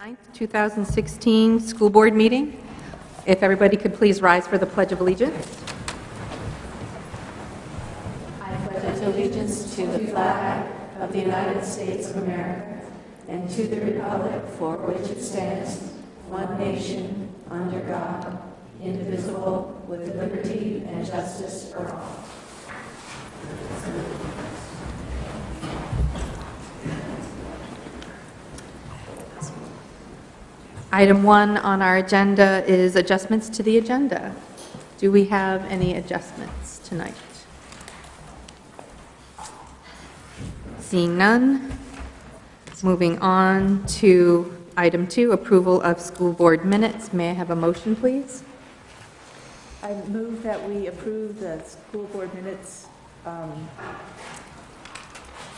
9th, 2016 school board meeting. If everybody could please rise for the Pledge of Allegiance. I pledge allegiance to the flag of the United States of America and to the republic for which it stands, one nation, under God, indivisible, with liberty and justice for all. Item one on our agenda is adjustments to the agenda. Do we have any adjustments tonight? Seeing none, moving on to item two, approval of school board minutes. May I have a motion, please? I move that we approve the school board minutes, um,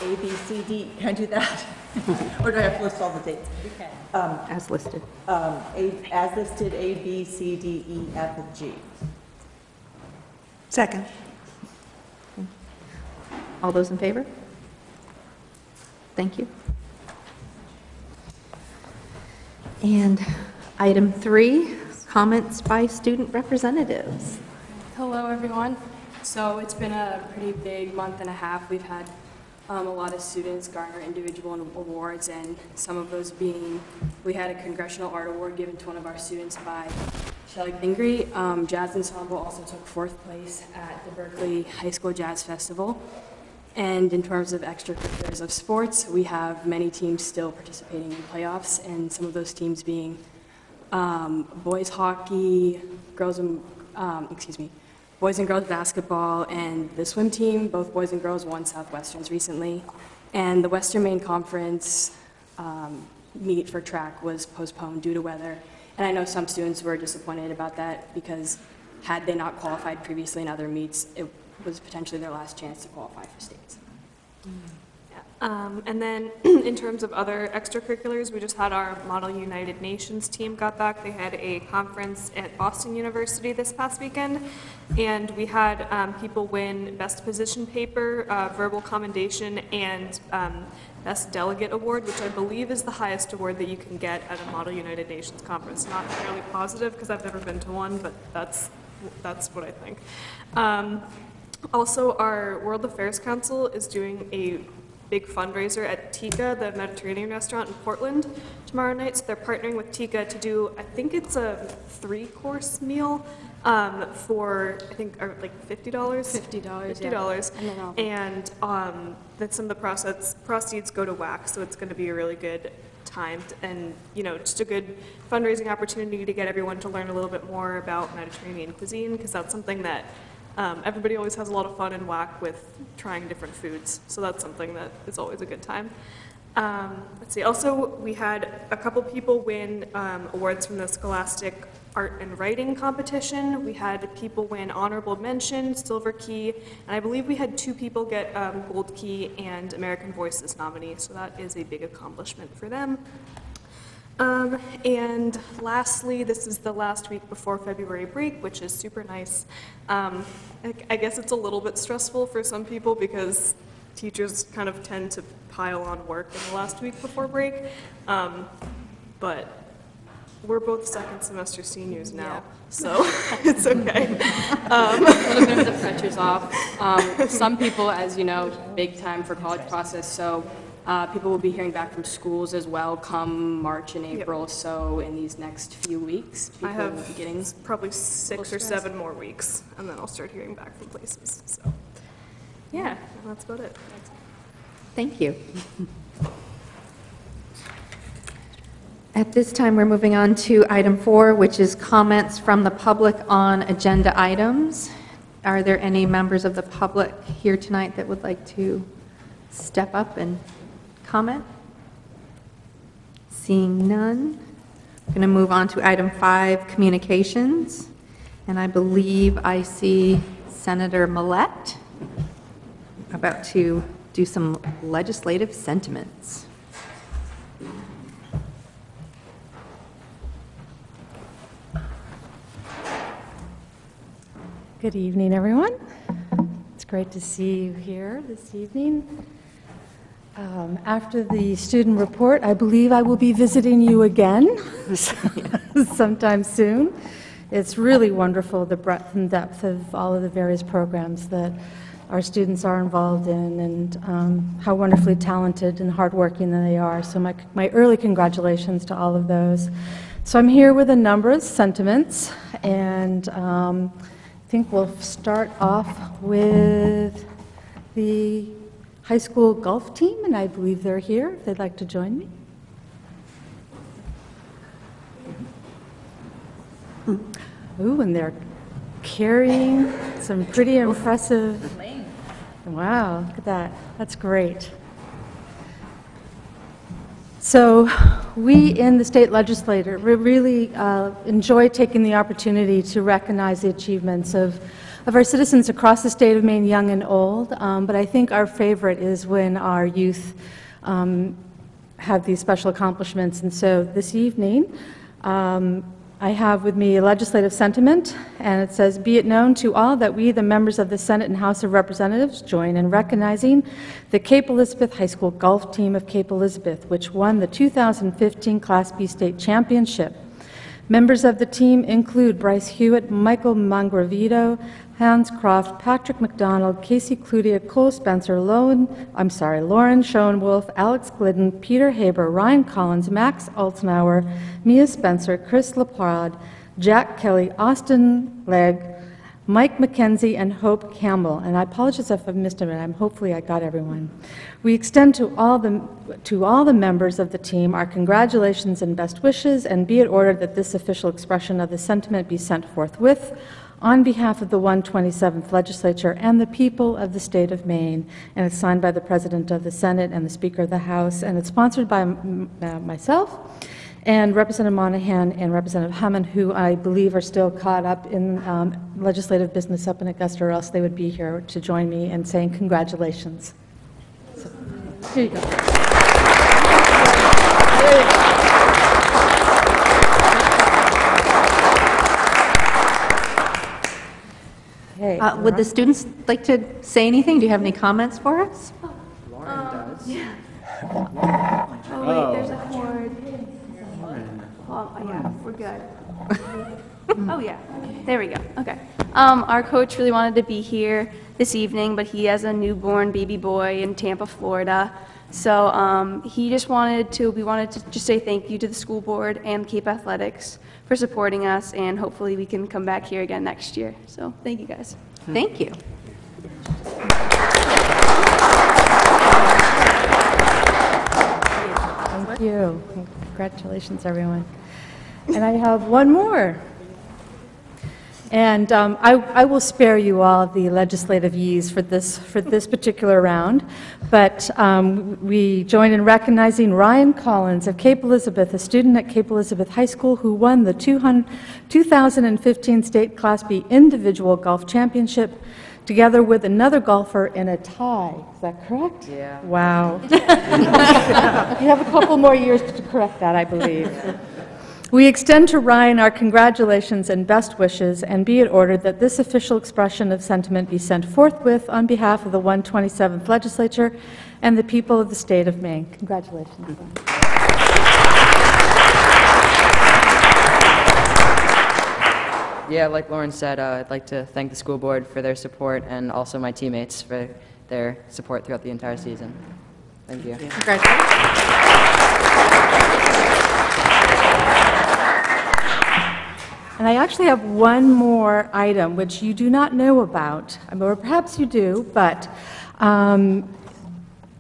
A, B, C, D, can I do that? Or do I have to list all the dates? You can. Um, As listed. um, A, as listed, A, B, C, D, E, F, and G. Second. All those in favor? Thank you. And item three, comments by student representatives. Hello, everyone. So it's been a pretty big month and a half. We've had um, a lot of students garner individual awards, and some of those being, we had a Congressional Art Award given to one of our students by Chellie Pingree. Um, Jazz Ensemble also took fourth place at the Berklee High School Jazz Festival. And in terms of extracurriculars of sports, we have many teams still participating in playoffs, and some of those teams being um, boys hockey, girls and, um, excuse me, boys and girls basketball, and the swim team, both boys and girls won Southwesterns recently. And the Western Maine Conference um, meet for track was postponed due to weather. And I know some students were disappointed about that because had they not qualified previously in other meets, it was potentially their last chance to qualify for states. Um, And then, in terms of other extracurriculars, we just had our Model United Nations team got back. They had a conference at Boston University this past weekend, and we had um, people win Best Position Paper, uh, Verbal Commendation, and um, Best Delegate Award, which I believe is the highest award that you can get at a Model United Nations conference. Not entirely positive, because I've never been to one, but that's, that's what I think. Um, also, our World Affairs Council is doing a big fundraiser at Tiqa, the Mediterranean restaurant in Portland, tomorrow night. So they're partnering with Tiqa to do, I think it's a three-course meal um, for, I think, are like $50? $50, $50. And then And um, that some of the process, proceeds go to WAC, so it's going to be a really good time and, you know, just a good fundraising opportunity to get everyone to learn a little bit more about Mediterranean cuisine, because that's something that um, everybody always has a lot of fun and WAC with trying different foods, so that's something that is always a good time. Um, let's see. Also, we had a couple people win um, awards from the Scholastic Art and Writing competition. We had people win honorable mention, silver key, and I believe we had two people get um, gold key and American Voices nominee. So that is a big accomplishment for them. Um, and lastly, this is the last week before February break, which is super nice. Um, I, I guess it's a little bit stressful for some people because teachers kind of tend to pile on work in the last week before break. Um, but we're both second semester seniors now, so it's okay. a little bit of the pressure's off. Um, Some people, as you know, big time for college process, so uh, people will be hearing back from schools as well come March and April. So in these next few weeks, I people will be have getting, probably six or seven more weeks, and then I'll start hearing back from places. So, yeah, and that's about it. Thank you. At this time, we're moving on to item four, which is comments from the public on agenda items. Are there any members of the public here tonight that would like to step up and comment? Seeing none, I'm going to move on to item five, communications. And I believe I see Senator Millett about to do some legislative sentiments. Good evening, everyone. It's great to see you here this evening. Um, After the student report, I believe I will be visiting you again sometime soon. It's really wonderful, the breadth and depth of all of the various programs that our students are involved in, and um, how wonderfully talented and hardworking they are. So my my early congratulations to all of those. So I'm here with a number of sentiments, and um, I think we'll start off with the high school golf team, and I believe they're here, if they'd like to join me. Ooh, and they're carrying some pretty impressive... Wow, look at that. That's great. So we in the state legislature really uh, enjoy taking the opportunity to recognize the achievements of, of our citizens across the state of Maine, young and old. Um, but I think our favorite is when our youth um, have these special accomplishments. And so this evening, um, I have with me a legislative sentiment, and it says, "Be it known to all that we, the members of the Senate and House of Representatives, join in recognizing the Cape Elizabeth High School golf team of Cape Elizabeth, which won the 2015 Class B state championship. Members of the team include Bryce Hewitt, Michael Mangravito, Hans Croft, Patrick McDonald, Casey Cludia, Cole Spencer, Lauren, I'm sorry, Lauren Schoenwolf, Alex Glidden, Peter Haber, Ryan Collins, Max Altenauer, Mia Spencer, Chris LaPrade, Jack Kelly, Austin Legg, Mike McKenzie, and Hope Campbell. And I apologize if I've missed anyone. I'm hopefully I got everyone. We extend to all the to all the members of the team our congratulations and best wishes, and be it ordered that this official expression of the sentiment be sent forthwith on behalf of the 127th Legislature and the people of the state of Maine, and it's signed by the President of the Senate and the Speaker of the House, and it's sponsored by uh, myself and Representative Monaghan and Representative Hammond, who I believe are still caught up in um, legislative business up in Augusta, or else they would be here to join me in saying congratulations. So, Here you go. Uh, Would the students like to say anything? Do you have any comments for us? Lauren does. Yeah. Oh, wait, there's a cord. Oh, yeah, we're good. Oh, yeah, there we go, okay. Um, our coach really wanted to be here this evening, but he has a newborn baby boy in Tampa, Florida. So, um, he just wanted to, we wanted to just say thank you to the school board and Cape Athletics for supporting us, and hopefully we can come back here again next year. So, thank you, guys. Thank you. Thank you. Congratulations, everyone. And I have one more. And um, I I will spare you all the legislative ease for this, for this particular round, but um, we join in recognizing Ryan Collins of Cape Elizabeth, a student at Cape Elizabeth High School who won the 2015 State Class B Individual Golf Championship, together with another golfer in a tie. Is that correct? Yeah. Wow. You have a couple more years to correct that, I believe. We extend to Ryan our congratulations and best wishes, and be it ordered that this official expression of sentiment be sent forthwith on behalf of the 127th Legislature and the people of the state of Maine. Congratulations. Yeah, like Lauren said, uh, I'd like to thank the school board for their support and also my teammates for their support throughout the entire season. Thank you. Congratulations. And I actually have one more item which you do not know about, or perhaps you do, but um,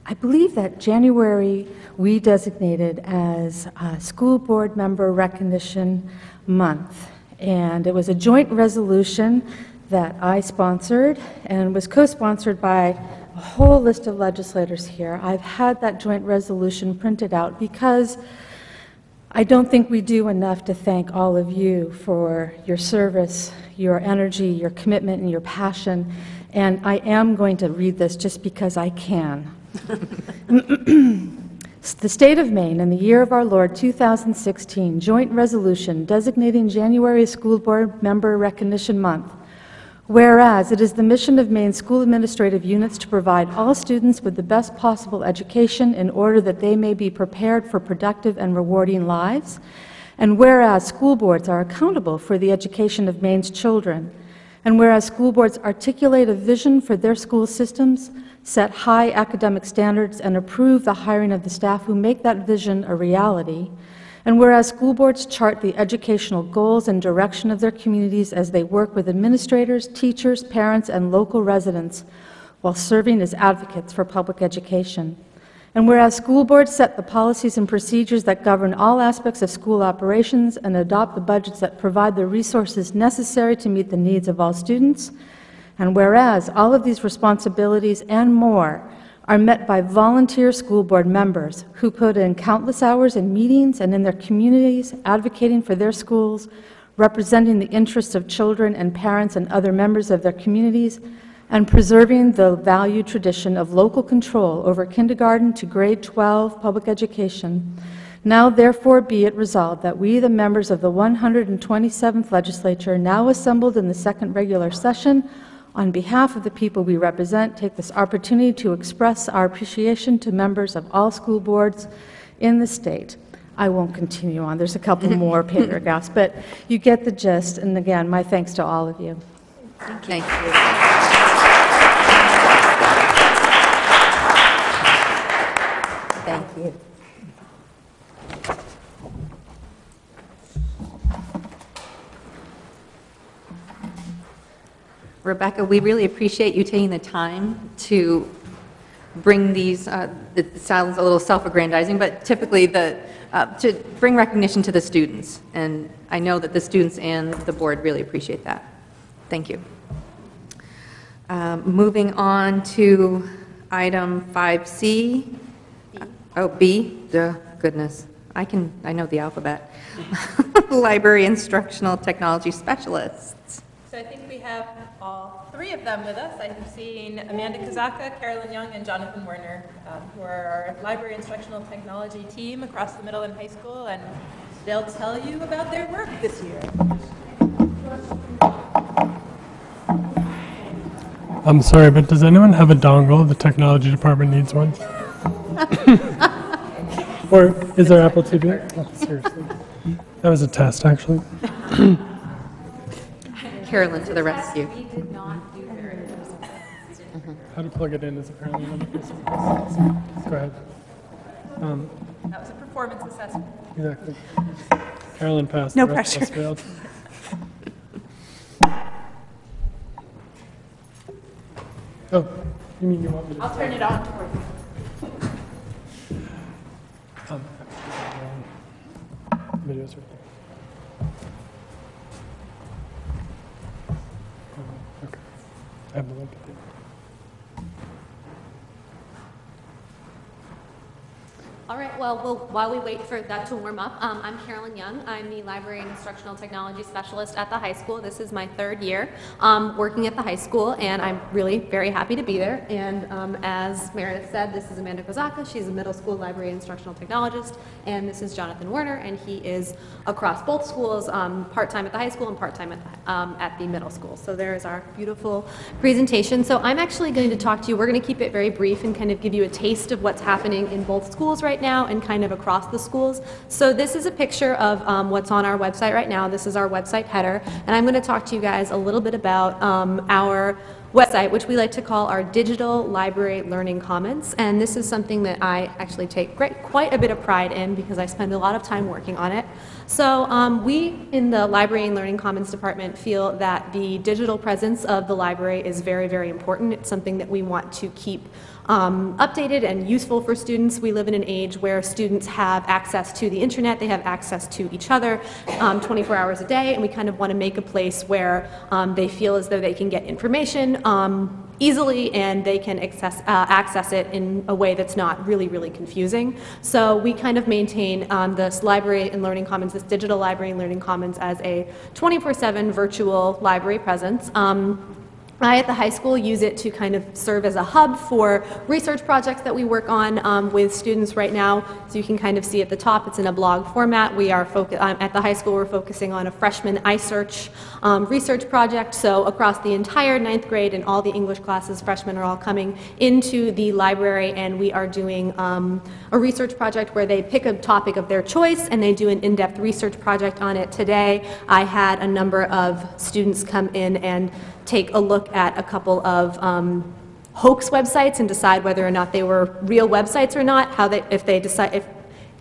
I believe that January we designated as uh, School Board Member Recognition Month. And it was a joint resolution that I sponsored and was co-sponsored by a whole list of legislators here. I've had that joint resolution printed out because I don't think we do enough to thank all of you for your service, your energy, your commitment, and your passion. And I am going to read this just because I can. The State of Maine, in the year of our Lord 2016, joint resolution designating January School Board Member Recognition Month. Whereas it is the mission of Maine school administrative units to provide all students with the best possible education in order that they may be prepared for productive and rewarding lives. And whereas school boards are accountable for the education of Maine's children. And whereas school boards articulate a vision for their school systems, set high academic standards, and approve the hiring of the staff who make that vision a reality. And whereas school boards chart the educational goals and direction of their communities as they work with administrators, teachers, parents, and local residents while serving as advocates for public education. And whereas school boards set the policies and procedures that govern all aspects of school operations and adopt the budgets that provide the resources necessary to meet the needs of all students. And whereas all of these responsibilities and more are met by volunteer school board members who put in countless hours in meetings and in their communities advocating for their schools, representing the interests of children and parents and other members of their communities, and preserving the valued tradition of local control over kindergarten to grade 12 public education. Now therefore be it resolved that we, the members of the 127th Legislature, now assembled in the second regular session, on behalf of the people we represent, take this opportunity to express our appreciation to members of all school boards in the state. I won't continue on, there's a couple more paragraphs, but you get the gist, and again, my thanks to all of you. Thank you. Thank you. Rebecca, we really appreciate you taking the time to bring these, uh, it sounds a little self-aggrandizing, but typically the, uh, to bring recognition to the students. And I know that the students and the board really appreciate that. Thank you. Um, Moving on to item 5C. Oh, B, duh, goodness. I can, I know the alphabet. Library Instructional Technology Specialists. So I think we have all three of them with us. I have seen Amanda Kazaka, Carolyn Young, and Jonathan Werner, um, who are our library instructional technology team across the middle and high school, and they'll tell you about their work this year. I'm sorry, but does anyone have a dongle? The technology department needs one. or is there Apple TV? Oh, seriously. That was a test, actually. Carolyn to the rescue. How to plug it in is apparently another piece of this. Go ahead. Um, That was a performance assessment. exactly. Carolyn passed. No the rest of us pressure. failed. Oh, you mean you want me to? I'll turn it on for you. Um, Video's right there. Oh, Okay. I link at the end. All right, well, we'll, while we wait for that to warm up, um, I'm Carolyn Young. I'm the Library and Instructional Technology Specialist at the high school. This is my third year um, working at the high school, and I'm really very happy to be there. And um, as Meredith said, this is Amanda Kozaka. She's a middle school library instructional technologist, and this is Jonathan Werner, and he is across both schools, um, part-time at the high school and part-time at, the- um, at the middle school. So there is our beautiful presentation. So I'm actually going to talk to you, we're going to keep it very brief and kind of give you a taste of what's happening in both schools right now and kind of across the schools. So this is a picture of um, what's on our website right now. This is our website header. And I'm going to talk to you guys a little bit about um, our website, which we like to call our Digital Library Learning Commons. And this is something that I actually take great, quite a bit of pride in because I spend a lot of time working on it. So um, we in the Library and Learning Commons department feel that the digital presence of the library is very, very important. It's something that we want to keep um, updated and useful for students. We live in an age where students have access to the internet, they have access to each other um, 24 hours a day, and we kind of want to make a place where um, they feel as though they can get information um, easily and they can access, uh, access it in a way that's not really, really confusing. So we kind of maintain um, this library and learning commons, this digital library and learning commons as a 24-7 virtual library presence. Um, I at the high school use it to kind of serve as a hub for research projects that we work on um, with students right now. So you can kind of see at the top, it's in a blog format. We are um, at the high school, we're focusing on a freshman iSearch um, research project. So across the entire ninth grade and all the English classes, freshmen are all coming into the library, and we are doing um, a research project where they pick a topic of their choice and they do an in-depth research project on it. Today, I had a number of students come in and take a look at a couple of um, hoax websites and decide whether or not they were real websites or not, how they, if they decide, if,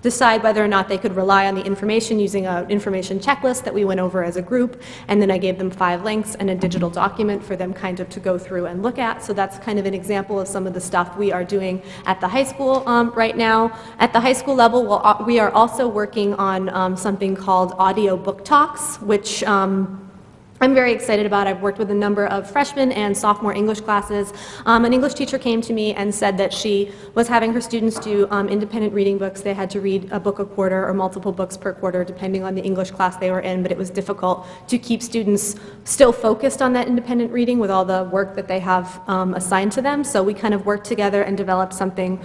decide whether or not they could rely on the information using an information checklist that we went over as a group, and then I gave them five links and a digital document for them kind of to go through and look at. So that's kind of an example of some of the stuff we are doing at the high school um, right now. At the high school level, we'll, we are also working on um, something called audio book talks, which um, I'm very excited about. I've worked with a number of freshman and sophomore English classes. Um, an English teacher came to me and said that she was having her students do um, independent reading books. They had to read a book a quarter or multiple books per quarter, depending on the English class they were in, but it was difficult to keep students still focused on that independent reading with all the work that they have um, assigned to them. So we kind of worked together and developed something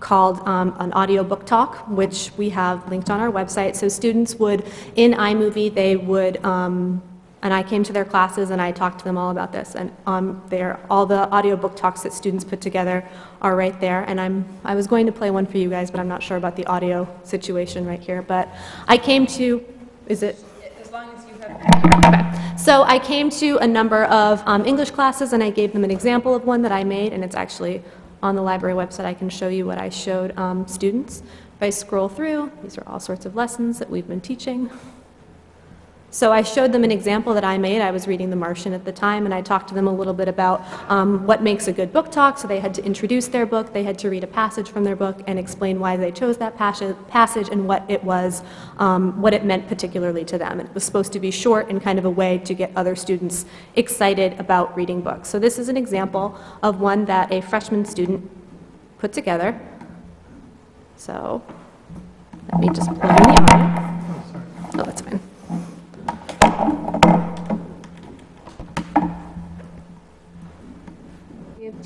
called um, an audio book talk, which we have linked on our website. So students would, in iMovie, they would, um, and I came to their classes and I talked to them all about this. And um, there, all the audio book talks that students put together are right there. And I'm, I was going to play one for you guys, but I'm not sure about the audio situation right here. But I came to, is it? As long as you have. Okay. So I came to a number of um, English classes and I gave them an example of one that I made, and it's actually on the library website. I can show you what I showed um, students. If I scroll through, these are all sorts of lessons that we've been teaching. So I showed them an example that I made. I was reading The Martian at the time, and I talked to them a little bit about um, what makes a good book talk. So they had to introduce their book, they had to read a passage from their book, and explain why they chose that passage, and what it was, um, what it meant particularly to them. It was supposed to be short and kind of a way to get other students excited about reading books. So this is an example of one that a freshman student put together. So let me just plug in the audio. Oh, that's fine.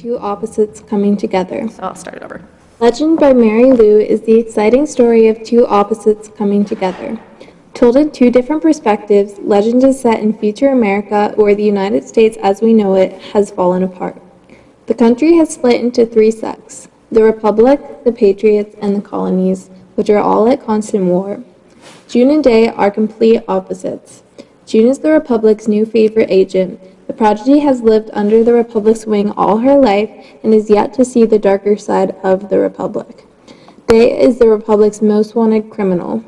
Two opposites coming together. So I'll start it over. Legend by Marie Lu is the exciting story of two opposites coming together. Told in two different perspectives, legend is set in future America where the United States as we know it has fallen apart. The country has split into three sects the Republic, the Patriots, and the colonies, which are all at constant war. June and Day are complete opposites. June is the Republic's new favorite agent. The prodigy has lived under the Republic's wing all her life and is yet to see the darker side of the Republic. Day is the Republic's most wanted criminal.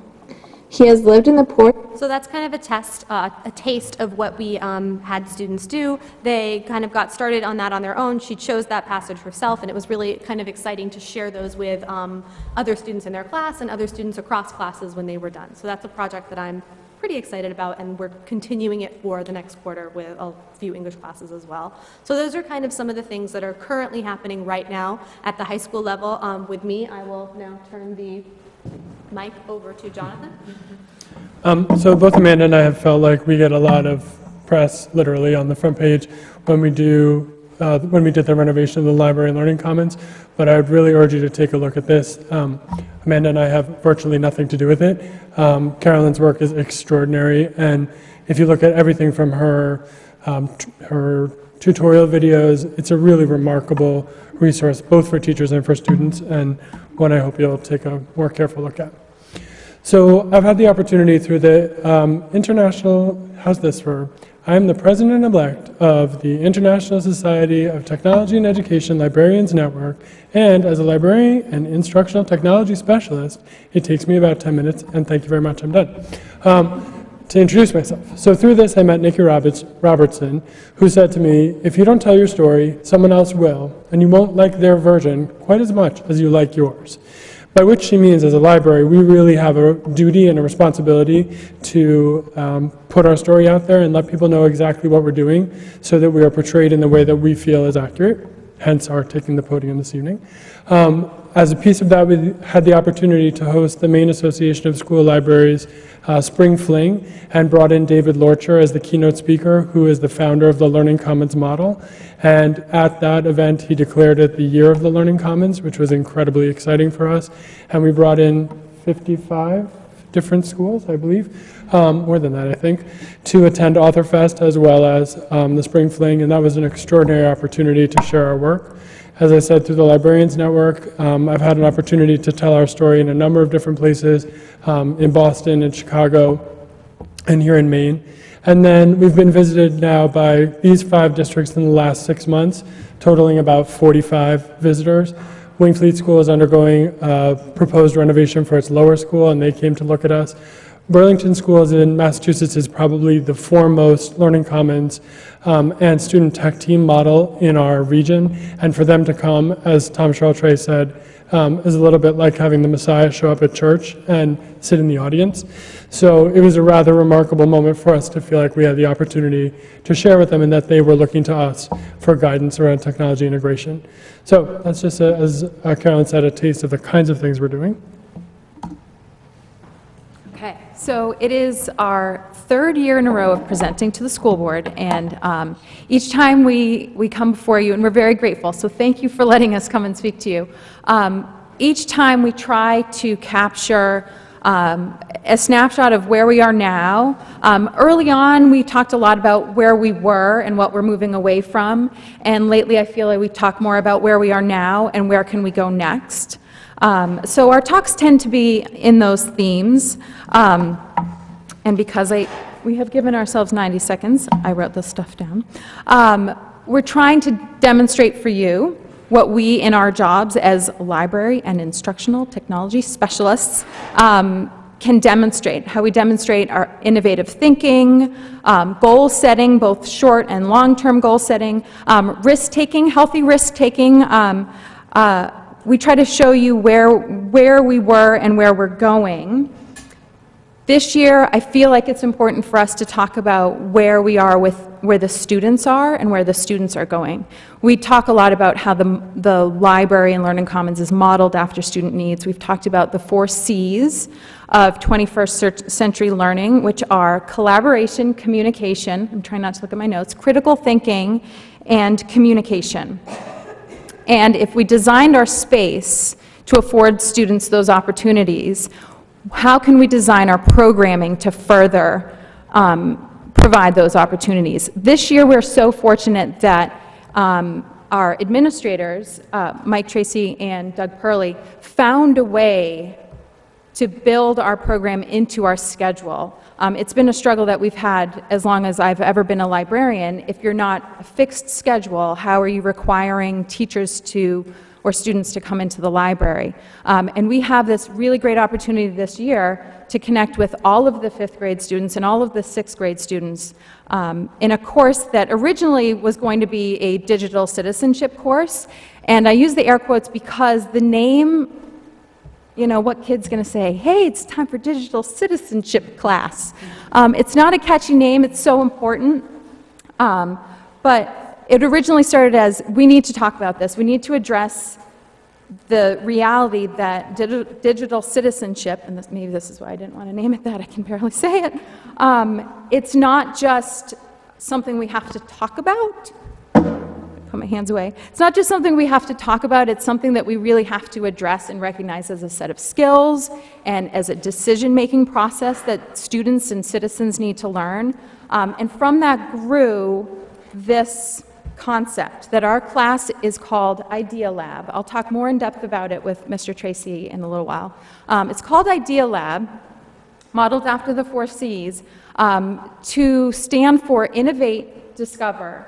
He has lived in the poor. So that's kind of a test, uh, a taste of what we um, had students do. They kind of got started on that on their own. She chose that passage herself, and it was really kind of exciting to share those with um, other students in their class and other students across classes when they were done. So that's a project that I'm pretty excited about, and we're continuing it for the next quarter with a few English classes as well. So those are kind of some of the things that are currently happening right now at the high school level. Um, with me, I will now turn the mic over to Jonathan. Um, so both Amanda and I have felt like we get a lot of press, literally, on the front page when we do, uh, when we did the renovation of the library and learning commons. But I would really urge you to take a look at this. Um, Amanda and I have virtually nothing to do with it. Um, Carolyn's work is extraordinary, and if you look at everything from her, um, her tutorial videos, it's a really remarkable resource, both for teachers and for students, and one I hope you'll take a more careful look at. So I've had the opportunity through the um, International, how's this for? I'm the president-elect of the International Society of Technology and Education Librarians Network, and as a librarian and instructional technology specialist, it takes me about 10 minutes, and thank you very much, I'm done, um, to introduce myself. So through this, I met Nikki Roberts, Robertson, who said to me, if you don't tell your story, someone else will, and you won't like their version quite as much as you like yours. By which she means, as a library, we really have a duty and a responsibility to um, put our story out there and let people know exactly what we're doing so that we are portrayed in the way that we feel is accurate, hence our taking the podium this evening. Um, as a piece of that, we had the opportunity to host the Maine Association of School Libraries uh, Spring Fling and brought in David Loertscher as the keynote speaker, who is the founder of the Learning Commons model. And at that event, he declared it the year of the Learning Commons, which was incredibly exciting for us. And we brought in 55 different schools, I believe, um, more than that, I think, to attend AuthorFest as well as um, the Spring Fling, and that was an extraordinary opportunity to share our work. As I said, through the Librarians Network, um, I've had an opportunity to tell our story in a number of different places, um, in Boston, in Chicago, and here in Maine. And then we've been visited now by these five districts in the last six months, totaling about 45 visitors. Waynflete School is undergoing a proposed renovation for its lower school, and they came to look at us. Burlington Schools in Massachusetts is probably the foremost Learning Commons um, and student tech team model in our region. And for them to come, as Tom Chartre said, um, is a little bit like having the Messiah show up at church and sit in the audience. So it was a rather remarkable moment for us to feel like we had the opportunity to share with them and that they were looking to us for guidance around technology integration. So that's just, a, as uh, Carolyn said, a taste of the kinds of things we're doing. So it is our third year in a row of presenting to the school board, and um, each time we, we come before you, and we're very grateful, so thank you for letting us come and speak to you. Um, Each time we try to capture um, a snapshot of where we are now. Um, Early on, we talked a lot about where we were and what we're moving away from, and lately I feel like we talk more about where we are now and where can we go next. Um, So our talks tend to be in those themes. Um, and because I, we have given ourselves 90 seconds, I wrote this stuff down. Um, We're trying to demonstrate for you what we, in our jobs as library and instructional technology specialists, um, can demonstrate, how we demonstrate our innovative thinking, um, goal setting, both short and long-term goal setting, um, risk-taking, healthy risk-taking. um, uh, We try to show you where, where we were and where we're going. This year, I feel like it's important for us to talk about where we are with, where the students are and where the students are going. We talk a lot about how the, the library and Learning Commons is modeled after student needs. We've talked about the four Cs of 21st century learning, which are collaboration, communication, I'm trying not to look at my notes, critical thinking, and communication. And if we designed our space to afford students those opportunities, how can we design our programming to further um, provide those opportunities? This year, we're so fortunate that um, our administrators, uh, Mike Tracy and Doug Purley, found a way to build our program into our schedule. Um, It's been a struggle that we've had as long as I've ever been a librarian. If you're not a fixed schedule, how are you requiring teachers to, or students to come into the library? Um, And we have this really great opportunity this year to connect with all of the fifth grade students and all of the sixth grade students um, in a course that originally was going to be a digital citizenship course. And I use the air quotes because the name you know, what kid's going to say, hey, it's time for digital citizenship class? Um, it's not a catchy name, it's so important. Um, but it originally started as we need to talk about this. We need to address the reality that digi- digital citizenship, and this, maybe this is why I didn't want to name it that, I can barely say it, um, it's not just something we have to talk about, my hands away. It's not just something we have to talk about, it's something that we really have to address and recognize as a set of skills and as a decision-making process that students and citizens need to learn. Um, and from that grew this concept that our class is called Idea Lab. I'll talk more in depth about it with Mr. Tracy in a little while. Um, it's called Idea Lab, modeled after the four C's, um, to stand for innovate, discover,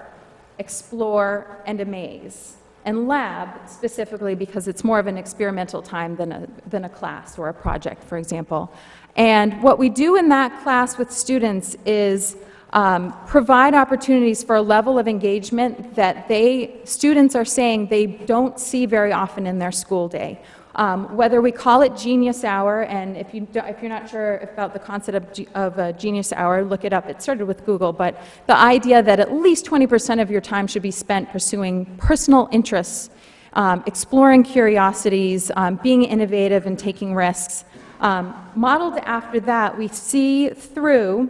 explore, and amaze. And lab specifically because it's more of an experimental time than a, than a class or a project, for example. And what we do in that class with students is um, provide opportunities for a level of engagement that they, students are saying they don't see very often in their school day. Um, whether we call it Genius Hour, and if, you if you're not sure about the concept of, ge- of a Genius Hour, look it up. It started with Google, but the idea that at least 20% of your time should be spent pursuing personal interests um, exploring curiosities, um, being innovative and taking risks. Um, Modeled after that, we see through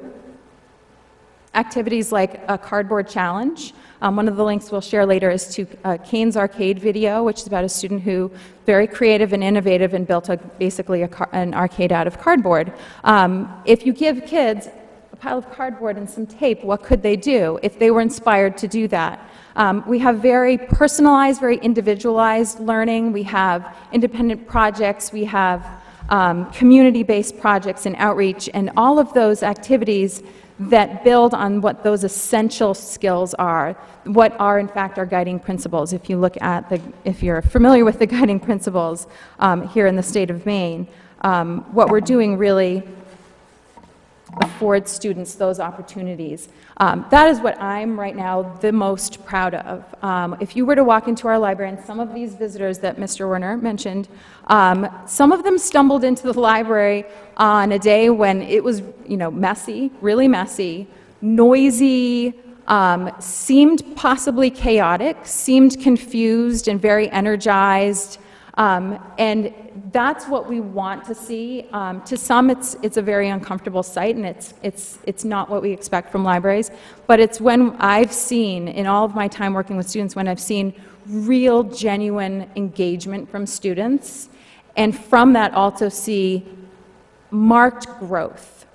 activities like a cardboard challenge. Um, one of the links we'll share later is to uh, Caine's arcade video, which is about a student who very creative and innovative and built a, basically a car, an arcade out of cardboard. Um, if you give kids a pile of cardboard and some tape, what could they do if they were inspired to do that? Um, we have very personalized, very individualized learning. We have independent projects. We have um, community-based projects and outreach, and all of those activities that build on what those essential skills are, what are in fact our guiding principles. If you look at the, if you're familiar with the guiding principles um, here in the state of Maine, um, what we're doing really afford students those opportunities. Um, that is what I'm right now the most proud of. Um, if you were to walk into our library, and some of these visitors that Mr. Werner mentioned, um, some of them stumbled into the library on a day when it was, you know, messy, really messy, noisy, um, seemed possibly chaotic, seemed confused and very energized. Um, and that's what we want to see. Um, to some, it's, it's a very uncomfortable sight, and it's, it's, it's not what we expect from libraries. But it's when I've seen, in all of my time working with students, when I've seen real, genuine engagement from students, and from that also see marked growth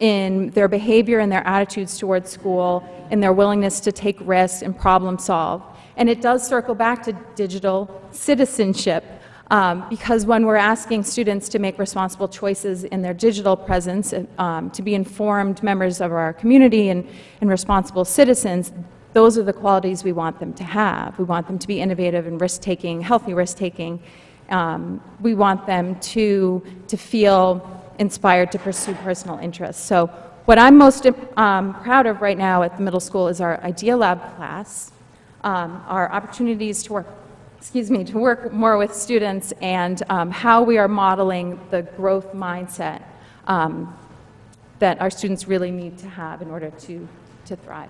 in their behavior and their attitudes towards school, in their willingness to take risks and problem solve. And it does circle back to digital citizenship. Um, because when we're asking students to make responsible choices in their digital presence, um, to be informed members of our community and, and responsible citizens, those are the qualities we want them to have. We want them to be innovative and risk taking, healthy risk taking. Um, we want them to, to feel inspired to pursue personal interests. So, what I'm most um, proud of right now at the middle school is our Idea Lab class um, our opportunities to work, excuse me, to work more with students and um, how we are modeling the growth mindset um, that our students really need to have in order to, to thrive.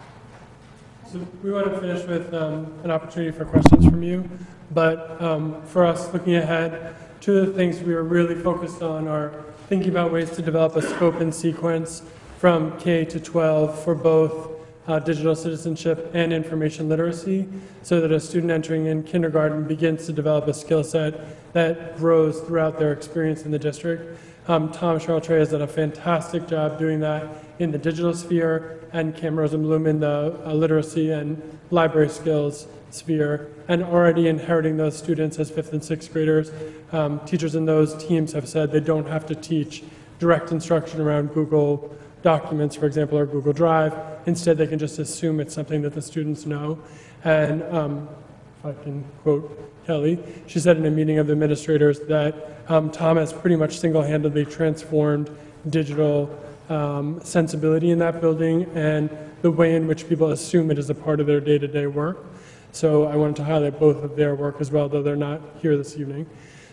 So we want to finish with um, an opportunity for questions from you, but um, for us looking ahead, two of the things we are really focused on are thinking about ways to develop a scope and sequence from K to 12 for both uh, digital citizenship and information literacy so that a student entering in kindergarten begins to develop a skill set that grows throughout their experience in the district. Um, Tom Charles-Trey has done a fantastic job doing that in the digital sphere and Cam Rosenblum in the uh, literacy and library skills sphere and already inheriting those students as fifth and sixth graders. Um, teachers in those teams have said they don't have to teach direct instruction around Google documents, for example, or Google Drive. Instead, they can just assume it's something that the students know. And um, if I can quote Kelly, she said in a meeting of the administrators that um, Tom has pretty much single-handedly transformed digital um, sensibility in that building and the way in which people assume it is a part of their day-to-day work. So I wanted to highlight both of their work as well, though they're not here this evening.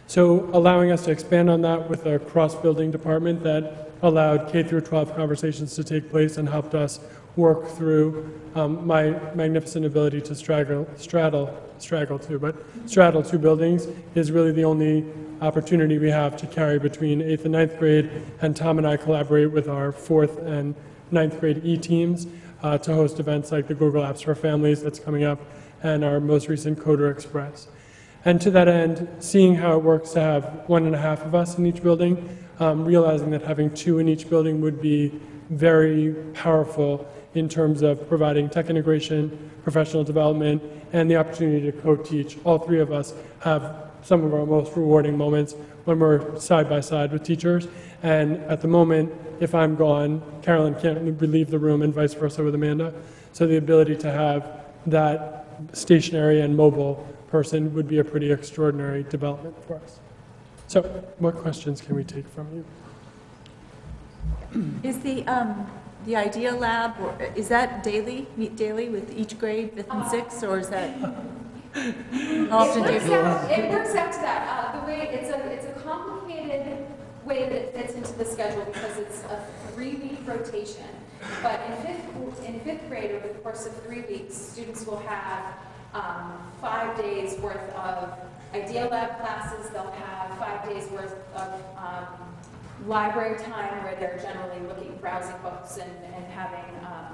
So allowing us to expand on that with a cross-building department that allowed K through 12 conversations to take place and helped us work through um, my magnificent ability to straddle, straddle, straggle too, but straddle two buildings is really the only opportunity we have to carry between eighth and ninth grade. And Tom and I collaborate with our fourth and ninth grade E teams uh, to host events like the Google Apps for Families that's coming up and our most recent Coder Express. And to that end, seeing how it works to have one and a half of us in each building um, realizing that having two in each building would be very powerful in terms of providing tech integration, professional development, and the opportunity to co-teach. All three of us have some of our most rewarding moments when we're side by side with teachers. And at the moment, if I'm gone, Carolyn can't leave the room and vice versa with Amanda. So the ability to have that stationary and mobile person would be a pretty extraordinary development for us. So, what questions can we take from you? Is the, um, the Idea Lab, or is that daily, meet daily with each grade, fifth and sixth, or is that? How often do you? It works out, it works out to that. Uh, the way, it's a, it's a complicated way that it fits into the schedule because it's a three-week rotation. But in fifth, in fifth grade, over the course of three weeks, students will have um, five days worth of Idea Lab classes. They'll have five days worth of um, library time where they're generally looking, browsing books and, and having, um,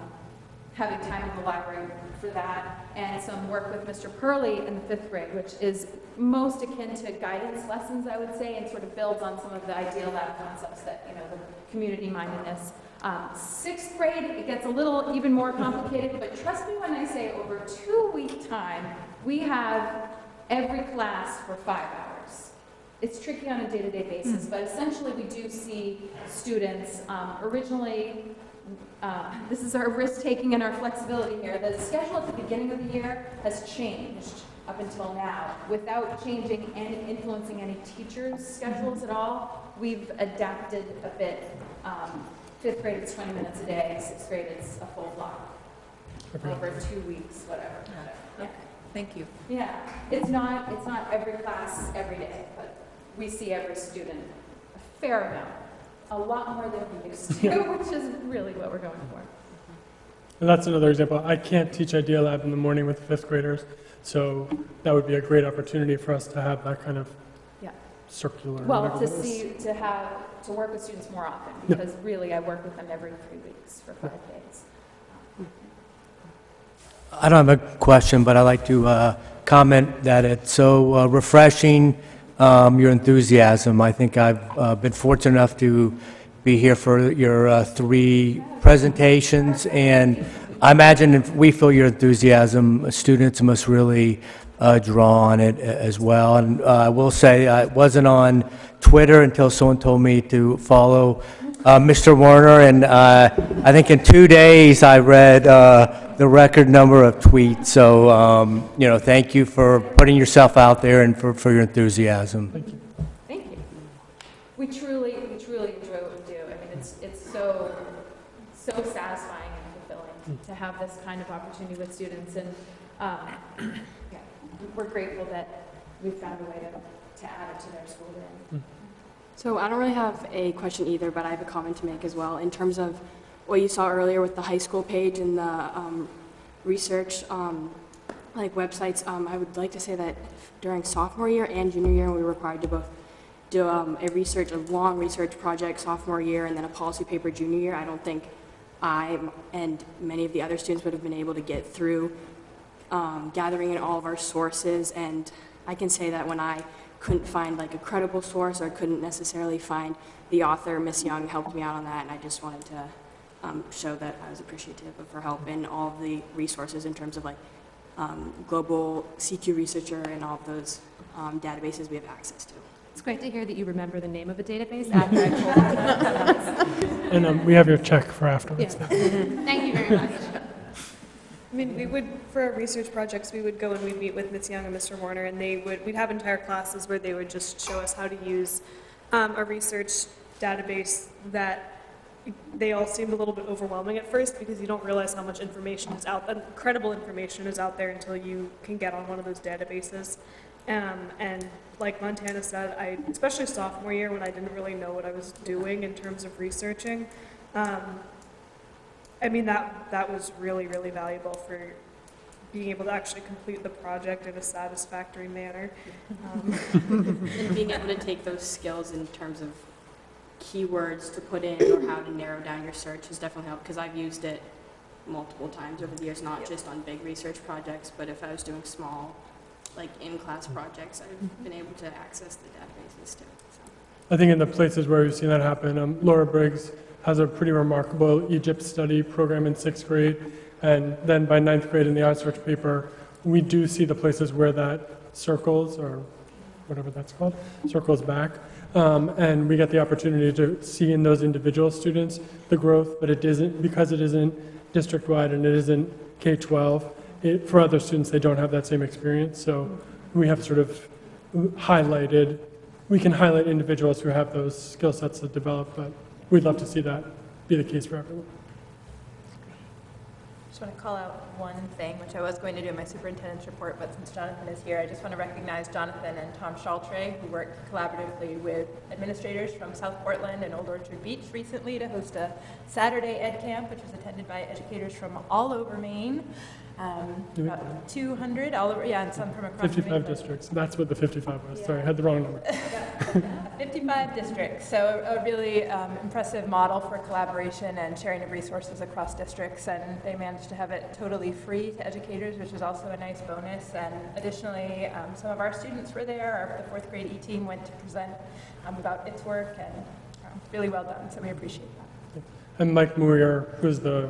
having time in the library for that. And some work with Mr. Purley in the fifth grade, which is most akin to guidance lessons, I would say, and sort of builds on some of the Idea Lab concepts that, you know, the community mindedness. Um, sixth grade, it gets a little even more complicated, but trust me when I say over two week time, we have every class for five hours. It's tricky on a day-to-day basis, but essentially we do see students, um, originally, uh, this is our risk-taking and our flexibility here. The schedule at the beginning of the year has changed up until now without changing and influencing any teachers' schedules at all. We've adapted a bit. Um, fifth grade it's 20 minutes a day, sixth grade it's a full block over two weeks, whatever. Yeah. Thank you. Yeah, it's not, it's not every class every day, but we see every student a fair amount, a lot more than we used to, which is really what we're going for. And that's another example. I can't teach Idea Lab in the morning with fifth graders, so that would be a great opportunity for us to have that kind of Yeah. circular. Well, to see, to have, to work with students more often, Yeah. because really I work with them every three weeks for five days. I don't have a question, but I'd like to uh, comment that it's so uh, refreshing, um, your enthusiasm. I think I've uh, been fortunate enough to be here for your uh, three presentations, and I imagine if we feel your enthusiasm, students must really uh, draw on it as well. And uh, I will say, I wasn't on Twitter until someone told me to follow uh, Mr. Werner, and uh, I think in two days, I read uh, the record number of tweets. So, um, you know, thank you for putting yourself out there and for for your enthusiasm. Thank you. Thank you. We truly, we truly enjoy what we do. I mean, it's, it's so, so satisfying and fulfilling to have this kind of opportunity with students. And, um, yeah, we're grateful that we found a way to, to add it to their school day. So I don't really have a question either, but I have a comment to make as well. In terms of what you saw earlier with the high school page and the um, research, um, like websites, um, I would like to say that during sophomore year and junior year, we were required to both do um, a research, a long research project sophomore year, and then a policy paper junior year. I don't think I and many of the other students would have been able to get through um, gathering in all of our sources. And I can say that when I couldn't find like a credible source or couldn't necessarily find the author, Miss Young helped me out on that. And I just wanted to um, show that I was appreciative of her help and all of the resources in terms of like um, global CQ researcher and all of those um, databases we have access to. It's great to hear that you remember the name of a database after I told you. And um, we have your check for afterwards. Thank you very much. I mean, we would, for our research projects, we would go and we'd meet with Ms. Young and Mr. Werner, and they would, we'd have entire classes where they would just show us how to use um, a research database that they all seemed a little bit overwhelming at first because you don't realize how much information is out, uh, credible information is out there until you can get on one of those databases. Um, and like Montana said, I, especially sophomore year when I didn't really know what I was doing in terms of researching, um, I mean, that, that was really, really valuable for being able to actually complete the project in a satisfactory manner. Um, And being able to take those skills in terms of keywords to put in or how to narrow down your search has definitely helped because I've used it multiple times over the years, not just on big research projects, but if I was doing small, like in-class projects, I've been able to access the databases too. so. I think in the places where we've seen that happen, um, Laura Briggs has a pretty remarkable Egypt study program in sixth grade, and then by ninth grade in the iSearch paper, we do see the places where that circles, or whatever that's called, circles back, um, and we get the opportunity to see in those individual students the growth, but it isn't, because it isn't district-wide and it isn't K-12, for other students, they don't have that same experience, so we have sort of highlighted, we can highlight individuals who have those skill sets that develop, but we'd love to see that be the case for everyone. I Just want to call out one thing, which I was going to do in my superintendent's report, but since Jonathan is here, I just want to recognize Jonathan and Tom Shaltre, who worked collaboratively with administrators from South Portland and Old Orchard Beach recently to host a Saturday Ed Camp, which was attended by educators from all over Maine. Um, About 200, all over, yeah, and some from across. New 55 England. districts, that's what the 55 was, sorry, I had the wrong number. 55 districts, so a really um, impressive model for collaboration and sharing of resources across districts, and they managed to have it totally free to educators, which is also a nice bonus. And additionally, um, some of our students were there, our the fourth grade E-team went to present um, about its work, and um, really well done, so we appreciate that. And Mike Muir, who's the,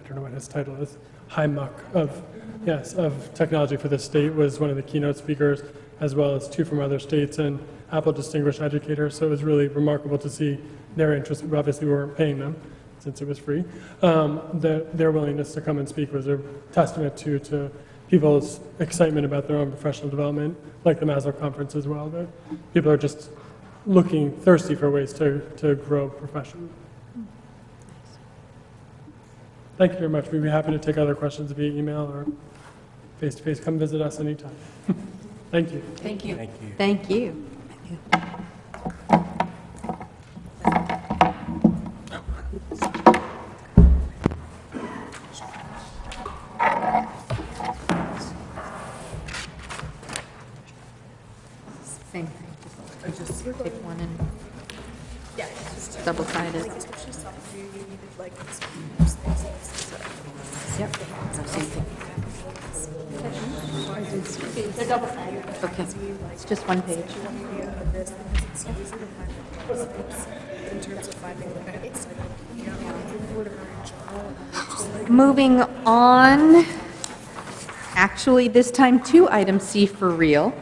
I don't know what his title is, High Muck of, yes, of technology for the state, was one of the keynote speakers, as well as two from other states and Apple Distinguished Educator. So it was really remarkable to see their interest. Obviously, we weren't paying them since it was free. Um, the, their willingness to come and speak was a testament to, to people's excitement about their own professional development, like the Maslow Conference as well. That people are just looking thirsty for ways to, to grow professionally. Thank you very much. We'd be happy to take other questions via email or face-to-face. Come visit us anytime. Thank you. Thank you. Thank you. Thank you. Same Moving on, actually, this time to item C for real.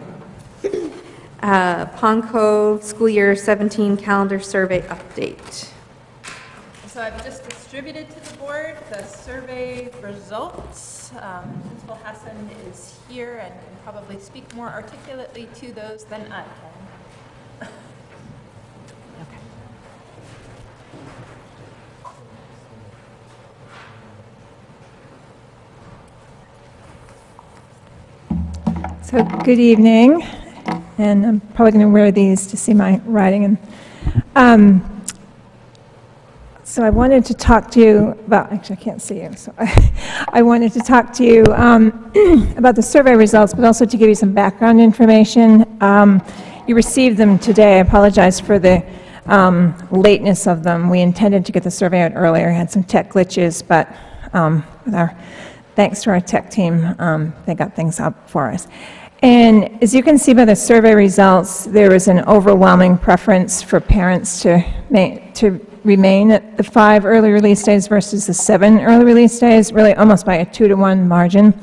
Uh, Pond Cove School Year 17 Calendar Survey Update. So I've just distributed to the board the survey results. Um, Principal Hasson is here and can probably speak more articulately to those than I can. So, good evening, and I'm probably going to wear these to see my writing. And um, so, I wanted to talk to you about. Actually, I can't see you, so I wanted to talk to you um, about the survey results, but also to give you some background information. Um, you received them today. I apologize for the um, lateness of them. We intended to get the survey out earlier. Had some tech glitches, but um, with our thanks to our tech team, um, they got things up for us. And as you can see by the survey results, there is an overwhelming preference for parents to, to remain at the five early release days versus the seven early release days, really almost by a two to one margin.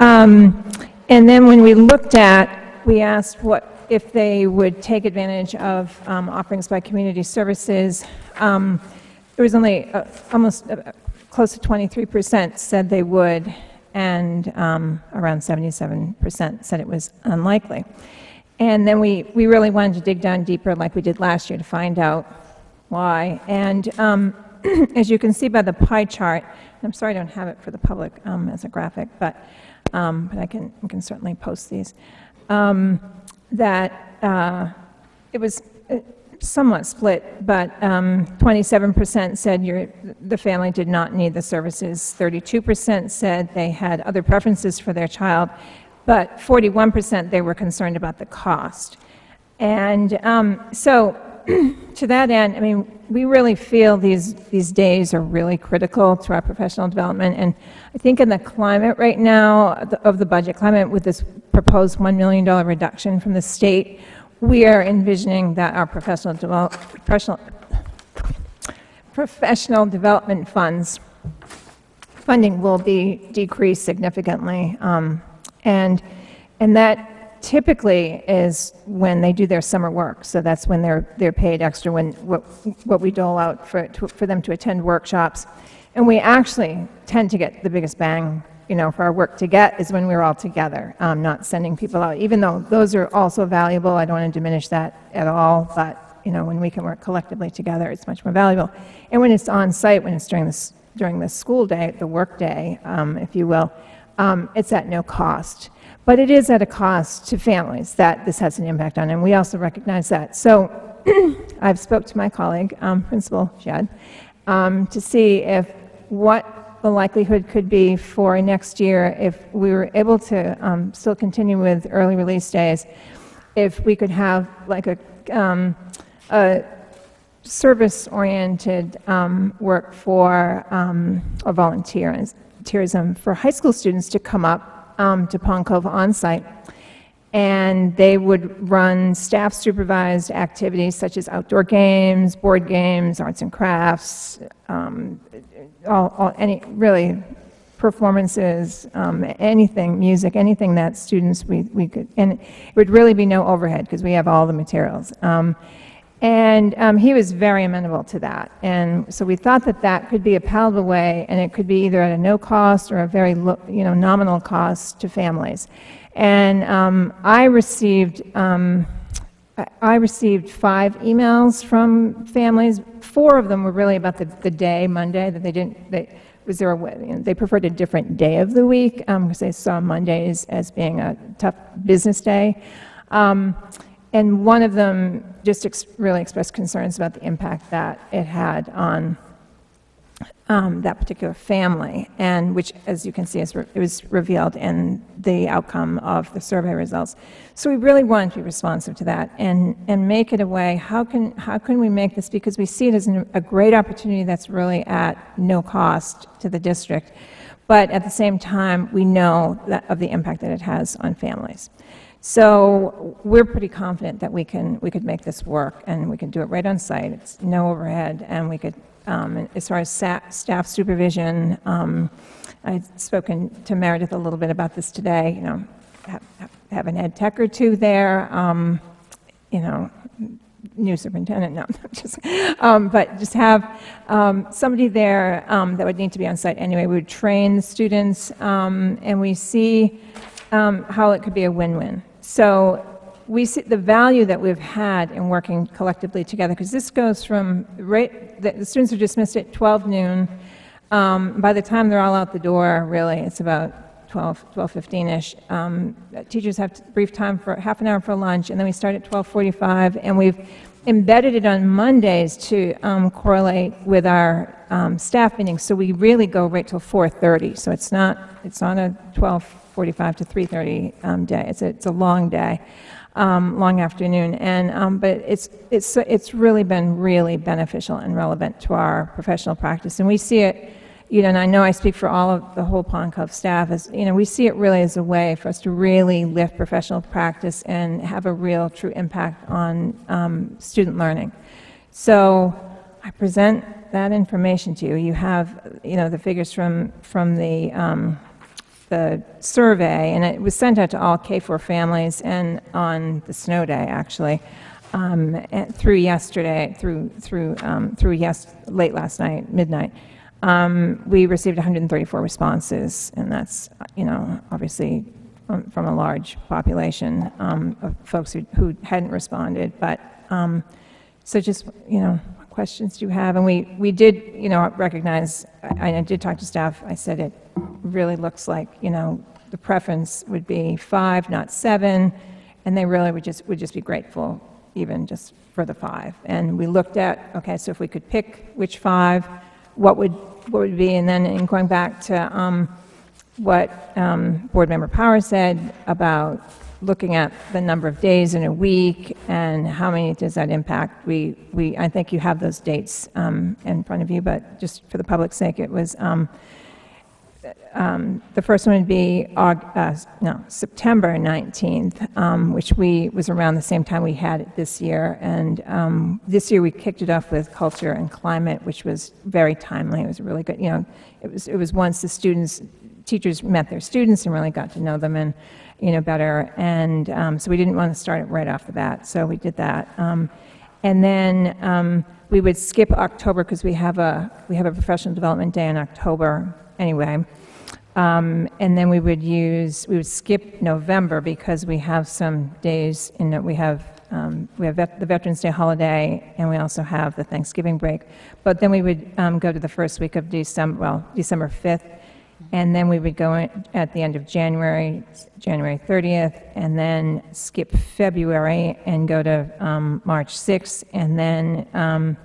Um, and then when we looked at, we asked what if they would take advantage of um, offerings by community services. Um, there was only uh, almost uh, close to 23% said they would, and um, around 77% said it was unlikely. And then we, we really wanted to dig down deeper, like we did last year, to find out why. And um, as you can see by the pie chart, I'm sorry I don't have it for the public um, as a graphic, but, um, but I, can, I can certainly post these, um, that uh, it was somewhat split, but um, 27% said your, the family did not need the services, 32% said they had other preferences for their child, but 41% they were concerned about the cost. And um, so, to that end, I mean, we really feel these, these days are really critical to our professional development. And I think in the climate right now, the- of the budget climate, with this proposed $1 million reduction from the state, we are envisioning that our professional develop, professional, professional development funds, funding will be decreased significantly. Um, And, and that typically is when they do their summer work. So that's when they're, they're paid extra, when, what, what we dole out for, to- for them to attend workshops. And we actually tend to get the biggest bang, you know, for our work to get is when we're all together, um, not sending people out. Even though those are also valuable, I don't want to diminish that at all, but, you know, when we can work collectively together, it's much more valuable. And when it's on-site, when it's during the, during the school day, the work day, um, if you will, um, it's at no cost. But it is at a cost to families that this has an impact on, and we also recognize that. So I've spoke to my colleague, um, Principal Shedd, um, to see if what the likelihood could be for next year if we were able to um, still continue with early release days, if we could have like a, um, a service-oriented um, work for, um, or volunteerism for high school students to come up um, to Pond Cove on-site. And they would run staff-supervised activities such as outdoor games, board games, arts and crafts, um, all, all, any, really, performances, um, anything, music, anything that students, we, we could, and it would really be no overhead because we have all the materials. Um, and um, he was very amenable to that. And so we thought that that could be a palatable way, and it could be either at a no cost or a very low, you know, nominal cost to families. And um, I received, um, I- received five emails from families. Four of them were really about the, the day, Monday, that they didn't, they, was there a, you know, they preferred a different day of the week because they saw Mondays as being a tough business day. Um, and one of them just ex- really expressed concerns about the impact that it had on um, that particular family, and which, as you can see, is it was revealed in the outcome of the survey results. So we really want to be responsive to that and, and make it a way, how can, how can we make this, because we see it as an- a great opportunity that's really at no cost to the district, but at the same time, we know that, of the impact that it has on families. So we're pretty confident that we can, we could make this work, and we can do it right on site. It's no overhead, and we could, um, as far as staff supervision, um, I've spoken to Meredith a little bit about this today, you know, have, have an ed tech or two there, um, you know, new superintendent, no, just, um, but just have um, somebody there um, that would need to be on site anyway. We would train the students, and we see how it could be a win-win. So we see the value that we've had in working collectively together, because this goes from, right, the students are dismissed at 12 noon. Um, By the time they're all out the door, really, it's about 12, 12:15-ish. Um, Teachers have brief time for, half an hour for lunch, and then we start at 12:45, and we've embedded it on Mondays to um, correlate with our um, staff meetings, so we really go right till 4:30. So it's not, it's not a 12:45 to 3:30 um, day, it's a, it's a long day, um, long afternoon, and, um, but it's, it's, it's really been really beneficial and relevant to our professional practice, and we see it you know, and I know I speak for all of the whole Pond staff, as, you know, we see it really as a way for us to really lift professional practice and have a real, true impact on um, student learning. So I present that information to you. You have, you know, the figures from, from the, um, the survey, and it was sent out to all K-4 families and on the snow day, actually, um, through yesterday, through, through, um, through yes, late last night, midnight. Um, We received 134 responses, and that's, you know, obviously from a large population um, of folks who who hadn't responded, but, um, so just, you know, questions do you have? And we, we did, you know, recognize, I I did talk to staff, I said it really looks like, you know, the preference would be five, not seven, and they really would just, would just be grateful even just for the five. And we looked at, okay, so if we could pick which five, what would, what would be, and then in going back to um, what um, Board Member Power said about looking at the number of days in a week and how many does that impact, we, we, I think you have those dates um, in front of you, but just for the public's sake, it was, um, um, the first one would be, Aug- uh, no, September 19th, um, which we, was around the same time we had it this year. And um, this year, we kicked it off with culture and climate, which was very timely. It was really good, you know, it was, it was once the students, teachers met their students and really got to know them and, you know, better. And um, so we didn't want to start it right off the bat, so we did that. Um, And then um, we would skip October because we have a, we have a professional development day in October anyway. Um, And then we would use, we would skip November because we have some days in that we have, um, we have vet- the Veterans Day holiday, and we also have the Thanksgiving break. But then we would um, go to the first week of December, well, December 5th, and then we would go in at the end of January, January 30th, and then skip February and go to um, March 6th, and then um,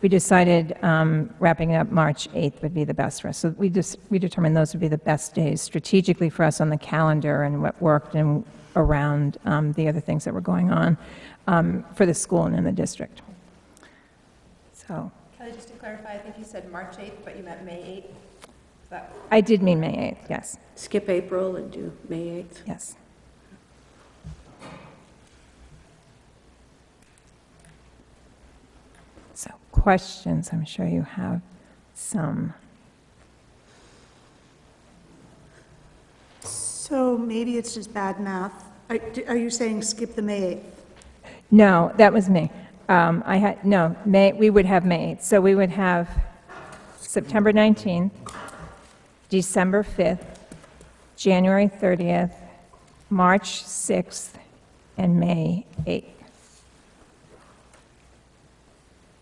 we decided um, wrapping up March 8th would be the best for us. So we just, we determined those would be the best days strategically for us on the calendar and what worked and around um, the other things that were going on um, for the school and in the district. So Kelly, just to clarify, I think you said March 8th, but you meant May 8th? Is that? I did mean May 8th, yes, Skip April and do May 8th. yes. So questions, I'm sure you have some. So maybe it's just bad math. Are are you saying skip the May 8th? No, that was me. Um, I had, no, May, we would have May 8th. So we would have September 19th, December 5th, January 30th, March 6th, and May 8th.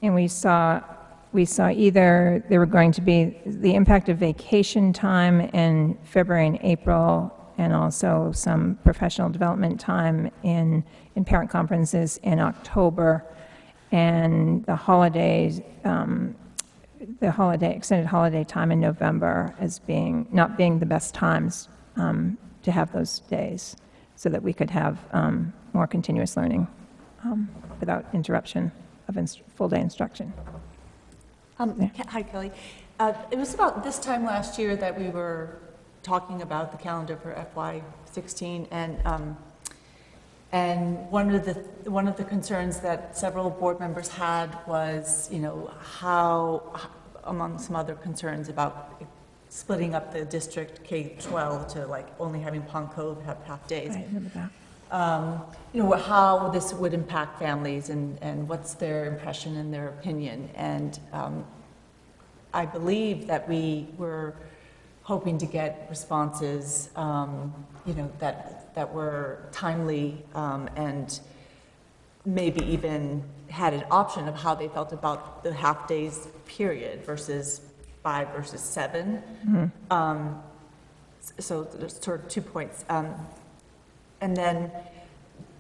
And we saw, we saw either there were going to be the impact of vacation time in February and April, and also some professional development time in, in parent conferences in October, and the holidays, um, the holiday, extended holiday time in November as being, not being the best times um, to have those days, so that we could have um, more continuous learning um, without interruption of inst- full-day instruction. Um, Ke- Hi, Kelly. Uh, It was about this time last year that we were talking about the calendar for FY '16, and, um, and one of the, one of the concerns that several board members had was, you know, how, among some other concerns about splitting up the district K-12 to like only having Pond Cove have half-days I remember that. um, you know, how this would impact families and, and what's their impression and their opinion. And um, I believe that we were hoping to get responses, um, you know, that, that were timely um, and maybe even had an option of how they felt about the half-days period versus five versus seven. Um, So there's sort of two points. Um, and then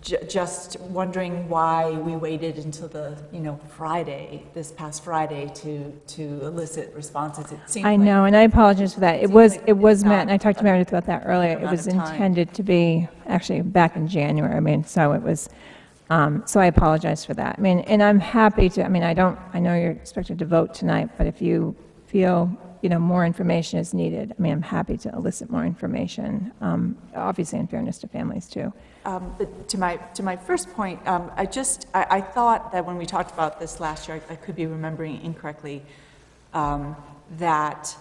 ju- just wondering why we waited until the, you know, Friday, this past Friday, to, to elicit responses. It seemed I like- know, and I apologize for that. It seems was, like it was it's meant, and not I talked to Meredith about that earlier, it amount was of time. intended to be, actually, back in January, I mean, so it was, um, so I apologize for that. I mean, and I'm happy to, I mean, I don't, I know you're expected to vote tonight, but if you feel, you know, more information is needed, I mean, I'm happy to elicit more information, um, obviously in fairness to families, too. Um, But to my, to my first point, um, I just, I, I thought that when we talked about this last year, I I could be remembering incorrectly, um, that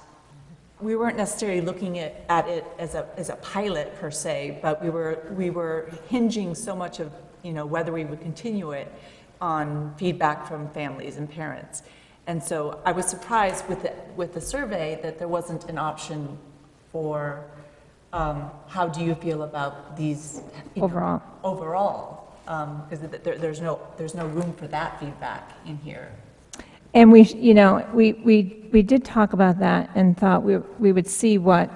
we weren't necessarily looking at, at it as a, as a pilot per se, but we were, we were hinging so much of, you know, whether we would continue it on feedback from families and parents. And so I was surprised with the, with the survey that there wasn't an option for, um, how do you feel about these? you know, Overall. Overall, because there, there's no, there's no room for that feedback in here. And we, you know, we, we, we did talk about that and thought we, we would see what,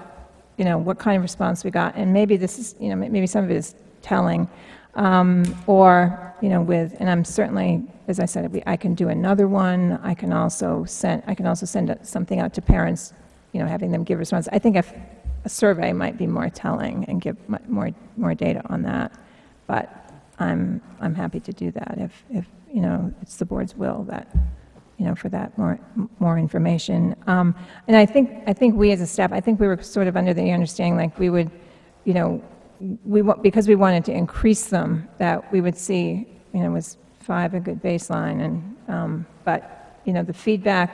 you know, what kind of response we got. And maybe this is, you know, maybe some of it is telling. Um, Or, you know, with, and I'm certainly, as I said, we- I can do another one. I can also send, I can also send something out to parents, you know, having them give response. I think if a survey might be more telling and give more, more data on that. But I'm, I'm happy to do that if, if, you know, it's the board's will that, you know, for that more, more information. Um, And I think, I think we as a staff, I think we were sort of under the understanding, like, we would, you know, we, wa- because we wanted to increase them, that we would see, you know, was five a good baseline, and, um, but, you know, the feedback,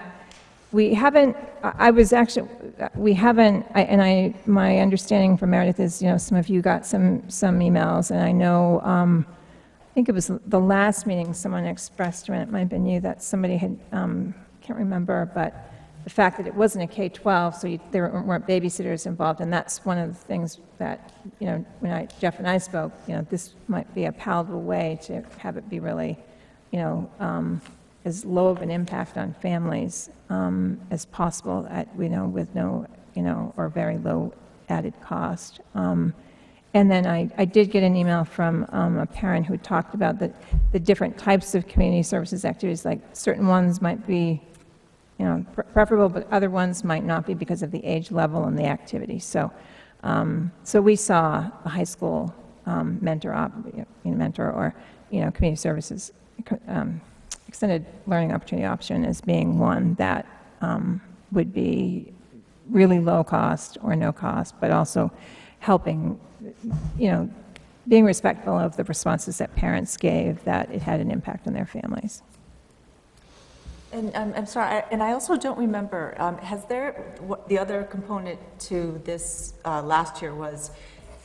we haven't, I was actually, we haven't, I- and I, my understanding from Meredith is, you know, some of you got some, some emails, and I know, um, I think it was the last meeting, someone expressed, and it might have been you, that somebody had, um, can't remember, but the fact that it wasn't a K-12, so you- there weren't babysitters involved, and that's one of the things that, you know, when I, Jeff and I spoke, you know, this might be a palatable way to have it be really, you know, um, as low of an impact on families um, as possible, at, you know, with no, you know, or very low added cost. Um, And then I, I did get an email from um, a parent who talked about the, the different types of community services activities, like certain ones might be, you know, pre- preferable, but other ones might not be because of the age level and the activity. So, um, so we saw a high school um, mentor, op, you know, mentor or, you know, community services, um, extended learning opportunity option as being one that um, would be really low cost or no cost, but also helping, you know, being respectful of the responses that parents gave, that it had an impact on their families. And um, I'm sorry, I- and I also don't remember, um, has there, what- the other component to this uh, last year was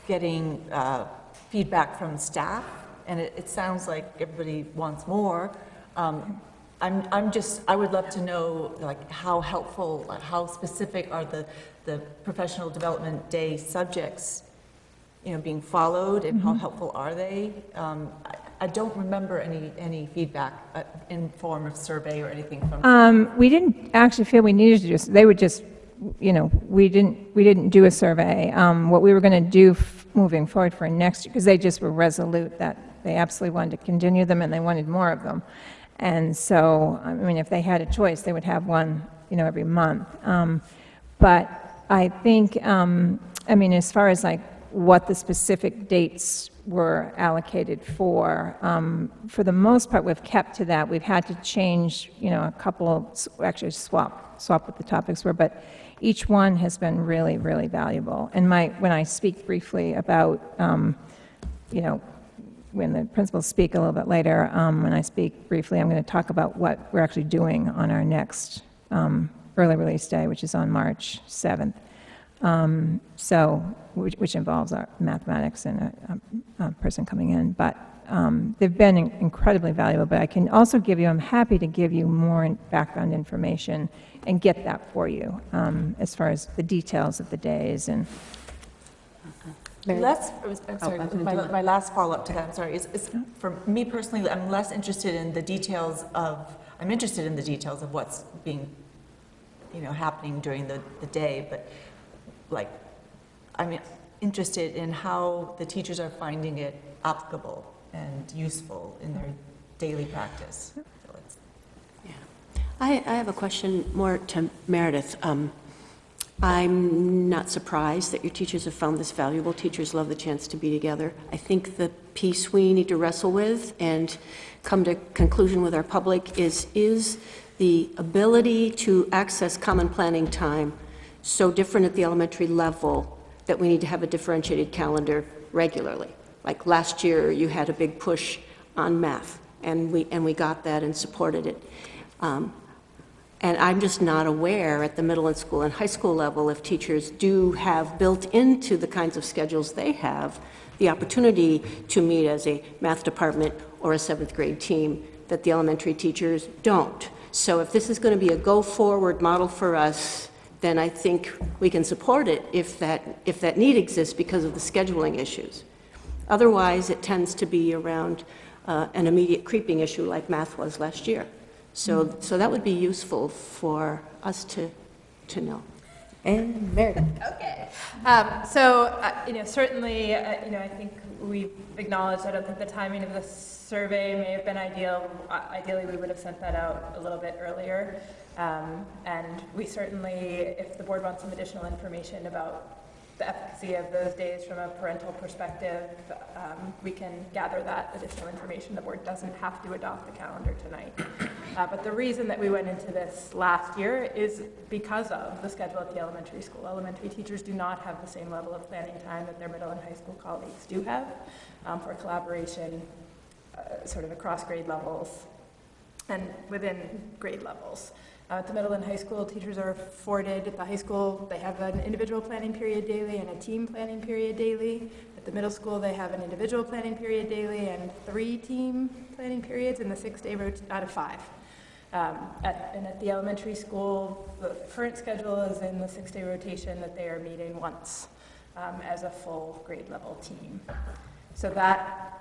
getting uh, feedback from staff, and it it sounds like everybody wants more. Um, I'm, I'm just, I would love to know, like, how helpful, like, how specific are the, the professional development day subjects, you know, being followed, and how Mhm. helpful are they? Um, I- I don't remember any, any feedback uh, in form of survey or anything from. Um, We didn't actually feel we needed to just, they would just, you know, we didn't, we didn't do a survey. Um, What we were going to do f- moving forward for next year, because they just were resolute that they absolutely wanted to continue them and they wanted more of them. And so, I mean, if they had a choice, they would have one, you know, every month. Um, But I think, um, I mean, as far as like what the specific dates were allocated for, um, for the most part, we've kept to that. We've had to change, you know, a couple, actually swap, swap what the topics were, but each one has been really, really valuable. And my, when I speak briefly about, um, you know, when the principals speak a little bit later, um, when I speak briefly, I'm going to talk about what we're actually doing on our next um, early release day, which is on March 7th. Um, So, which which involves our mathematics and a- a a person coming in. But um, they've been in- incredibly valuable, but I can also give you, I'm happy to give you more in- background information and get that for you, um, as far as the details of the days and Less, I'm sorry, I my, my last follow-up to that, I'm sorry, is, is, for me personally, I'm less interested in the details of, I'm interested in the details of what's being, you know, happening during the, the day, but like, I'm interested in how the teachers are finding it applicable and useful in their daily practice. So it's- I, I have a question more to Meredith. Um, I'm not surprised that your teachers have found this valuable. Teachers love the chance to be together. I think the piece we need to wrestle with and come to conclusion with our public is, is the ability to access common planning time so different at the elementary level that we need to have a differentiated calendar regularly. Like last year, you had a big push on math, and we, and we got that and supported it. Um, and I'm just not aware at the middle and school and high school level if teachers do have built into the kinds of schedules they have the opportunity to meet as a math department or a seventh grade team that the elementary teachers don't. So if this is going to be a go-forward model for us, then I think we can support it if that, if that need exists because of the scheduling issues. Otherwise, it tends to be around uh, an immediate creeping issue like math was last year. So, so that would be useful for us to, to know. And Meredith. Okay. Um, So, uh, you know, certainly, uh, you know, I think we've acknowledged, I don't think the timing of the survey may have been ideal. I- Ideally, we would have sent that out a little bit earlier. Um, And we certainly, if the board wants some additional information about the efficacy of those days from a parental perspective, um, we can gather that additional information. The board doesn't have to adopt the calendar tonight. Uh, But the reason that we went into this last year is because of the schedule at the elementary school. Elementary teachers do not have the same level of planning time that their middle and high school colleagues do have um, for collaboration, uh, sort of across grade levels and within grade levels. Uh, At the middle and high school, teachers are afforded, at the high school, they have an individual planning period daily and a team planning period daily. At the middle school, they have an individual planning period daily and three team planning periods in the six-day rot, out of five. Um, at- And at the elementary school, the current schedule is in the six-day rotation that they are meeting once um, as a full grade level team. So that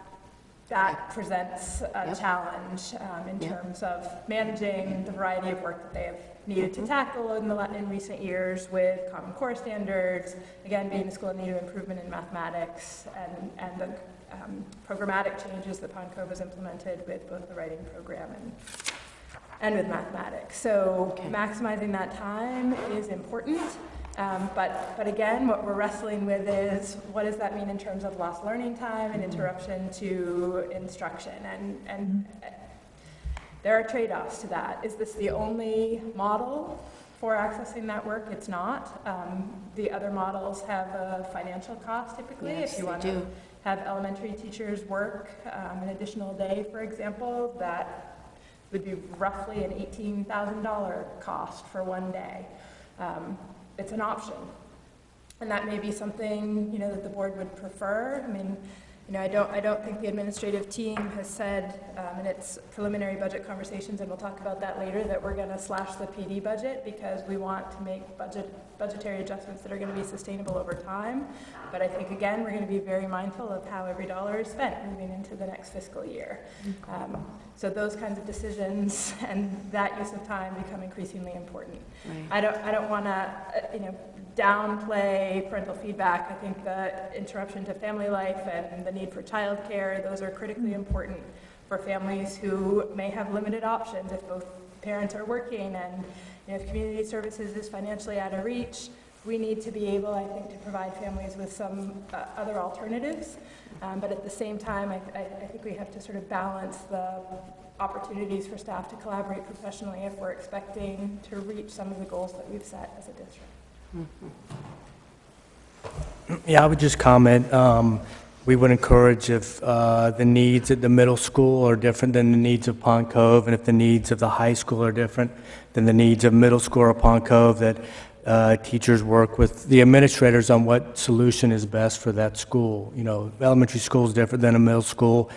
that presents a challenge um, in Yep. terms of managing the variety of work that they have needed to tackle in the, in recent years with Common Core standards, again, being a school in need of improvement in mathematics, and, and the um, programmatic changes that Pond Cove has implemented with both the writing program and, and with mathematics. So maximizing that time is important. Um, but, but again, what we're wrestling with is what does that mean in terms of lost learning time and interruption to instruction? And, and uh, there are trade-offs to that. Is this the only model for accessing that work? It's not. Um, the other models have a financial cost typically. Yes, if you want to have elementary teachers work um, an additional day, for example, that would be roughly an $18,000 cost for one day. Um, it's an option. And that may be something, you know, that the board would prefer. I mean, you know, I don't, I don't think the administrative team has said um, in its preliminary budget conversations, and we'll talk about that later, that we're going to slash the PD budget because we want to make budget, budgetary adjustments that are going to be sustainable over time. But I think, again, we're going to be very mindful of how every dollar is spent moving into the next fiscal year. Um, So those kinds of decisions and that use of time become increasingly important. Right. I don't, I don't want to, you know, downplay parental feedback. I think the interruption to family life and the need for childcare, those are critically important for families who may have limited options if both parents are working and, you know, if community services is financially out of reach. We need to be able, I think, to provide families with some uh, other alternatives. Um, But at the same time, I, I I think we have to sort of balance the opportunities for staff to collaborate professionally if we're expecting to reach some of the goals that we've set as a district. Yeah, I would just comment, um, we would encourage if uh, the needs at the middle school are different than the needs of Pond Cove, and if the needs of the high school are different than the needs of middle school or Pond Cove, that uh, teachers work with the administrators on what solution is best for that school. You know, elementary school is different than a middle school,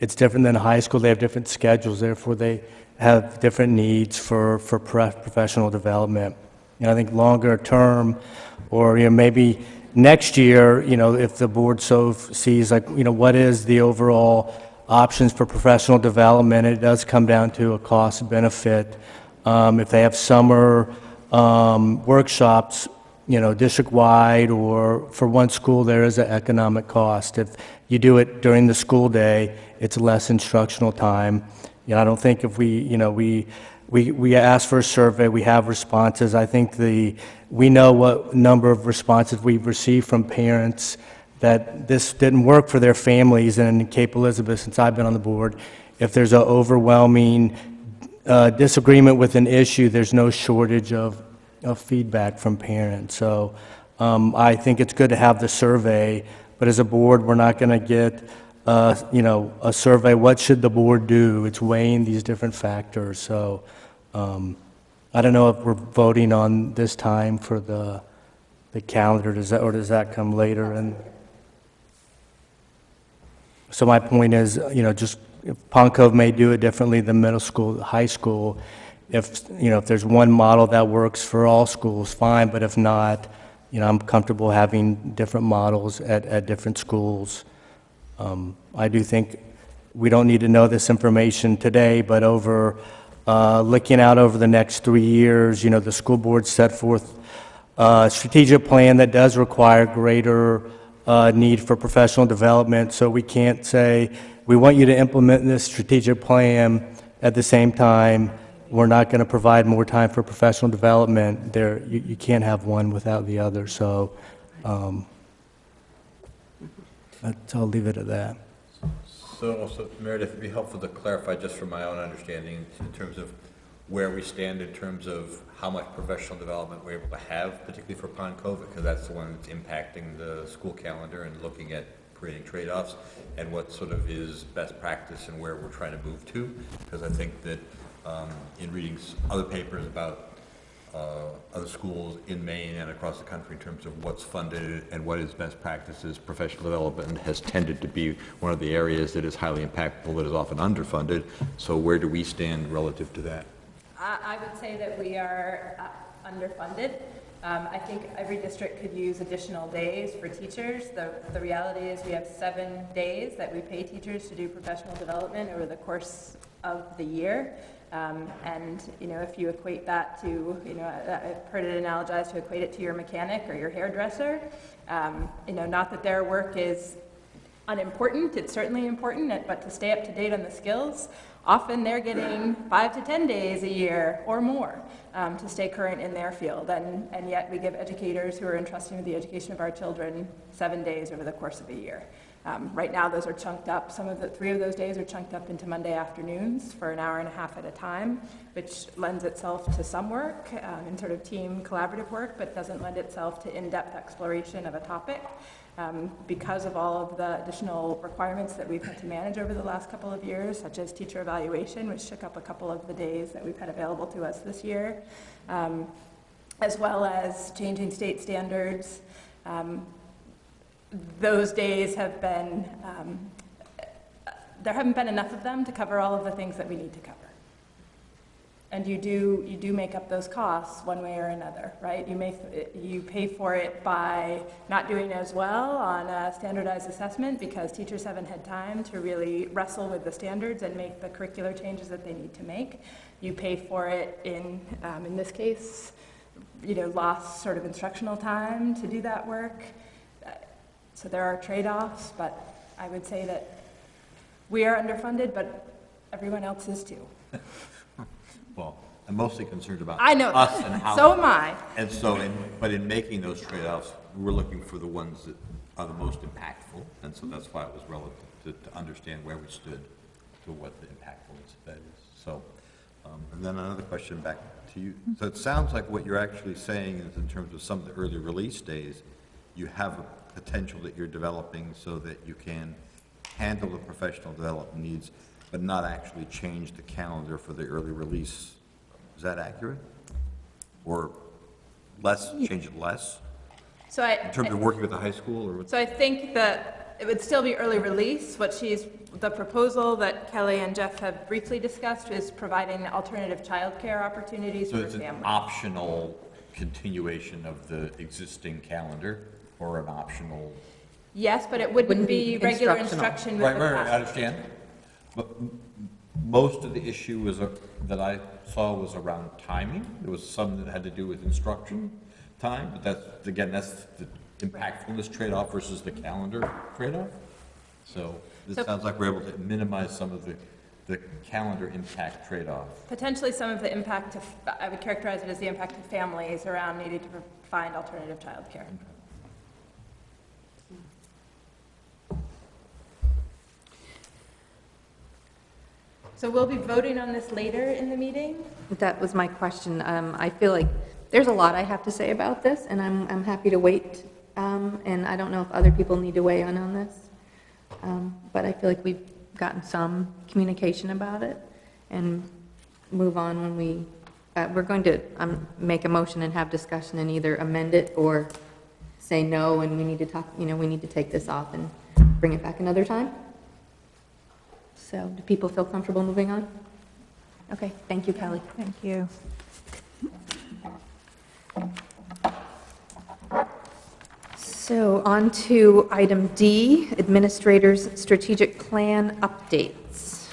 it's different than a high school, they have different schedules, therefore they have different needs for, for professional development. I think longer term, or, you know, maybe next year, you know, if the board so sees, like, you know, what is the overall options for professional development, it does come down to a cost benefit. Um, If they have summer um, workshops, you know, district-wide, or for one school, there is an economic cost. If you do it during the school day, it's less instructional time. You know, I don't think if we, you know, we, we, we ask for a survey, we have responses. I think the, we know what number of responses we've received from parents that this didn't work for their families, and in Cape Elizabeth, since I've been on the board, if there's an overwhelming uh, disagreement with an issue, there's no shortage of, of feedback from parents. So um, I think it's good to have the survey, but as a board, we're not going to get, uh, you know, a survey, what should the board do? It's weighing these different factors. So um, I don't know if we're voting on this time for the, the calendar, does that, or does that come later? And so my point is, you know, just, if Pond Cove may do it differently than middle school, high school. If, you know, if there's one model that works for all schools, fine, but if not, you know, I'm comfortable having different models at, at different schools. Um, I do think we don't need to know this information today, but over, uh, looking out over the next three years, you know, the school board set forth a strategic plan that does require greater uh, need for professional development. So we can't say, we want you to implement this strategic plan at the same time, we're not going to provide more time for professional development. There, you, you can't have one without the other. So um, that's- I'll leave it at that. So Meredith, it'd be helpful to clarify, just from my own understanding, in terms of where we stand in terms of how much professional development we're able to have, particularly for Pond Cove, because that's the one that's impacting the school calendar and looking at creating trade-offs, and what sort of is best practice and where we're trying to move to. Because I think that um, in reading other papers about uh, other schools in Maine and across the country in terms of what's funded and what is best practices, professional development has tended to be one of the areas that is highly impactful, that is often underfunded. So where do we stand relative to that? I, I would say that we are uh, underfunded. Um, I think every district could use additional days for teachers. The, the reality is we have seven days that we pay teachers to do professional development over the course of the year. Um, and, you know, if you equate that to, you know, I've heard it analogized to equate it to your mechanic or your hairdresser. Um, you know, not that their work is unimportant, it's certainly important, but to stay up to date on the skills, often they're getting five to 10 days a year or more um, to stay current in their field. And, and yet we give educators who are entrusted with the education of our children seven days over the course of a year. Um, right now, those are chunked up. Some of the three of those days are chunked up into Monday afternoons for an hour and a half at a time, which lends itself to some work um, and sort of team collaborative work, but doesn't lend itself to in-depth exploration of a topic. Um, because of all of the additional requirements that we've had to manage over the last couple of years, such as teacher evaluation, which took up a couple of the days that we've had available to us this year, um, as well as changing state standards. Um, those days have been, um, there haven't been enough of them to cover all of the things that we need to cover. And you do, you do make up those costs one way or another, right? You, may, you pay for it by not doing as well on a standardized assessment because teachers haven't had time to really wrestle with the standards and make the curricular changes that they need to make. You pay for it in, um, in this case, you know, lost sort of instructional time to do that work. So there are trade-offs, but I would say that we are underfunded, but everyone else is too. Well, I'm mostly concerned about I know us and how. So am I. And so, in- but in making those trade-offs, we're looking for the ones that are the most impactful. And so that's why it was relevant to, to understand where we stood to what the impactfulness of that is. So, um, and then another question back to you. So it sounds like what you're actually saying is in terms of some of the early release days, you have a potential that you're developing so that you can handle the professional development needs, but not actually change the calendar for the early release. Is that accurate? Or less, change it less? So I. In terms of working with the high school, or? So I think that it would still be early release. What she's, the proposal that Kelly and Jeff have briefly discussed is providing alternative childcare opportunities So for it's an optional continuation of the existing calendar, or an optional? Yes, but it wouldn't Wouldn't be be regular instructional. instruction with Right, the right, right, I classes. understand. But m- most of the issue was, a- that I saw was around timing. There was some that had to do with instruction time, but that's, again, that's the impactfulness trade-off versus the calendar trade-off. So this So- sounds like we're able to minimize some of the, the calendar impact trade-off. Potentially some of the impact to, f- I would characterize it as the impact to families around needing to find alternative child childcare. So we'll be voting on this later in the meeting? That was my question. Um, I feel like there's a lot I have to say about this, and I'm, I'm happy to wait. Um, And I don't know if other people need to weigh in on this. Um, But I feel like we've gotten some communication about it and move on when we, uh, we're going to um, make a motion and have discussion and either amend it or say no, and we need to talk, you know, we need to take this off and bring it back another time. So do people feel comfortable moving on? Okay, thank you, Kelly. Thank you. So on to item D, Administrator's Strategic Plan Updates.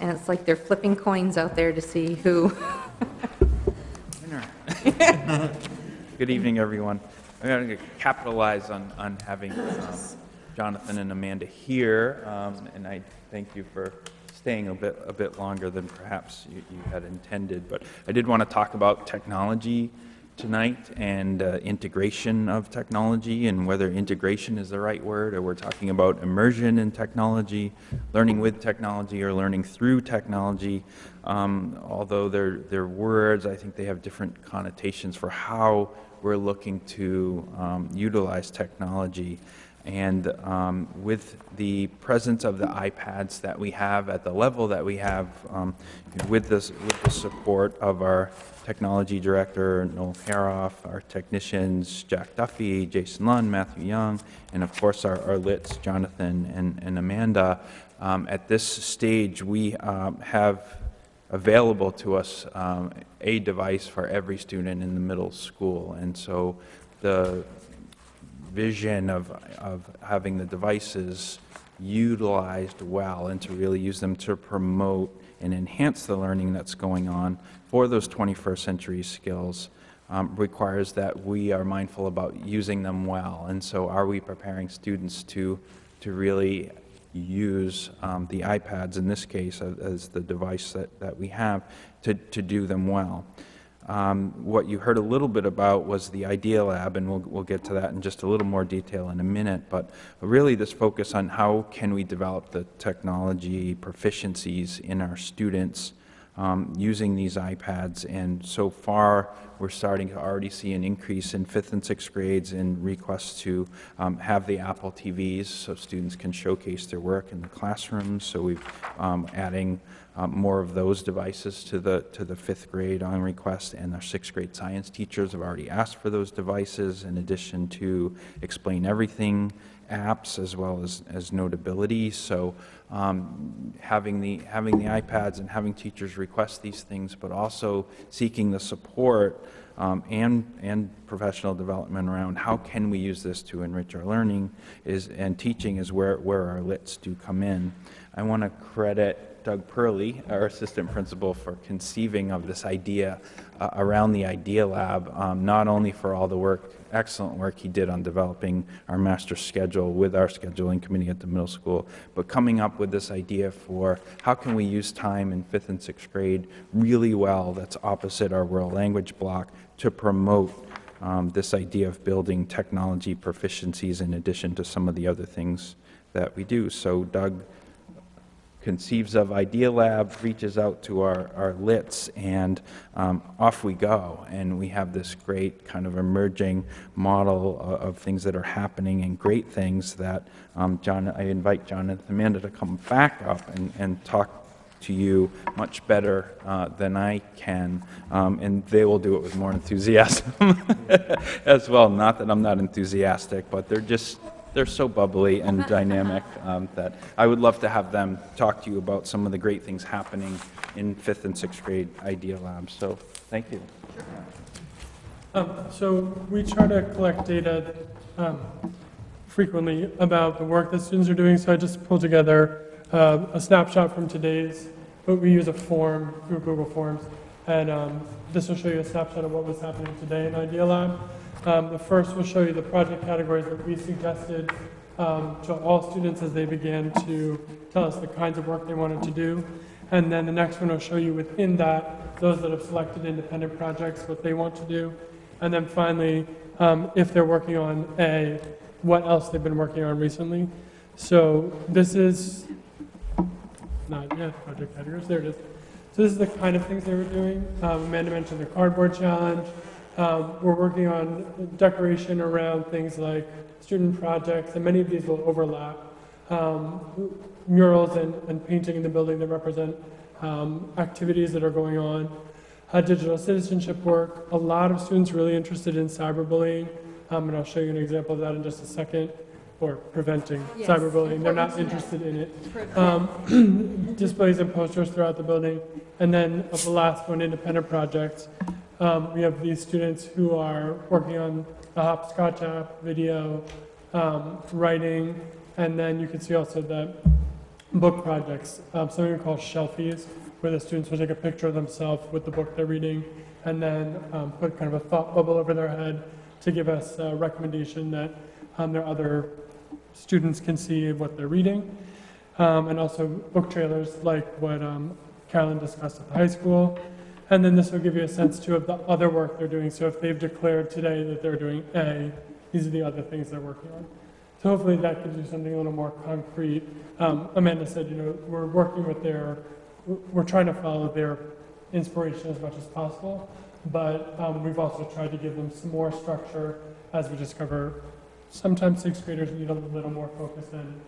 And it's like they're flipping coins out there to see who. Good evening, everyone. I'm going to capitalize on, on having um, Jonathan and Amanda here, um, and I thank you for staying a bit, a bit longer than perhaps you, you had intended. But I did want to talk about technology tonight and uh, integration of technology and whether integration is the right word or we're talking about immersion in technology, learning with technology or learning through technology. Um, although they're, they're words, I think they have different connotations for how we're looking to um, utilize technology. And um, with the presence of the iPads that we have at the level that we have, um, with, this, with the support of our technology director, Noel Haroff, our technicians, Jack Duffy, Jason Lund, Matthew Young, and of course our, our LITs, Jonathan and, and Amanda, um, at this stage we um, have available to us um, a device for every student in the middle school. And so the vision of, of having the devices utilized well and to really use them to promote and enhance the learning that's going on for those 21st century skills um, requires that we are mindful about using them well. And so are we preparing students to, to really use um, the iPads in this case as, as the device that, that we have to, to do them well? Um, What you heard a little bit about was the Idea Lab, and we'll, we'll get to that in just a little more detail in a minute, but really this focus on how can we develop the technology proficiencies in our students um, using these iPads, and so far, we're starting to already see an increase in fifth and sixth grades in requests to um, have the Apple TVs so students can showcase their work in the classrooms. So we've um, adding um, more of those devices to the to the fifth grade on request, and our sixth grade science teachers have already asked for those devices in addition to explain everything apps as well as, as notability. So um, having the having the iPads and having teachers request these things, but also seeking the support um, and and professional development around how can we use this to enrich our learning is and teaching is where where our lits do come in. I want to credit Doug Purley, our assistant principal, for conceiving of this idea uh, around the Idea Lab, um, not only for all the work, excellent work he did on developing our master schedule with our scheduling committee at the middle school, but coming up with this idea for how can we use time in fifth and sixth grade really well that's opposite our world language block to promote um, this idea of building technology proficiencies in addition to some of the other things that we do. So Doug conceives of Idea Lab, reaches out to our, our LITs, and um, off we go. And we have this great kind of emerging model of, of things that are happening and great things that um, John, I invite John and Amanda to come back up and, and talk to you much better uh, than I can, um, and they will do it with more enthusiasm as well. Not that I'm not enthusiastic, but they're just they're so bubbly and dynamic um, that I would love to have them talk to you about some of the great things happening in fifth and sixth grade Idea Labs. So thank you. Um, So we try to collect data um, frequently about the work that students are doing, so I just pulled together uh, a snapshot from today's, but we use a form through Google Forms, and um, this will show you a snapshot of what was happening today in Idea Lab. Um, The first will show you the project categories that we suggested um, to all students as they began to tell us the kinds of work they wanted to do. And then the next one will show you within that, those that have selected independent projects, what they want to do. And then finally, um, if they're working on A, what else they've been working on recently. So this is, not yet, project categories, there it is. So this is the kind of things they were doing. Um, Amanda mentioned the cardboard challenge. Um, we're working on decoration around things like student projects, and many of these will overlap. Um, murals and, and painting in the building that represent um, activities that are going on. Uh, digital citizenship work. A lot of students really interested in cyberbullying, um, and I'll show you an example of that in just a second. Or preventing Yes, cyberbullying. They're not interested in it. Um, displays and posters throughout the building. And then of the last one, independent projects. Um, we have these students who are working on a hopscotch app, video, um, writing, and then you can see also the book projects, um, something we call shelfies, where the students will take a picture of themselves with the book they're reading, and then um, put kind of a thought bubble over their head to give us a recommendation that um, their other students can see what they're reading. Um, and also book trailers like what um, Carolyn discussed at the high school. And then this will give you a sense too of the other work they're doing. So if they've declared today that they're doing A, these are the other things they're working on. So hopefully that gives you something a little more concrete. Um, Amanda said, you know, we're working with their, we're trying to follow their inspiration as much as possible, but um, we've also tried to give them some more structure as we discover sometimes sixth graders need a little more focus than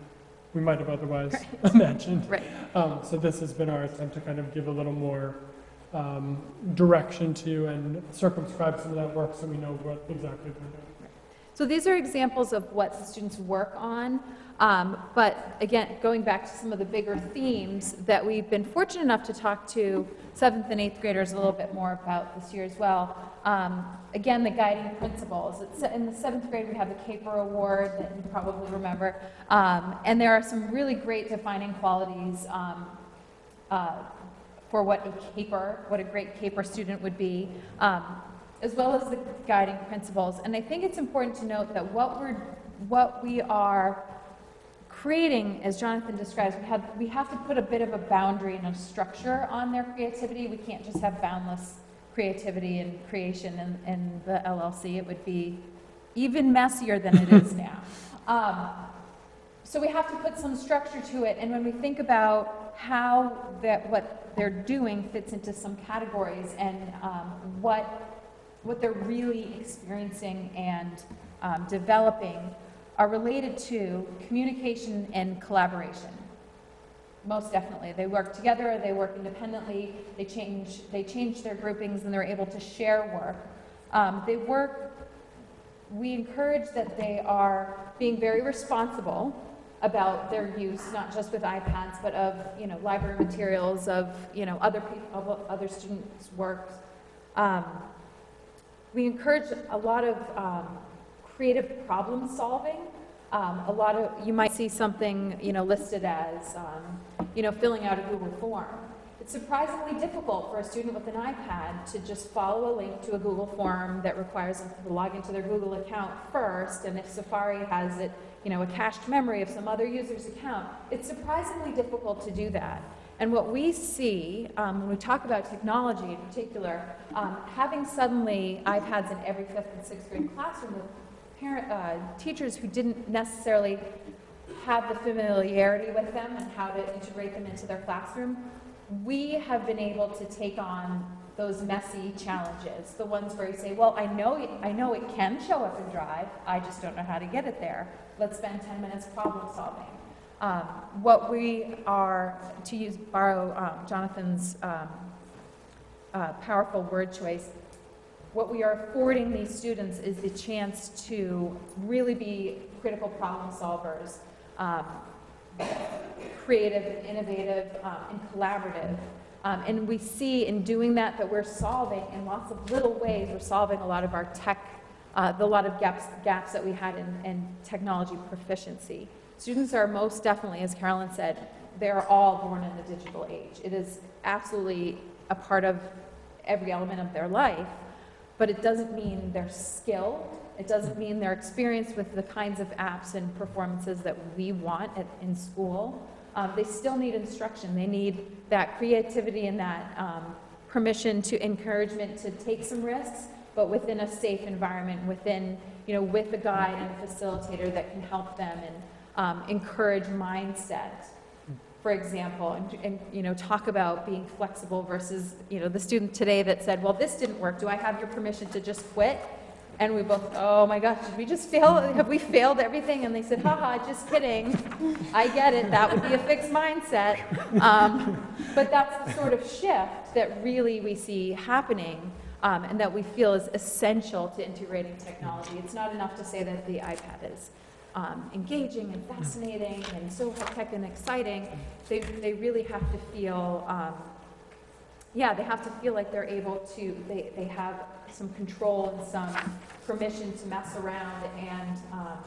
we might have otherwise imagined. Right. Um, so this has been our attempt to kind of give a little more um, direction to and circumscribe some of that work so we know what exactly they're doing. So these are examples of what the students work on. Um, But again, going back to some of the bigger themes that we've been fortunate enough to talk to seventh and eighth graders a little bit more about this year as well. Um, Again, the guiding principles. It's- In the seventh grade, we have the CAPER Award that you probably remember. Um, And there are some really great defining qualities um, uh, for what a caper, what a great caper student would be, um, as well as the guiding principles. And I think it's important to note that what we're, what we are creating, as Jonathan describes, we have, we have to put a bit of a boundary and a structure on their creativity. We can't just have boundless creativity and creation in, in the LLC. It would be even messier than it is now. Um, so we have to put some structure to it, and when we think about how that, what they're doing fits into some categories and um, what, what they're really experiencing and um, developing are related to communication and collaboration. Most definitely. They work together, they work independently, they change, they change their groupings, and they're able to share work. Um, they work, we encourage that they are being very responsible about their use, not just with iPads, but of, you know, library materials, of, you know, other people, other students' works. Um, we encourage a lot of um, creative problem solving. Um, a lot of, you might see something, you know, listed as, um, you know, filling out a Google form. Surprisingly difficult for a student with an iPad to just follow a link to a Google form that requires them to log into their Google account first, and if Safari has it, you know, a cached memory of some other user's account, it's surprisingly difficult to do that. And what we see um, when we talk about technology in particular, um, having suddenly iPads in every fifth and sixth grade classroom with parent, uh, teachers who didn't necessarily have the familiarity with them and how to integrate them into their classroom, we have been able to take on those messy challenges, the ones where you say, well, I know, it, I know it can show up in Drive, I just don't know how to get it there. Let's spend 10 minutes problem solving. Um, what we are, to use, borrow um, Jonathan's um, uh, powerful word choice, what we are affording these students is the chance to really be critical problem solvers, um, creative and innovative um, and collaborative. Um, and we see in doing that that we're solving in lots of little ways, we're solving a lot of our tech, uh, the lot of gaps, gaps that we had in, in technology proficiency. Students are most definitely, as Carolyn said, they're all born in the digital age. It is absolutely a part of every element of their life, but it doesn't mean they're skilled. It doesn't mean they're experienced with the kinds of apps and performances that we want at, in school. Um, they still need instruction. They need that creativity and that um, permission to encouragement to take some risks, but within a safe environment, within, you know, with a guide and a facilitator that can help them and um, encourage mindset for example, and, and, you know, talk about being flexible versus, you know, the student today that said, well, this didn't work, do I have your permission to just quit? And we both, oh my gosh, did we just fail? Have we failed everything? And they said, haha, just kidding. I get it, that would be a fixed mindset. Um, but that's the sort of shift that really we see happening um, and that we feel is essential to integrating technology. It's not enough to say that the iPad is um, engaging and fascinating and so high-tech and exciting, they, they really have to feel, um, yeah, they have to feel like they're able to, they, they have some control and some permission to mess around and, um,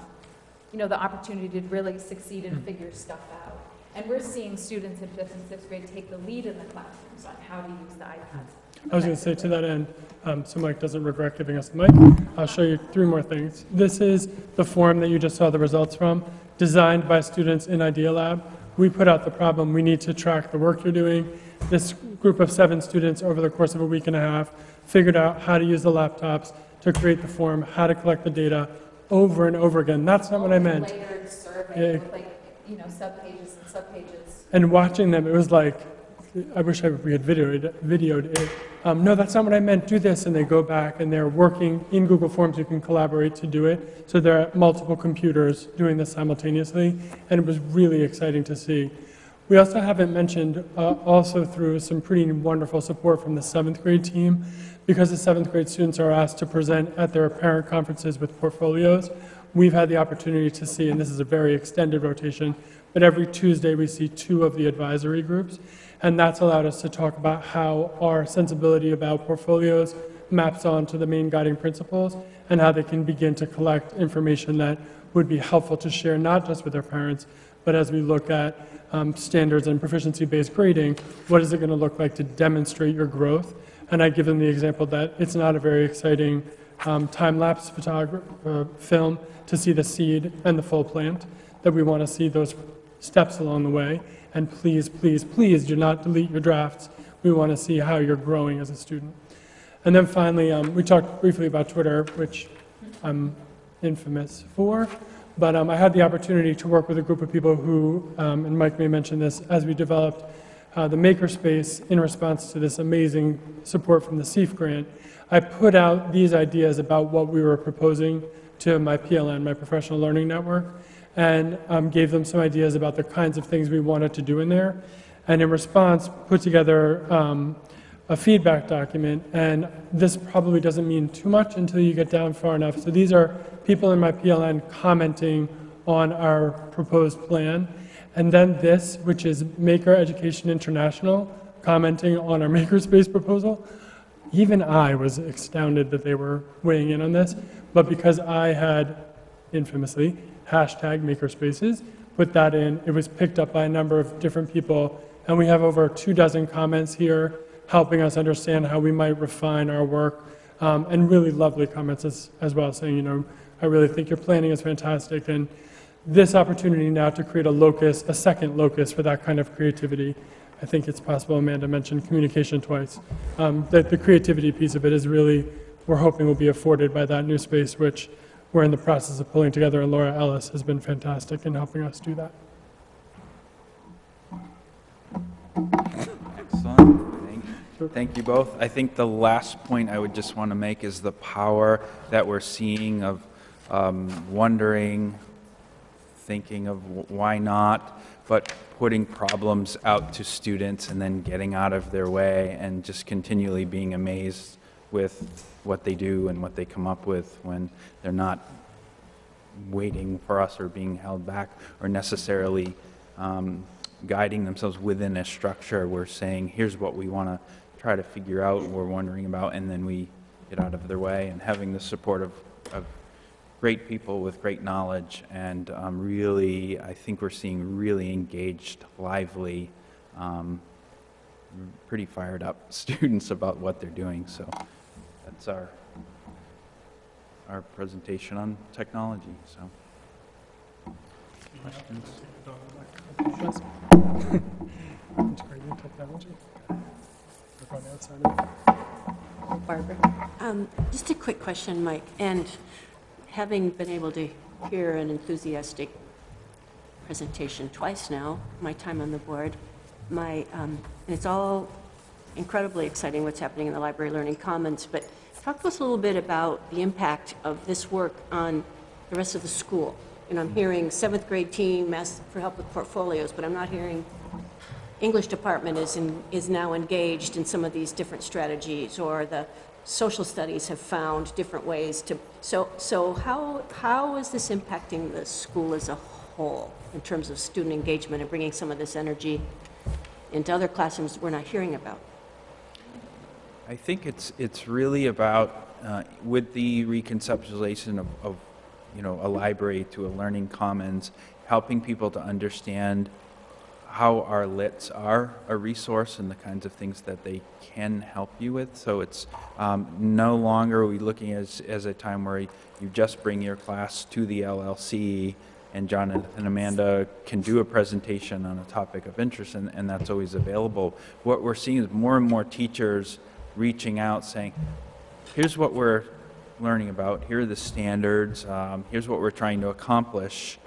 you know, the opportunity to really succeed and figure stuff out. And we're seeing students in fifth and sixth grade take the lead in the classrooms on how to use the iPads. I was going to say to that end, um, so Mike doesn't regret giving us the mic, I'll show you three more things. This is the form that you just saw the results from, designed by students in Idea Lab. We put out the problem, we need to track the work you're doing. This group of seven students over the course of a week and a half figured out how to use the laptops to create the form, how to collect the data over and over again. That's not what I meant. Layered survey with like, you know, subpages and subpages. And watching them, it was like, I wish I, we had videoed, videoed it. Um, no, that's not what I meant. Do this, and they go back and they're working in Google Forms. You can collaborate to do it. So there are multiple computers doing this simultaneously, and it was really exciting to see. We also haven't mentioned, uh, also through some pretty wonderful support from the seventh grade team, because the seventh grade students are asked to present at their parent conferences with portfolios, we've had the opportunity to see, and this is a very extended rotation, but every Tuesday we see two of the advisory groups, and that's allowed us to talk about how our sensibility about portfolios maps onto the main guiding principles and how they can begin to collect information that would be helpful to share not just with their parents, but as we look at um, standards and proficiency-based grading, what is it going to look like to demonstrate your growth? And I give them the example that it's not a very exciting um, time-lapse photog- uh, film to see the seed and the full plant, that we want to see those steps along the way. And please, please, please do not delete your drafts. We want to see how you're growing as a student. And then finally, um, we talked briefly about Twitter, which I'm infamous for. But um, I had the opportunity to work with a group of people who, um, and Mike may mention this, as we developed uh, the Makerspace in response to this amazing support from the CEF grant, I put out these ideas about what we were proposing to my PLN, my Professional Learning Network, and um, gave them some ideas about the kinds of things we wanted to do in there. And in response, put together um, a feedback document, and this probably doesn't mean too much until you get down far enough. So these are people in my PLN commenting on our proposed plan, and then this, which is Maker Education International, commenting on our Makerspace proposal. Even I was astounded that they were weighing in on this, but because I had infamously hashtag Makerspaces, put that in, it was picked up by a number of different people, and we have over two dozen comments here helping us understand how we might refine our work, um, and really lovely comments as, as well, saying, you know, I really think your planning is fantastic, and this opportunity now to create a locus, a second locus for that kind of creativity. I think it's possible Amanda mentioned communication twice. Um, that the creativity piece of it is really, we're hoping will be afforded by that new space, which we're in the process of pulling together, and Laura Ellis has been fantastic in helping us do that. Excellent. Thank you. Thank you both. I think the last point I would just want to make is the power that we're seeing of um, wondering, thinking of why not, but putting problems out to students and then getting out of their way and just continually being amazed with what they do and what they come up with when they're not waiting for us or being held back or necessarily um, guiding themselves within a structure. We're saying, here's what we want to try to figure out, we're wondering about, and then we get out of their way. And having the support of, of great people with great knowledge, and um, really, I think we're seeing really engaged, lively, um, pretty fired up students about what they're doing. So that's our our presentation on technology. So, questions? Integrating technology. We're going outside of- Barbara? Um, Just a quick question, Mike, and having been able to hear an enthusiastic presentation twice now, my time on the board, my, um, it's all incredibly exciting what's happening in the Library Learning Commons, but talk to us a little bit about the impact of this work on the rest of the school. And I'm hearing seventh grade team ask for help with portfolios, but I'm not hearing English department is, in, is now engaged in some of these different strategies, or the social studies have found different ways to. So, so how, how is this impacting the school as a whole in terms of student engagement and bringing some of this energy into other classrooms we're not hearing about? I think it's it's really about uh, with the reconceptualization of, of you know a library to a learning commons, helping people to understand how our lits are a resource and the kinds of things that they can help you with. So it's um, no longer are we looking as, as a time where you just bring your class to the LLC and Jonathan and Amanda can do a presentation on a topic of interest and, and that's always available. What we're seeing is more and more teachers reaching out saying, here's what we're learning about, here are the standards, um, here's what we're trying to accomplish.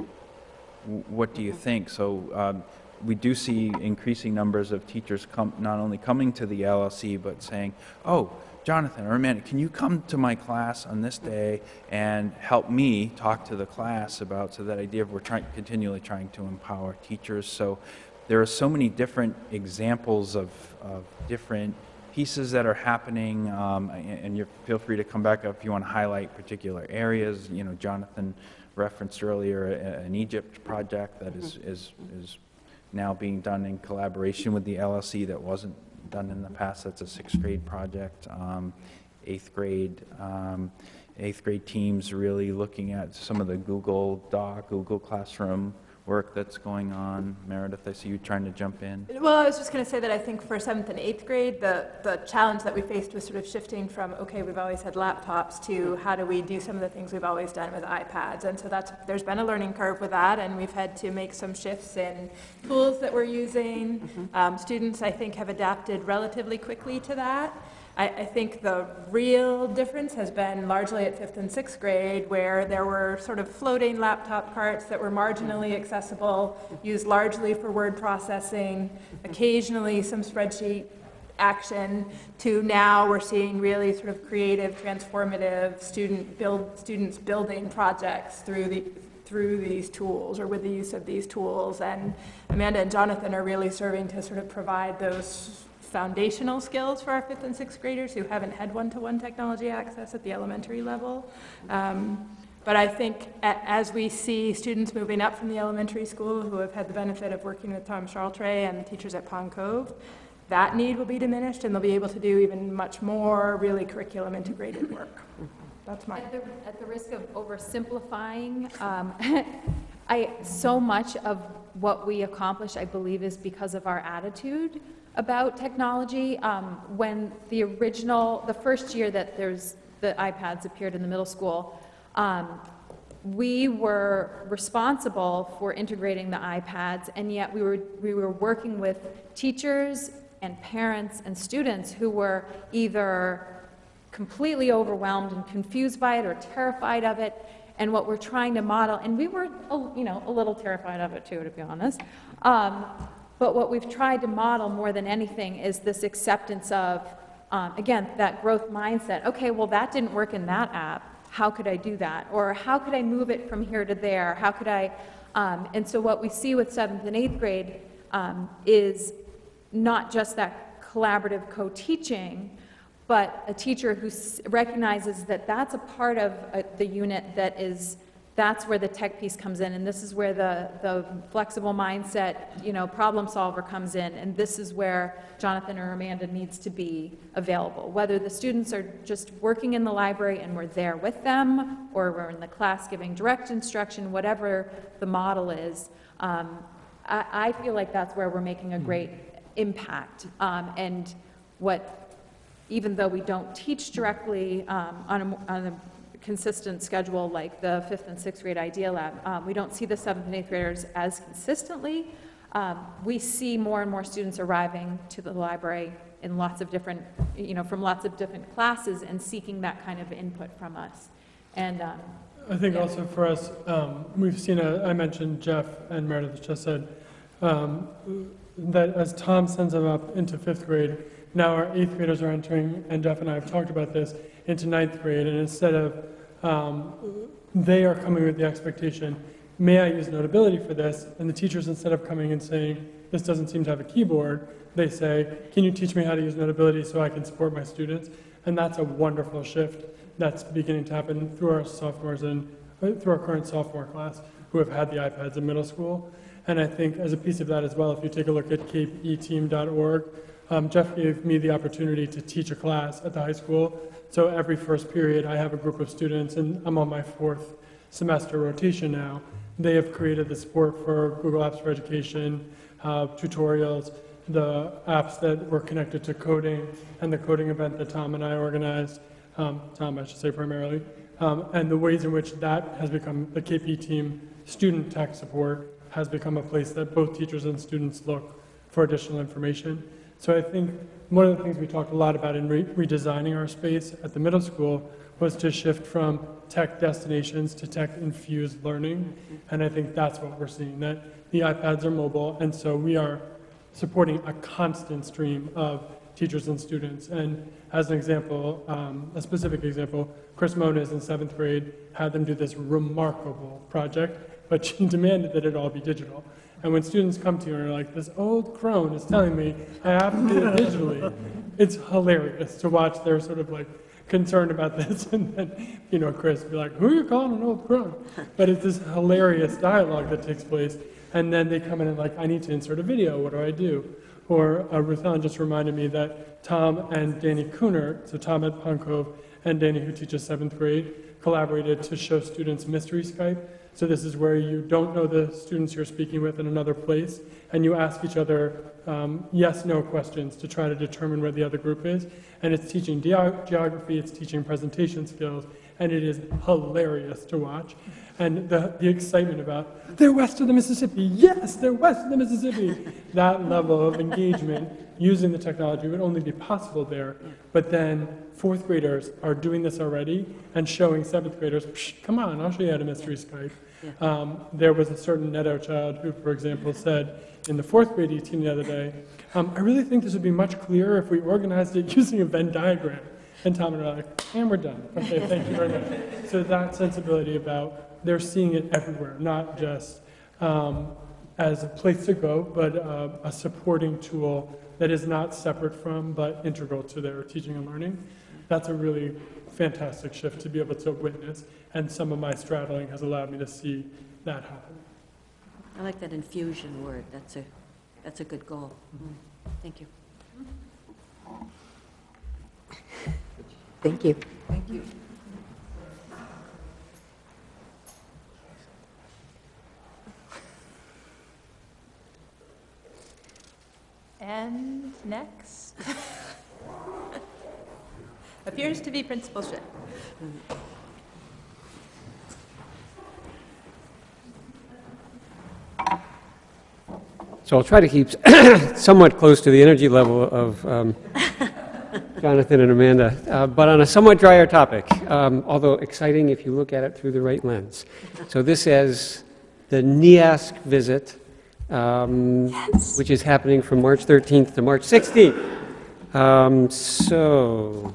What do you think? So um, we do see increasing numbers of teachers come, not only coming to the LLC, but saying, oh, Jonathan or Amanda, can you come to my class on this day and help me talk to the class about, so that idea of we're trying, continually trying to empower teachers. So there are so many different examples of, of different pieces that are happening, um, and, you feel free to come back up if you want to highlight particular areas. You know, Jonathan referenced earlier an Egypt project that is, is, is now being done in collaboration with the LLC that wasn't done in the past. That's a sixth grade project. Um, eighth grade, um, eighth grade teams really looking at some of the Google Doc, Google Classroom work that's going on. Meredith, I see you trying to jump in. Well, I was just going to say that I think for seventh and eighth grade, the, the challenge that we faced was sort of shifting from, okay, we've always had laptops to how do we do some of the things we've always done with iPads? And so that's, there's been a learning curve with that, and we've had to make some shifts in tools that we're using. Um, students, I think, have adapted relatively quickly to that. I, I think the real difference has been largely at fifth and sixth grade, where there were sort of floating laptop carts that were marginally accessible, used largely for word processing, occasionally some spreadsheet action, to now we're seeing really sort of creative, transformative student build, students building projects through the, through these tools or with the use of these tools. And Amanda and Jonathan are really serving to sort of provide those foundational skills for our fifth and sixth graders who haven't had one-to-one technology access at the elementary level. Um, but I think as we see students moving up from the elementary school who have had the benefit of working with Tom Charltre and the teachers at Pond Cove, that need will be diminished and they'll be able to do even much more really curriculum integrated work. That's my. At the, at the risk of oversimplifying, um, I, so much of what we accomplish, I believe, is because of our attitude about technology. Um, When the original, the first year that there's, the iPads appeared in the middle school, um, we were responsible for integrating the iPads, and yet we were, we were working with teachers and parents and students who were either completely overwhelmed and confused by it or terrified of it. And what we're trying to model, and we were, you know, a little terrified of it too, to be honest. Um, but what we've tried to model more than anything is this acceptance of, um, again, that growth mindset. Okay, well, that didn't work in that app. How could I do that? Or how could I move it from here to there? How could I? Um, and so what we see with seventh and eighth grade um, is not just that collaborative co-teaching, but a teacher who recognizes that that's a part of uh, the unit that is, that's where the tech piece comes in, and this is where the, the flexible mindset, you know, problem solver comes in, and this is where Jonathan or Amanda needs to be available. Whether the students are just working in the library and we're there with them, or we're in the class giving direct instruction, whatever the model is, um, I, I feel like that's where we're making a great impact. Um, and what, even though we don't teach directly um, on, a, on a consistent schedule like the fifth and sixth grade Idea Lab, um, we don't see the seventh and eighth graders as consistently. Um, we see more and more students arriving to the library in lots of different, you know, from lots of different classes and seeking that kind of input from us. And um, I think also for us, um, we've seen, a- I mentioned Jeff and Meredith just said, um, that as Tom sends them up into fifth grade, now our eighth graders are entering, and Jeff and I have talked about this, into ninth grade, and instead of, um, they are coming with the expectation, may I use Notability for this? And the teachers, instead of coming and saying, this doesn't seem to have a keyboard, they say, can you teach me how to use Notability so I can support my students? And that's a wonderful shift that's beginning to happen through our sophomores and, uh, through our current sophomore class who have had the iPads in middle school. And I think as a piece of that as well, if you take a look at capeeteam.org, um, Jeff gave me the opportunity to teach a class at the high school. So every first period, I have a group of students, and I'm on my fourth semester rotation now. They have created the support for Google Apps for Education, uh, tutorials, the apps that were connected to coding, and the coding event that Tom and I organized, um, Tom, I should say primarily, um, and the ways in which that has become, the KP team student tech support has become a place that both teachers and students look for additional information. So I think one of the things we talked a lot about in re- redesigning our space at the middle school was to shift from tech destinations to tech infused learning. And I think that's what we're seeing, that the iPads are mobile, and so we are supporting a constant stream of teachers and students. And as an example, um, a specific example, Chris Moniz in seventh grade had them do this remarkable project, but she demanded that it all be digital. And when students come to you and are like, this old crone is telling me I have to do it digitally, it's hilarious to watch their sort of like concern about this. And then, you know, Chris be like, who are you calling an old crone? But it's this hilarious dialogue that takes place. And then they come in and like, I need to insert a video. What do I do? Or uh, just reminded me that Tom and Danny Cooner, so Tom at Pond Cove and Danny, who teaches seventh grade, collaborated to show students mystery Skype. So this is where you don't know the students you're speaking with in another place, and you ask each other um, yes/no questions to try to determine where the other group is. And it's teaching geo- geography, it's teaching presentation skills, and it is hilarious to watch. And the, the excitement about, they're west of the Mississippi, yes, they're west of the Mississippi. that level of engagement using the technology would only be possible there. But then fourth graders are doing this already and showing seventh graders, "Psh, come on, I'll show you how to mystery Skype. Um, there was a certain Neto child who, for example, said in the fourth grade team the other day, um, I really think this would be much clearer if we organized it using a Venn diagram. And Tom and I are like, and we're done. Okay, thank you very much. So that sensibility about they're seeing it everywhere, not just um, as a place to go, but uh, a supporting tool that is not separate from, but integral to their teaching and learning. That's a really fantastic shift to be able to witness, and some of my straddling has allowed me to see that happen. I like that infusion word. That's a, that's a good goal. Mm. Thank you. Thank you. Thank you. And next appears to be Principal Shedd. So I'll try to keep somewhat close to the energy level of um, Jonathan and Amanda, uh, but on a somewhat drier topic, um, although exciting if you look at it through the right lens. So this is the NEASC visit, um, which is happening from March 13th to March 16th. Um, So,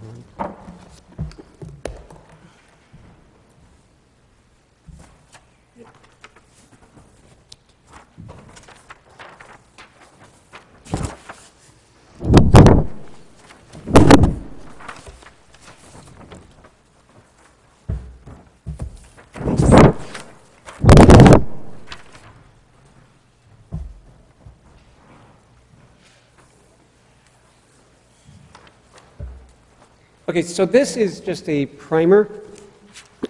Okay, so this is just a primer.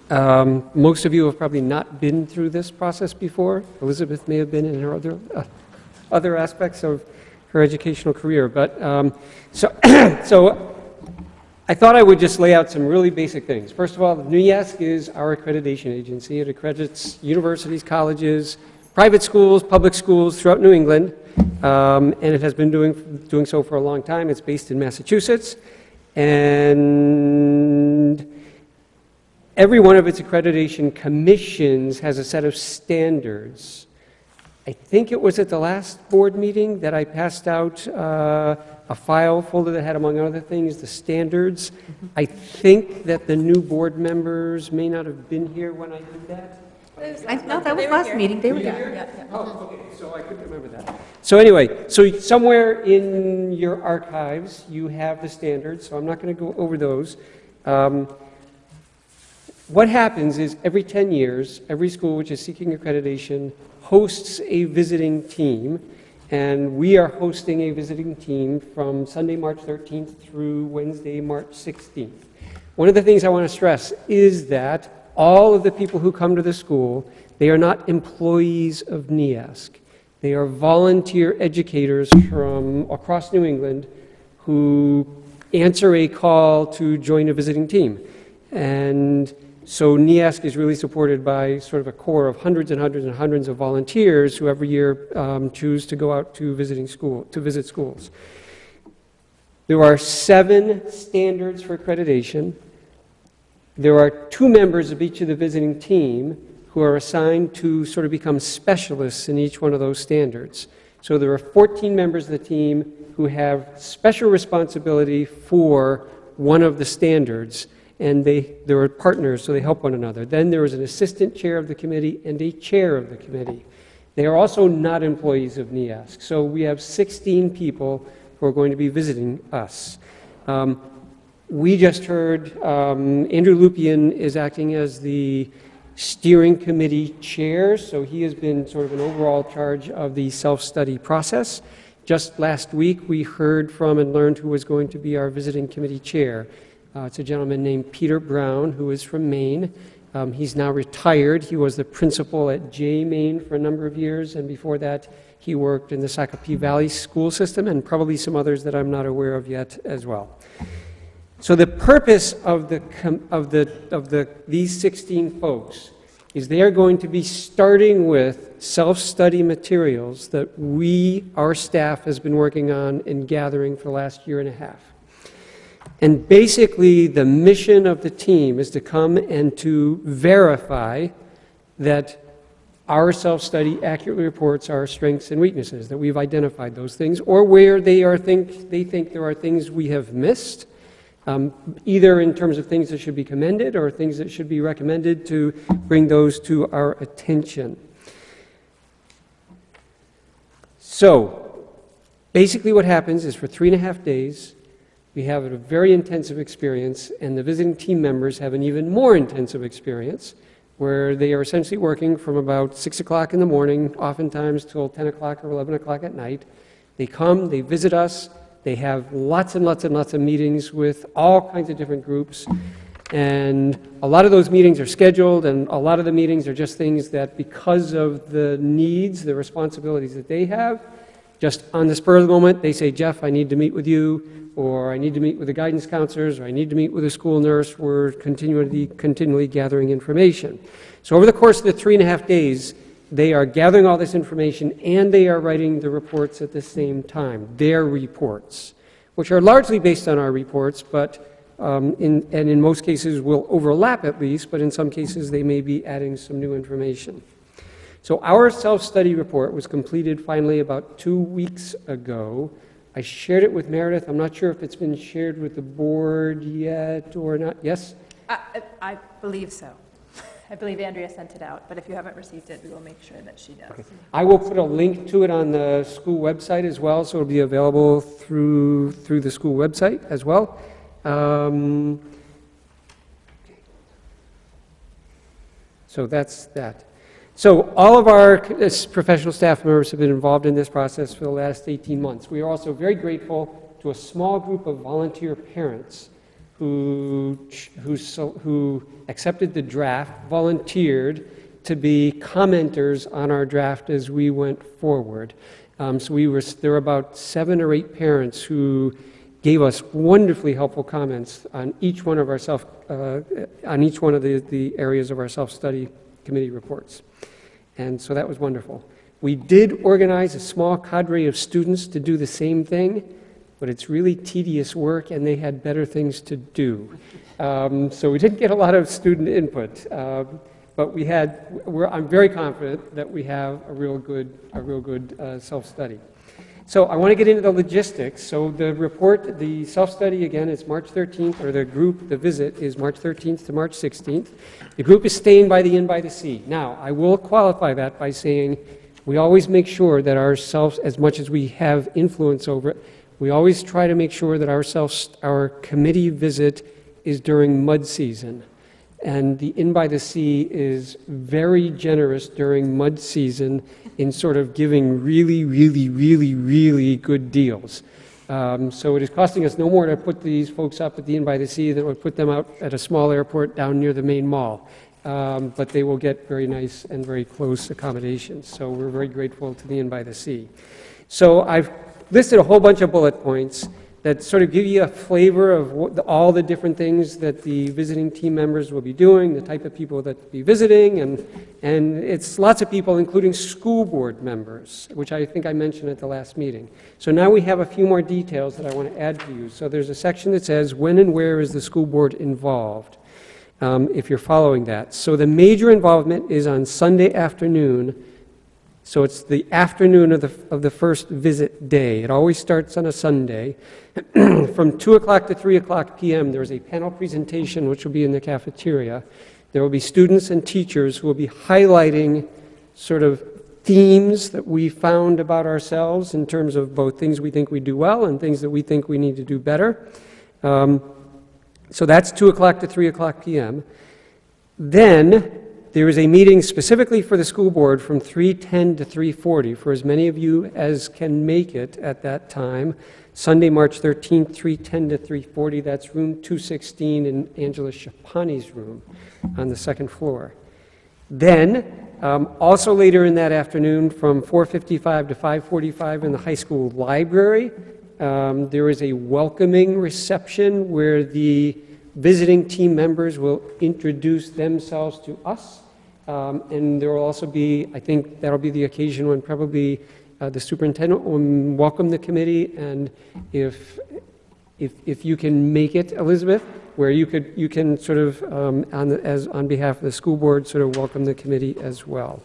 Um, Most of you have probably not been through this process before. Elizabeth may have been in her other, uh, other aspects of her educational career. But, um, so, so I thought I would just lay out some really basic things. First of all, NEASC is our accreditation agency. It accredits universities, colleges, private schools, public schools throughout New England, um, and it has been doing, doing so for a long time. It's based in Massachusetts. And every one of its accreditation commissions has a set of standards. I think it was at the last board meeting that I passed out uh, a file folder that had, among other things, the standards. I think that the new board members may not have been here when I did that. I, no, that was last meeting, they were Were you there. here? Oh, okay, so I couldn't remember that. So anyway, so somewhere in your archives, you have the standards, so I'm not going to go over those. Um, What happens is, every 10 years, every school which is seeking accreditation hosts a visiting team, and we are hosting a visiting team from Sunday, March 13th through Wednesday, March 16th. One of the things I want to stress is that all of the people who come to the school, they are not employees of NEASC. They are volunteer educators from across New England who answer a call to join a visiting team. And so NEASC is really supported by sort of a core of hundreds and hundreds and hundreds of volunteers who every year um, choose to go out to visiting school, to visit schools. There are seven standards for accreditation. There are two members of each of the visiting team who are assigned to sort of become specialists in each one of those standards. So there are 14 members of the team who have special responsibility for one of the standards, and they, there are partners, so they help one another. Then there is an assistant chair of the committee and a chair of the committee. They are also not employees of NEASC. So we have 16 people who are going to be visiting us. Um, we just heard um, Andrew Lupian is acting as the steering committee chair, so he has been sort of an overall charge of the self-study process. Just last week, we heard from and learned who was going to be our visiting committee chair. Uh, it's a gentleman named Peter Brown, who is from Maine. Um, he's now retired. He was the principal at J Maine for a number of years, and before that, he worked in the Sacopee Valley school system and probably some others that I'm not aware of yet as well. So the purpose of the of the of the these 16 folks is they are going to be starting with self-study materials that we our staff has been working on and gathering for the last year and a half. And basically the mission of the team is to come and to verify that our self-study accurately reports our strengths and weaknesses, that we've identified those things, or where they, are think, they think there are things we have missed, um, either in terms of things that should be commended or things that should be recommended to bring those to our attention. So, basically, what happens is for three and a half days, we have a very intensive experience, and the visiting team members have an even more intensive experience where they are essentially working from about 6 o'clock in the morning, oftentimes till 10 o'clock or 11 o'clock at night. They come, they visit us, they have lots and lots and lots of meetings with all kinds of different groups. And a lot of those meetings are scheduled, and a lot of the meetings are just things that, because of the needs, the responsibilities that they have, just on the spur of the moment, they say, Jeff, I need to meet with you, or I need to meet with the guidance counselors, or I need to meet with a school nurse. We're continually, continually gathering information. So over the course of the three and a half days, they are gathering all this information and they are writing the reports at the same time, their reports, which are largely based on our reports, but um, in, and in most cases will overlap at least, but in some cases they may be adding some new information. So our self-study report was completed finally about two weeks ago. I shared it with Meredith. I'm not sure if it's been shared with the board yet or not. Yes? I, I believe so. I believe Andrea sent it out, but if you haven't received it, we will make sure that she does. Okay. I will put a link to it on the school website as well, so it'll be available through, through the school website as well. Um, so that's that. So all of our professional staff members have been involved in this process for the last 18 months. We are also very grateful to a small group of volunteer parents who, who, who accepted the draft, volunteered to be commenters on our draft as we went forward. Um, so we were, there were about seven or eight parents who gave us wonderfully helpful comments on each one of our self, uh, on each one of the, the areas of our self-study committee reports. And so that was wonderful. We did organize a small cadre of students to do the same thing, but it's really tedious work and they had better things to do. Um, so we didn't get a lot of student input. Um, but we had, I'm very confident that we have a real good, a real good uh, self-study. So I want to get into the logistics. So the report, the self-study again is March 13th, or the group, the visit is March 13th to March 16th. The group is staying by the Inn by the Sea. Now, I will qualify that by saying we always make sure that ourselves, as much as we have influence over it, we always try to make sure that our, our committee visit is during mud season. And the Inn by the Sea is very generous during mud season in sort of giving really, really, really, really good deals. Um, so it is costing us no more to put these folks up at the Inn by the Sea than would put them out at a small airport down near the Maine Mall. Um, but they will get very nice and very close accommodations. So we're very grateful to the Inn by the Sea. So I've listed a whole bunch of bullet points that sort of give you a flavor of what, the, all the different things that the visiting team members will be doing, the type of people that will be visiting, and, and it's lots of people, including school board members, which I think I mentioned at the last meeting. So now we have a few more details that I want to add to you. So there's a section that says, when and where is the school board involved? Um, if you're following that. So the major involvement is on Sunday afternoon so it's the afternoon of the, of the first visit day. It always starts on a Sunday. From 2 o'clock to 3 o'clock p.m., there's a panel presentation which will be in the cafeteria. There will be students and teachers who will be highlighting sort of themes that we found about ourselves in terms of both things we think we do well and things that we think we need to do better. Um, so that's 2 o'clock to 3 o'clock p.m. Then there is a meeting specifically for the school board from 3:10 to 3:40 for as many of you as can make it at that time. Sunday, March 13th, 3:10 to 3:40. That's room 216 in Angela Shapani's room on the second floor. Then, um, also later in that afternoon, from 4:55 to 5:45 in the high school library, um, there is a welcoming reception where the visiting team members will introduce themselves to us. Um, and there will also be, I think that'll be the occasion when probably uh, the superintendent will welcome the committee. And if, if, if you can make it, Elizabeth, where you could, you can sort of, um, on, the- as, on behalf of the school board, sort of welcome the committee as well.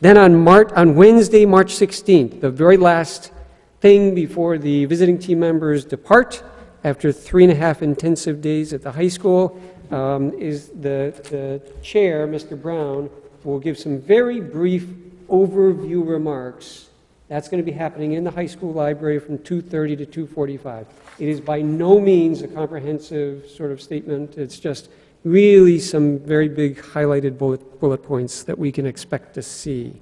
Then on March, on Wednesday, March 16th, the very last thing before the visiting team members depart, after three and a half intensive days at the high school, um, is the, the chair, Mr. Brown, will give some very brief overview remarks. That's going to be happening in the high school library from 2:30 to 2:45. It is by no means a comprehensive sort of statement. It's just really some very big highlighted bullet, bullet points that we can expect to see.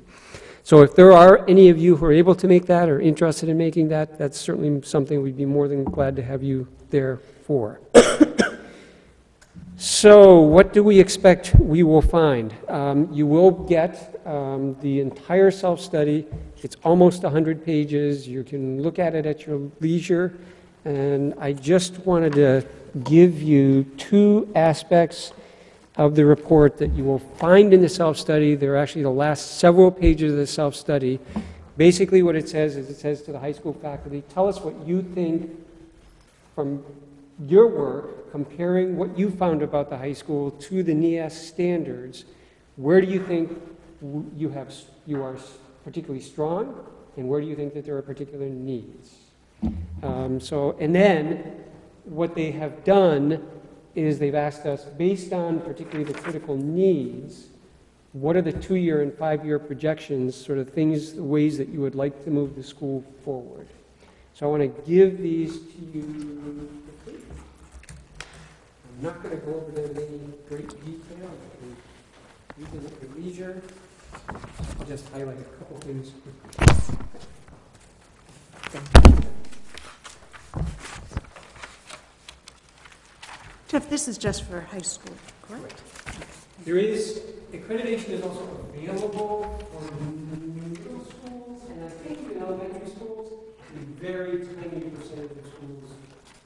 So if there are any of you who are able to make that or interested in making that, that's certainly something we'd be more than glad to have you there for. So what do we expect we will find? Um, You will get um, the entire self-study. It's almost 100 pages. You can look at it at your leisure. And I just wanted to give you two aspects of the report that you will find in the self-study. They're actually the last several pages of the self-study. Basically, what it says is it says to the high school faculty, tell us what you think from your work, comparing what you found about the high school to the NEASC standards. Where do you think you have, you are particularly strong, and where do you think that there are particular needs? Um, So, and then, what they have done is they've asked us, based on particularly the critical needs, what are the two-year and five-year projections, sort of things, the ways that you would like to move the school forward? So I want to give these to you. Not going to go over them in any great detail. You can look at leisure. I'll just highlight a couple things quickly. Jeff, this is just for high school, correct? There is, accreditation is also available for middle schools, and I think in elementary schools, a very tiny percentage of schools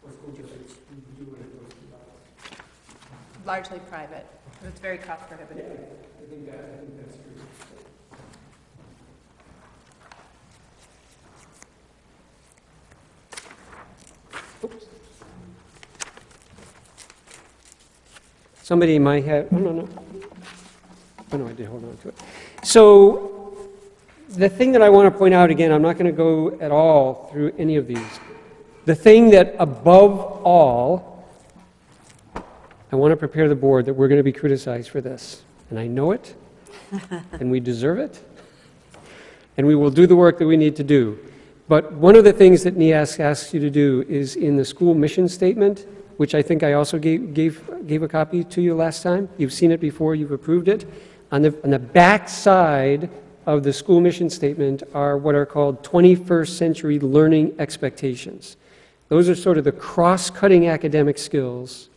or school districts do it at those two levels. Largely private. It's very cost prohibitive. I think that, I think that's true. Oops. Somebody might have, oh, no, no. Oh, no, I did hold on to it. So, the thing that I want to point out again, I'm not going to go at all through any of these. The thing that above all, I want to prepare the board that we're going to be criticized for this. And I know it, and we deserve it, and we will do the work that we need to do. But one of the things that NEASC asks you to do is in the school mission statement, which I think I also gave, gave, gave a copy to you last time. You've seen it before, you've approved it. On the, on the back side of the school mission statement are what are called 21st century learning expectations. Those are sort of the cross-cutting academic skills,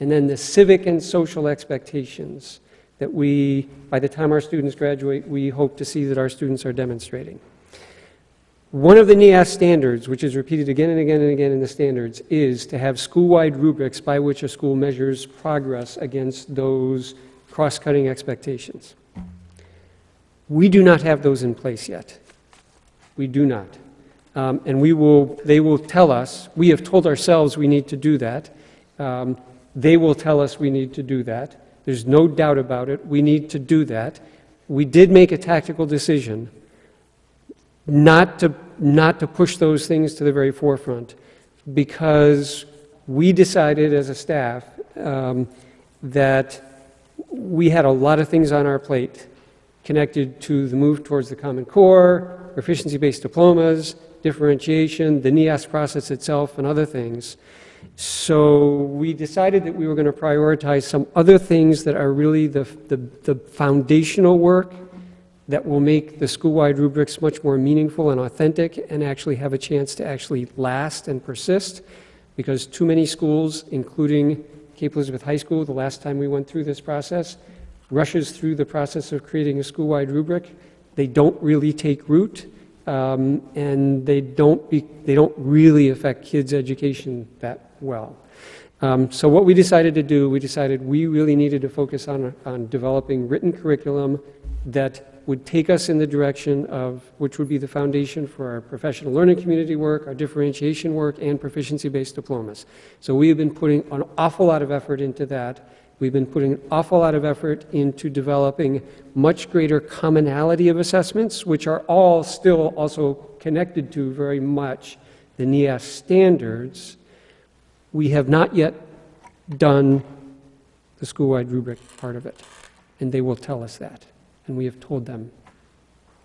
and then the civic and social expectations that we, by the time our students graduate, we hope to see that our students are demonstrating. One of the NEASC standards, which is repeated again and again and again in the standards, is to have school-wide rubrics by which a school measures progress against those cross-cutting expectations. We do not have those in place yet. We do not. Um, and we will, they will tell us, we have told ourselves we need to do that. Um, they will tell us we need to do that. There's no doubt about it. We need to do that. We did make a tactical decision not to, not to push those things to the very forefront because we decided as a staff um, that we had a lot of things on our plate connected to the move towards the Common Core, proficiency-based diplomas, differentiation, the NEASC process itself, and other things. So we decided that we were going to prioritize some other things that are really the, the, the foundational work that will make the school-wide rubrics much more meaningful and authentic and actually have a chance to actually last and persist. Because too many schools, including Cape Elizabeth High School, the last time we went through this process, rushes through the process of creating a school-wide rubric. They don't really take root, um, and they don't, be, they don't really affect kids' education that well. Um, so what we decided to do, we decided we really needed to focus on, on developing written curriculum that would take us in the direction of, which would be the foundation for our professional learning community work, our differentiation work, and proficiency-based diplomas. So we have been putting an awful lot of effort into that. We've been putting an awful lot of effort into developing much greater commonality of assessments, which are all still also connected to very much the NEASC standards. We have not yet done the school-wide rubric part of it, and they will tell us that and we have told them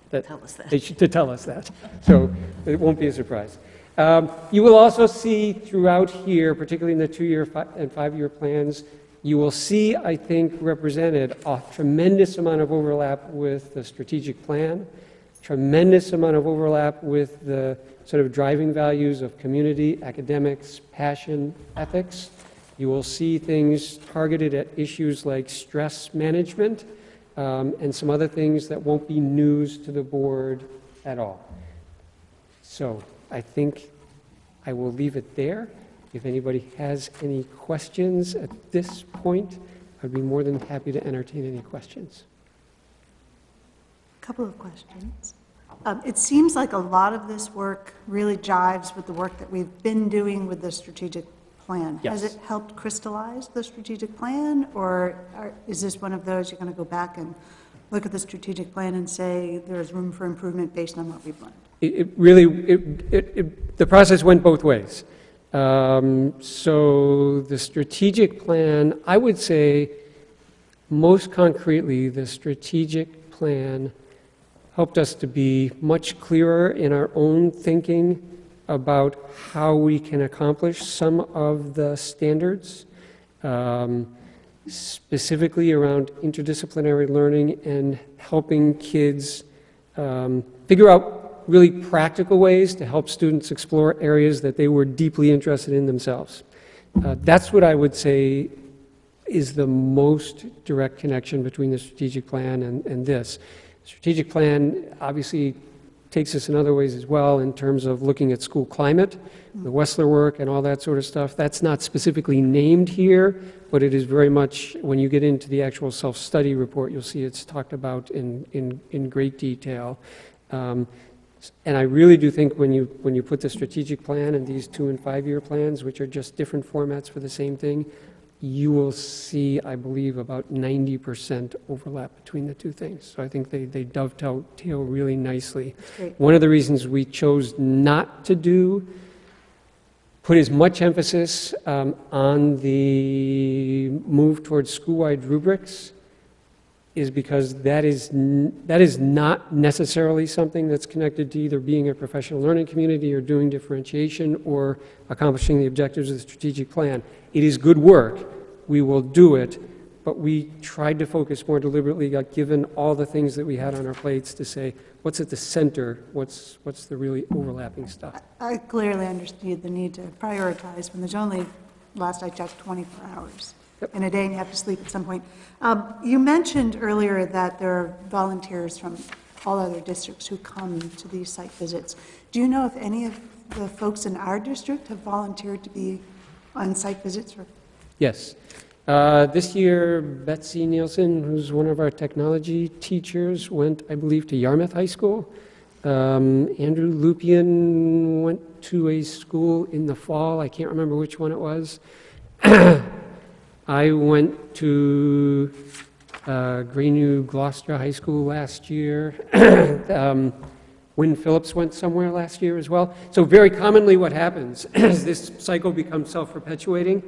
that Tell us that. they should to tell us that. So it won't be a surprise. Um, you will also see throughout here, particularly in the two-year fi- and five-year plans, you will see, I think, represented a tremendous amount of overlap with the strategic plan, tremendous amount of overlap with the sort of driving values of community, academics, passion, ethics. You will see things targeted at issues like stress management um, and some other things that won't be news to the board at all. So I think I will leave it there. If anybody has any questions at this point, I'd be more than happy to entertain any questions. A Couple of questions. Um, It seems like a lot of this work really jives with the work that we've been doing with the strategic plan. Yes. Has it helped crystallize the strategic plan, or are- is this one of those, you're going to go back and look at the strategic plan and say, there's room for improvement based on what we've learned? It it really, it, it, it- the process went both ways. Um, So the strategic plan, I would say, most concretely, the strategic plan helped us to be much clearer in our own thinking about how we can accomplish some of the standards, um, specifically around interdisciplinary learning and helping kids um, figure out really practical ways to help students explore areas that they were deeply interested in themselves. Uh, That's what I would say is the most direct connection between the strategic plan and, and this. Strategic plan obviously takes us in other ways as well in terms of looking at school climate, the Wessler work and all that sort of stuff. That's not specifically named here, but it is very much, when you get into the actual self-study report, you'll see it's talked about in, in, in great detail. Um, and I really do think when you, when you put the strategic plan and these two and five-year plans, which are just different formats for the same thing, you will see, I believe, about 90% overlap between the two things. So I think they, they dovetail tail really nicely. One of the reasons we chose not to do, put as much emphasis um, on the move towards school-wide rubrics is because that is, that is not necessarily something that's connected to either being a professional learning community or doing differentiation or accomplishing the objectives of the strategic plan. It is good work. We will do it, but we tried to focus more deliberately, got given all the things that we had on our plates to say, what's at the center? What's, what's the really overlapping stuff? I clearly understood the need to prioritize when there's only, last I checked, 24 hours in a day and you have to sleep at some point. Um, You mentioned earlier that there are volunteers from all other districts who come to these site visits. Do you know if any of the folks in our district have volunteered to be on site visits for Yes. Uh, This year, Betsy Nielsen, who's one of our technology teachers, went, I believe, to Yarmouth High School. Um, Andrew Lupian went to a school in the fall, I can't remember which one it was. I went to uh, Gloucester High School last year. Um, Wynn Phillips went somewhere last year as well. So very commonly what happens as this cycle becomes self-perpetuating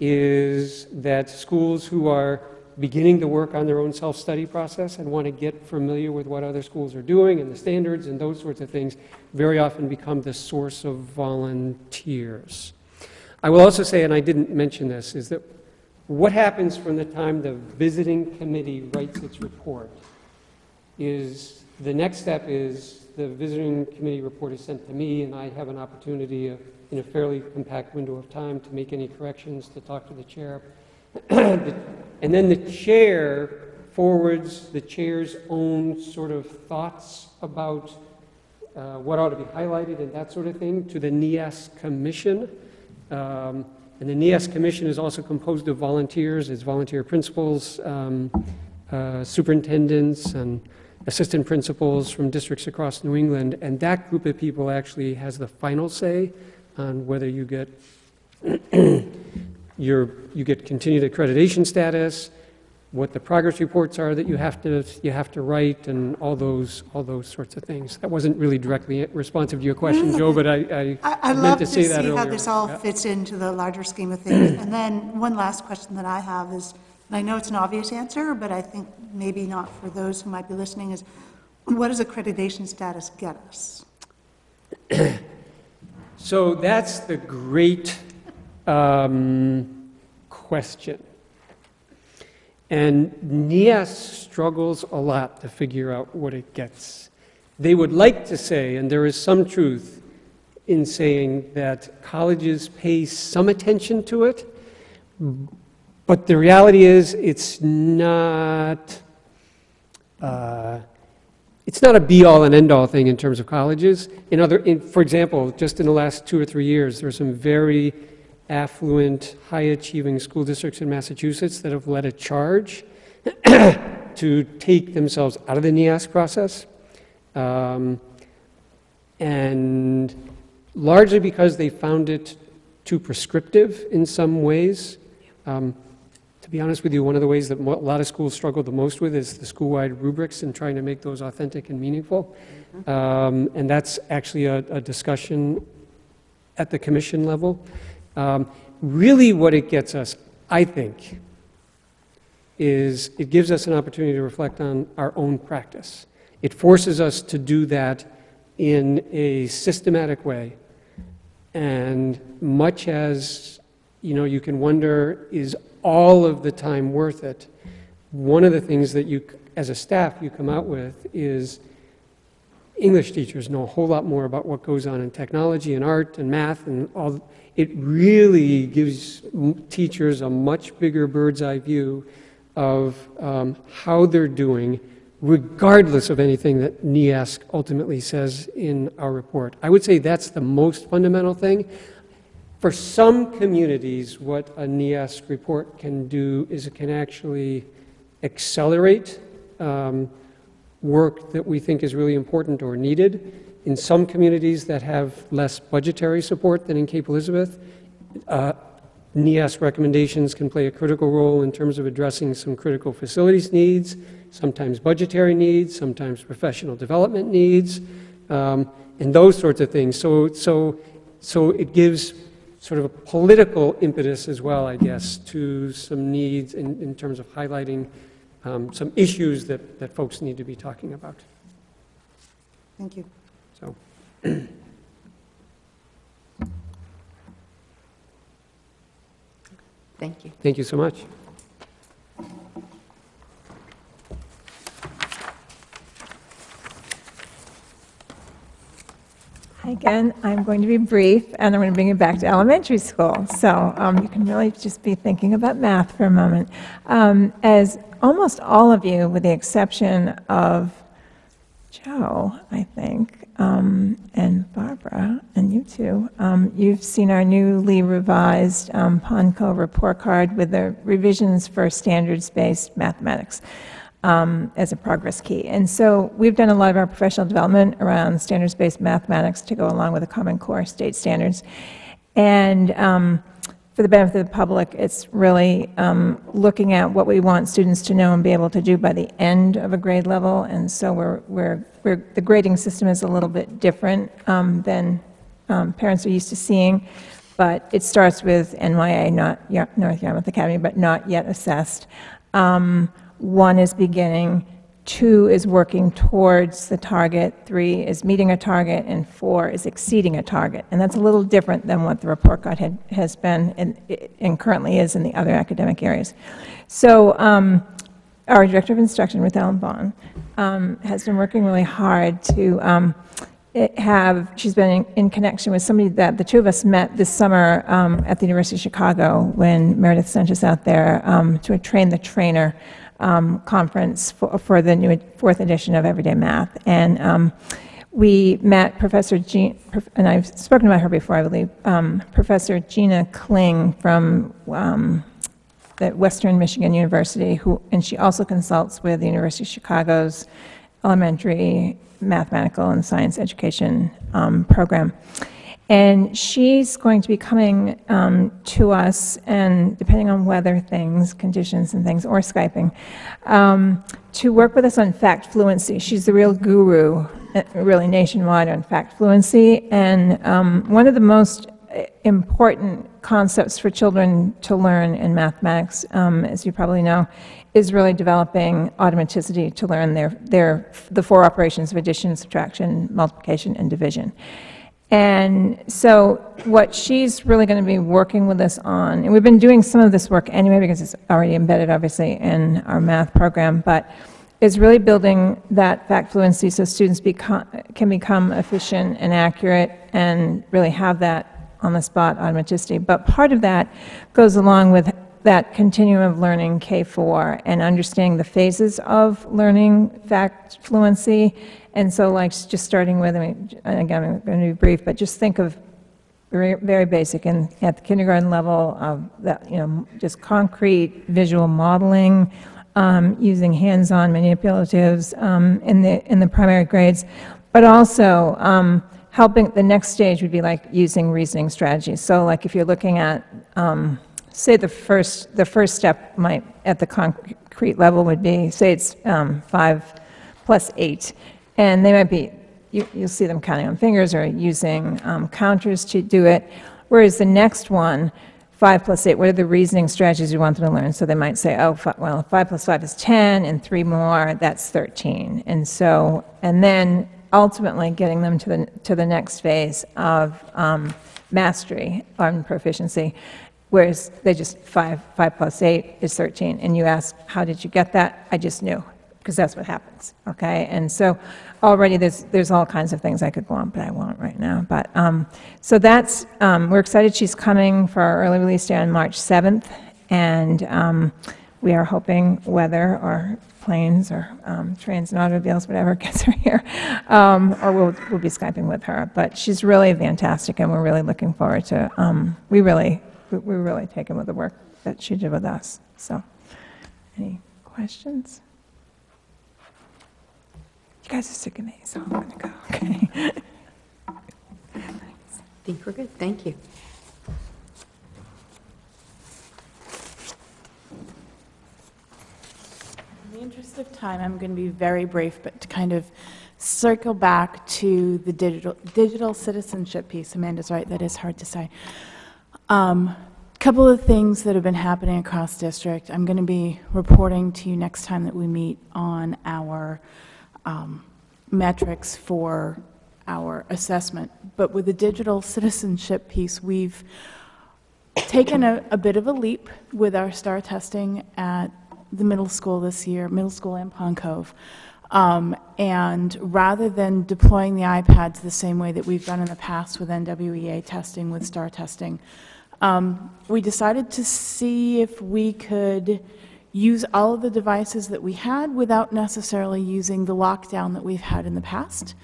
is that schools who are beginning to work on their own self-study process and want to get familiar with what other schools are doing and the standards and those sorts of things, very often become the source of volunteers. I will also say, and I didn't mention this, is that what happens from the time the visiting committee writes its report is, the next step is the visiting committee report is sent to me, and I have an opportunity of, in a fairly compact window of time to make any corrections, to talk to the chair. and then the chair forwards the chair's own sort of thoughts about uh, what ought to be highlighted and that sort of thing to the NEASC commission. Um, and the NEASC commission is also composed of volunteers, it's volunteer principals, um, uh, superintendents, and assistant principals from districts across New England. And that group of people actually has the final say on whether you get your, you get continued accreditation status, what the progress reports are that you have to, you have to write, and all those, all those sorts of things. That wasn't really directly responsive to your question, Joe, but I, I I- I'd meant love to to say see that how earlier. this all Yeah. fits into the larger scheme of things. And then, one last question that I have is, and I know it's an obvious answer, but I think maybe not for those who might be listening, is what does accreditation status get us? So that's the great um, question. And NEASC struggles a lot to figure out what it gets. They would like to say, and there is some truth in saying that colleges pay some attention to it, but the reality is it's not. Uh, it's not a be-all and end-all thing in terms of colleges. In other, in, for example, just in the last two or three years, there are some very affluent, high-achieving school districts in Massachusetts that have led a charge to take themselves out of the NEASC process. Um, and largely because they found it too prescriptive in some ways. Um, to be honest with you, one of the ways that a lot of schools struggle the most with is the school-wide rubrics and trying to make those authentic and meaningful. Um, and that's actually a, a discussion at the commission level. Um, really, what it gets us, I think, is it gives us an opportunity to reflect on our own practice. It forces us to do that in a systematic way. And much as, you know, you can wonder, is all of the time worth it? One of the things that you, as a staff, you come out with is English teachers know a whole lot more about what goes on in technology and art and math and all. It really gives teachers a much bigger bird's eye view of um, how they're doing, regardless of anything that NEASC ultimately says in our report. I would say that's the most fundamental thing. For some communities, what a NEASC report can do is it can actually accelerate um, work that we think is really important or needed. In some communities that have less budgetary support than in Cape Elizabeth, uh, recommendations can play a critical role in terms of addressing some critical facilities needs, sometimes budgetary needs, sometimes professional development needs, um, and those sorts of things. So, so, so it gives sort of a political impetus as well, I guess, to some needs in, in terms of highlighting um, some issues that, that folks need to be talking about. Thank you. So. Thank you. Thank you so much. Again, I'm going to be brief, and I'm going to bring it back to elementary school. So um, you can really just be thinking about math for a moment. Um, As almost all of you, with the exception of Joe, I think, um, and Barbara, and you um, you've seen our newly revised um, Pond Cove report card with the revisions for standards-based mathematics um, as a progress key. And so we've done a lot of our professional development around standards-based mathematics to go along with the Common Core state standards. And um, for the benefit of the public, it's really um, looking at what we want students to know and be able to do by the end of a grade level. And so we're, we're, we're the grading system is a little bit different um, than um, parents are used to seeing. But it starts with NYA, not Ya- North Yarmouth Academy, but not yet assessed. Um, One is beginning, two is working towards the target, three is meeting a target, and four is exceeding a target. And that's a little different than what the report card had, has been and, and currently is in the other academic areas. So um, our Director of Instruction, Ruth Ellen Vaughn, um, has been working really hard to um, have, she's been in, in connection with somebody that the two of us met this summer um, at the University of Chicago when Meredith sent us out there um, to a Train the Trainer um, conference for, for the new fourth edition of Everyday Math. And um, we met Professor Jean, and I've spoken about her before, I believe, um, Professor Gina Kling from um, at Western Michigan University, who, and she also consults with the University of Chicago's elementary mathematical and science education um, program. And she's going to be coming um, to us, and depending on weather things, conditions and things, or Skyping, um, to work with us on fact fluency. She's the real guru, uh, really nationwide, on fact fluency. And um, one of the most uh, important concepts for children to learn in mathematics, um, as you probably know, is really developing automaticity to learn their, their, the four operations of addition, subtraction, multiplication, and division. And so what she's really going to be working with us on, and we've been doing some of this work anyway because it's already embedded obviously in our math program, but is really building that fact fluency so students can become efficient and accurate and really have that on the spot automaticity. But part of that goes along with that continuum of learning K4 and understanding the phases of learning fact fluency. And so like just starting with, I mean, again, I'm going to be brief, but just think of very, very basic and at the kindergarten level of that, you know, just concrete visual modeling, um, using hands-on manipulatives um, in the in the primary grades, but also um, helping. The next stage would be like using reasoning strategies. So like if you're looking at um, say the first, the first step might, at the concrete level would be, say it's um, five plus eight, and they might be, you, you'll see them counting on fingers or using um, counters to do it, whereas the next one, five plus eight, what are the reasoning strategies you want them to learn? So they might say, oh, well, five plus five is 10, and three more, that's 13. And so, and then ultimately getting them to the, to the next phase of um, mastery on proficiency whereas they just, five, five plus eight is 13. And you ask, how did you get that? I just knew, because that's what happens, okay? And so already there's, there's all kinds of things I could go on, but I won't right now. But, um, so that's, um, we're excited she's coming for our early release day on March 7th, and um, we are hoping weather or planes or um, trains and automobiles, whatever gets her here, um, or we'll, we'll be Skyping with her. But she's really fantastic, and we're really looking forward to, um, we really we- we're really taken with the work that she did with us. So, any questions? You guys are sick of me, so I'm going to go, okay? I think we're good. Thank you. In the interest of time, I'm going to be very brief, but to kind of circle back to the digital, digital citizenship piece, Amanda's right, that is hard to say. Um, couple of things that have been happening across district. I'm going to be reporting to you next time that we meet on our um, metrics for our assessment. But with the digital citizenship piece, we've taken a, a bit of a leap with our STAR testing at the middle school this year, middle school and Pond Cove. Um, and rather than deploying the iPads the same way that we've done in the past with NWEA testing, with STAR testing, um, we decided to see if we could use all of the devices that we had without necessarily using the lockdown that we've had in the past.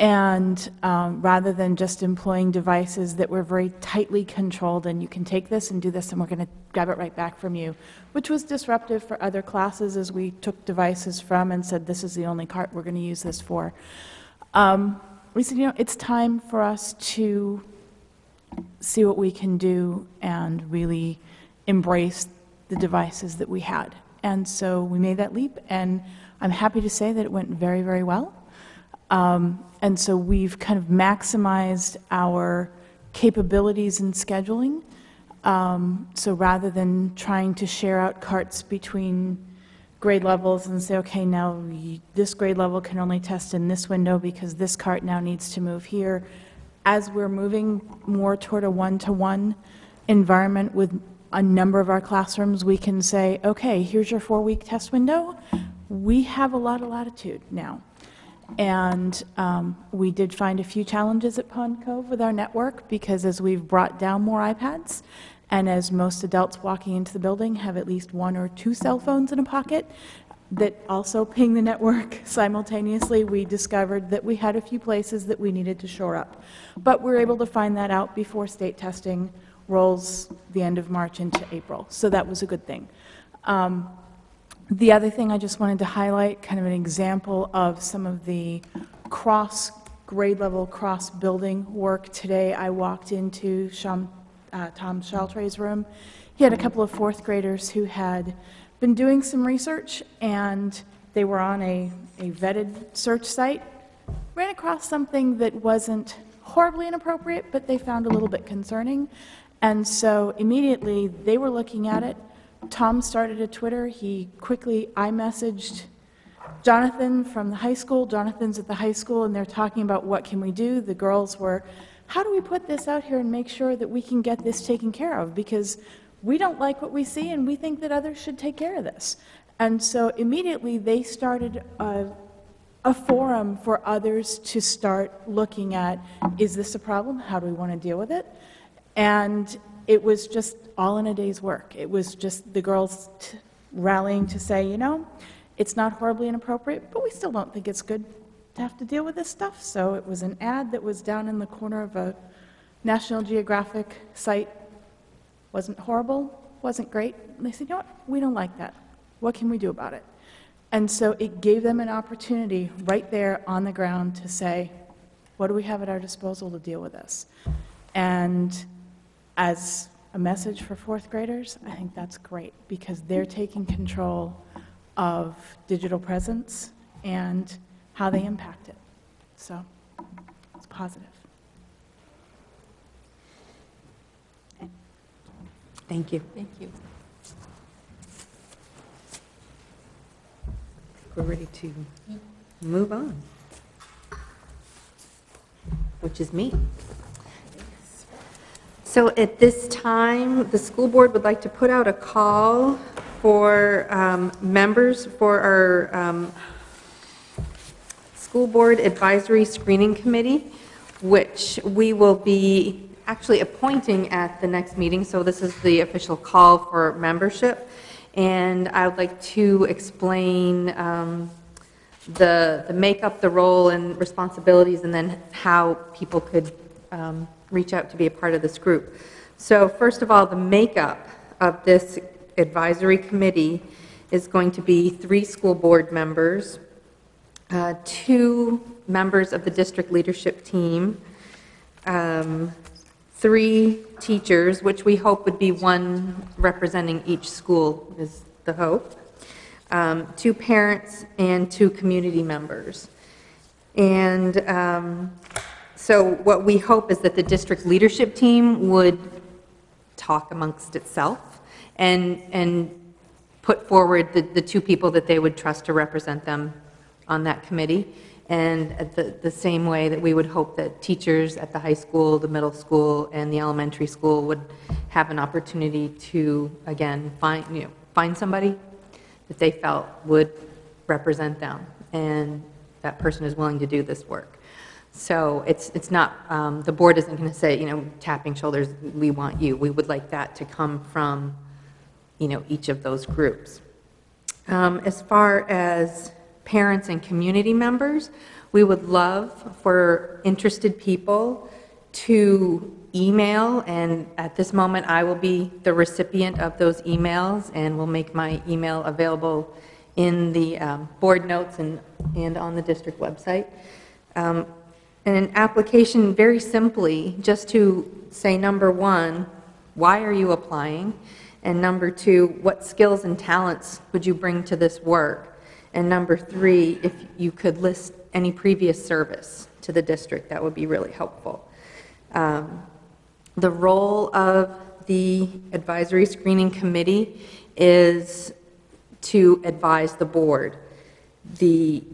And um, rather than just employing devices that were very tightly controlled, and you can take this and do this, and we're going to grab it right back from you, which was disruptive for other classes as we took devices from and said, this is the only cart we're going to use this for. Um, we said, you know, it's time for us to see what we can do and really embrace the devices that we had. And so we made that leap, and I'm happy to say that it went very, very well. Um, and so we've kind of maximized our capabilities in scheduling. Um, so rather than trying to share out carts between grade levels and say, okay, now this grade level can only test in this window because this cart now needs to move here. As we're moving more toward a one-to-one environment with a number of our classrooms, we can say, okay, here's your four-week test window. We have a lot of latitude now. And um, we did find a few challenges at Pond Cove with our network because as we've brought down more iPads, and as most adults walking into the building have at least one or two cell phones in a pocket that also ping the network simultaneously, we discovered that we had a few places that we needed to shore up. But we were able to find that out before state testing rolls the end of March into April. So that was a good thing. Um, the other thing I just wanted to highlight, kind of an example of some of the cross grade level, cross building work today. I walked into uh, Tom Shaltre's room. He had a couple of fourth graders who had been doing some research and they were on a, a vetted search site, ran across something that wasn't horribly inappropriate, but they found a little bit concerning. And so immediately they were looking at it. Tom started a Twitter. He quickly I messaged Jonathan from the high school. Jonathan's at the high school, and they're talking about what can we do. The girls were, how do we put this out here and make sure that we can get this taken care of? Because we don't like what we see, and we think that others should take care of this. And so immediately they started a, a forum for others to start looking at, is this a problem? How do we want to deal with it? And it was just all in a day's work. It was just the girls rallying to say, you know, it's not horribly inappropriate, but we still don't think it's good to have to deal with this stuff. So it was an ad that was down in the corner of a National Geographic site. Wasn't horrible, wasn't great. And they said, you know what, we don't like that. What can we do about it? And so it gave them an opportunity right there on the ground to say, what do we have at our disposal to deal with this? And as a message for fourth graders, I think that's great because they're taking control of digital presence and how they impact it. So it's positive. Thank you. Thank you. We're ready to move on, which is me. So at this time, the school board would like to put out a call for um, members for our um, School Board Advisory Screening Committee, which we will be actually appointing at the next meeting. So this is the official call for membership. And I would like to explain um, the, the makeup, the role and responsibilities, and then how people could um, reach out to be a part of this group. So first of all, the makeup of this advisory committee is going to be three school board members, uh, two members of the district leadership team, um, three teachers, which we hope would be one representing each school, is the hope, um, two parents, and two community members. And um, so what we hope is that the district leadership team would talk amongst itself and, and put forward the, the two people that they would trust to represent them on that committee. And at the, the same way that we would hope that teachers at the high school, the middle school, and the elementary school would have an opportunity to, again, find, you know, find somebody that they felt would represent them, and that person is willing to do this work. So it's, it's not, um, the board isn't going to say, you know, tapping shoulders, we want you. We would like that to come from, you know, each of those groups. Um, As far as parents and community members, we would love for interested people to email, and at this moment, I will be the recipient of those emails, and will make my email available in the um, board notes and, and on the district website. Um, and an application, very simply, just to say, number one, why are you applying? And number two, what skills and talents would you bring to this work? And number three, if you could list any previous service to the district, that would be really helpful. Um, the role of the advisory screening committee is to advise the board. The,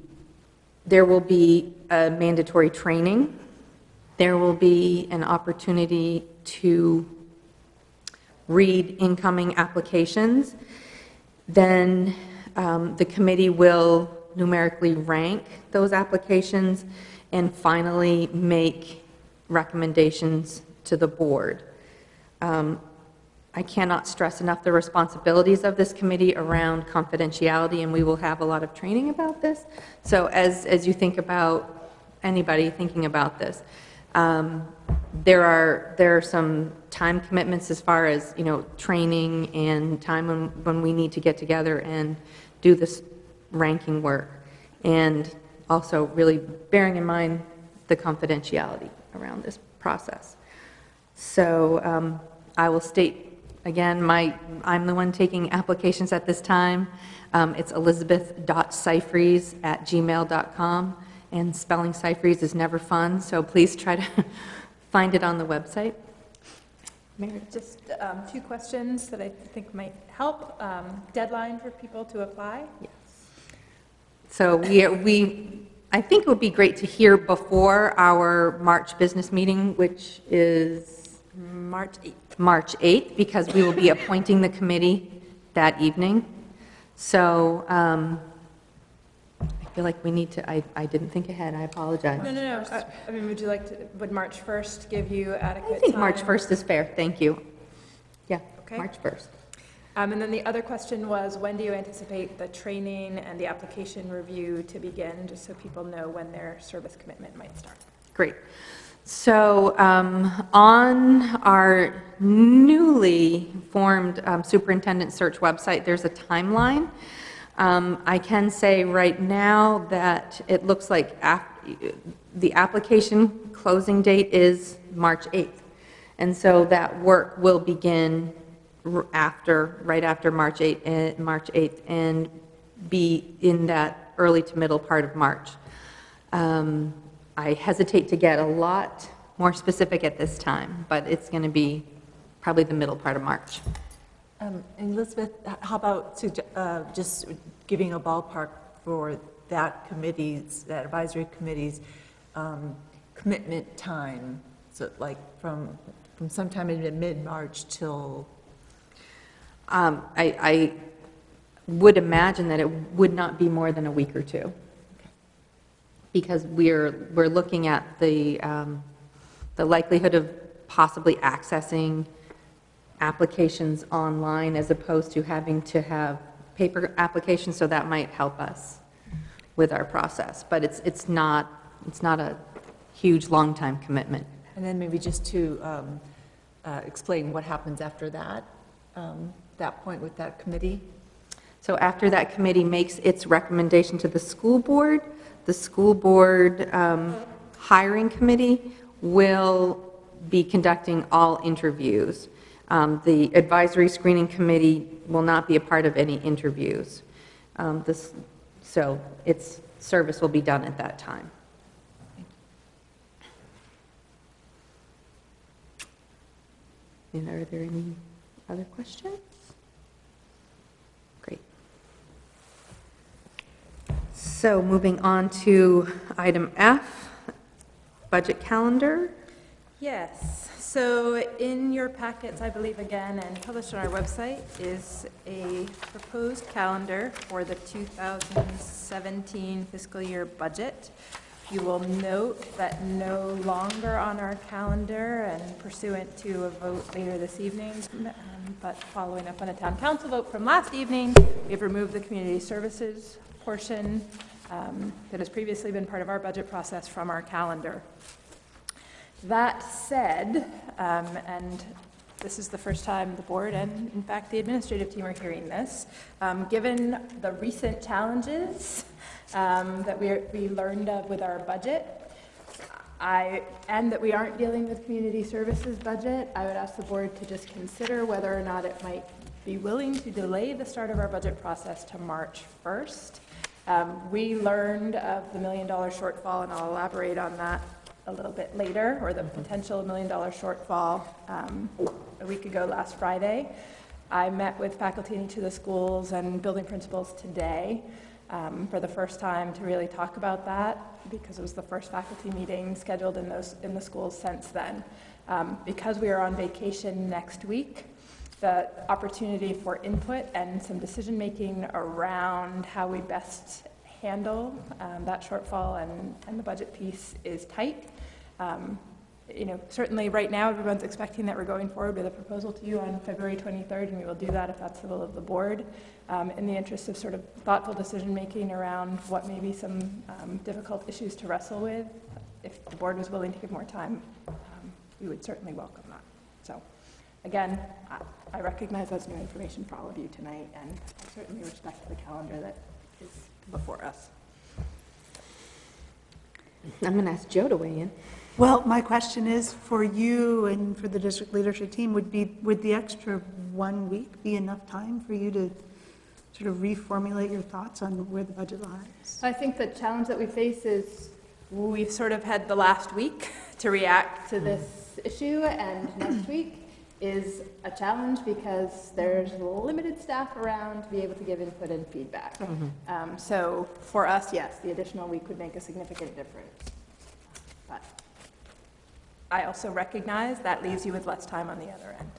there will be a mandatory training. There will be an opportunity to read incoming applications. Then um, the committee will numerically rank those applications and finally make recommendations to the board. Um, I cannot stress enough the responsibilities of this committee around confidentiality, and we will have a lot of training about this. So as, as you think about, anybody thinking about this, um, there are, there are some time commitments as far as, you know, training and time when, when we need to get together and do this ranking work. And also really bearing in mind the confidentiality around this process. So um, I will state again, my, I'm the one taking applications at this time. Um, It's elizabeth.scifres@gmail.com, and spelling Scifres is never fun, so please try to find it on the website. Meredith? Just um, two questions that I think might help. Um, Deadline for people to apply? Yes. So we, we, I think it would be great to hear before our March business meeting, which is March 8th. March 8th, because we will be appointing the committee that evening. So um, feel like we need to, I, I didn't think ahead, I apologize. No, no, no. I- I mean, would you like to, would March 1st give you adequate time? I think March 1st is fair, thank you. Yeah, Okay. March 1st. Um, And then the other question was, when do you anticipate the training and the application review to begin, just so people know when their service commitment might start? Great. So um, on our newly formed um, superintendent search website, there's a timeline. Um, I can say right now that it looks like the application closing date is March 8th. And so that work will begin after, right after March 8th, eh, March 8th, and be in that early to middle part of March. Um, I hesitate to get a lot more specific at this time, but it's going to be probably the middle part of March. Um, Elizabeth, how about uh, just giving a ballpark for that committee's, that advisory committee's um, commitment time? So like from, from sometime in mid-March till, Um, I, I would imagine that it would not be more than a week or two. Because we're, we're looking at the, um, the likelihood of possibly accessing applications online as opposed to having to have paper applications, so that might help us with our process. But it's, it's not, it's not a huge, long time commitment. and then maybe just to um, uh, explain what happens after that, um, that point with that committee? So after that committee makes its recommendation to the school board, the school board um, hiring committee will be conducting all interviews. Um, The advisory screening committee will not be a part of any interviews. Um, This, so its service will be done at that time. And are there any other questions? Great. So moving on to item F, budget calendar. Yes, so in your packets, I believe again, and published on our website, is a proposed calendar for the 2017 fiscal year budget. You will note that no longer on our calendar and pursuant to a vote later this evening, um, but following up on a town council vote from last evening, we have removed the community services portion um, that has previously been part of our budget process from our calendar. That said, um, and this is the first time the board and, in fact, the administrative team are hearing this, um, given the recent challenges um, that we, we learned of with our budget, I, and that we aren't dealing with community services budget, I would ask the board to just consider whether or not it might be willing to delay the start of our budget process to March 1st. Um, We learned of the million dollar shortfall, and I'll elaborate on that a little bit later, or the potential million dollar shortfall um, a week ago last Friday. I met with faculty in each of the schools and building principals today um, for the first time to really talk about that because it was the first faculty meeting scheduled in those in the schools since then. Um, because we are on vacation next week, the opportunity for input and some decision making around how we best handle um, that shortfall and, and the budget piece is tight. Um, you know, certainly right now, everyone's expecting that we're going forward with a proposal to you on February 23rd, and we will do that if that's the will of the board, um, in the interest of sort of thoughtful decision-making around what may be some um, difficult issues to wrestle with. If the board was willing to give more time, um, we would certainly welcome that. So, again, I, I recognize that's new information for all of you tonight, and I certainly respect the calendar that is before us. I'm going to ask Joe to weigh in. Well, my question is, for you and for the district leadership team, would be, would the extra one week be enough time for you to sort of reformulate your thoughts on where the budget lies? I think the challenge that we face is we've sort of had the last week to react to this issue, and next week is a challenge because there's limited staff around to be able to give input and feedback. Mhm. Um, so for us, yes, the additional week would make a significant difference. But I also recognize that leaves you with less time on the other end.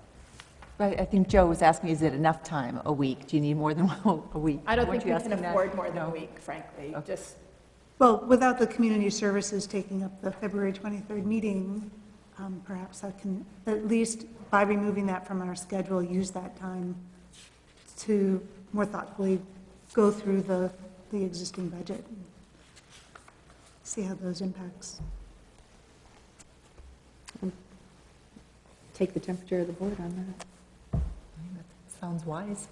Right, I think Joe was asking, is it enough time, a week? Do you need more than a week? I don't Weren't think you we can asking that? afford more than a week, frankly, just Well, without the community services taking up the February 23rd meeting, um, perhaps I can, at least by removing that from our schedule, use that time to more thoughtfully go through the, the existing budget, and see how those impacts. Take the temperature of the board on that. Sounds wise.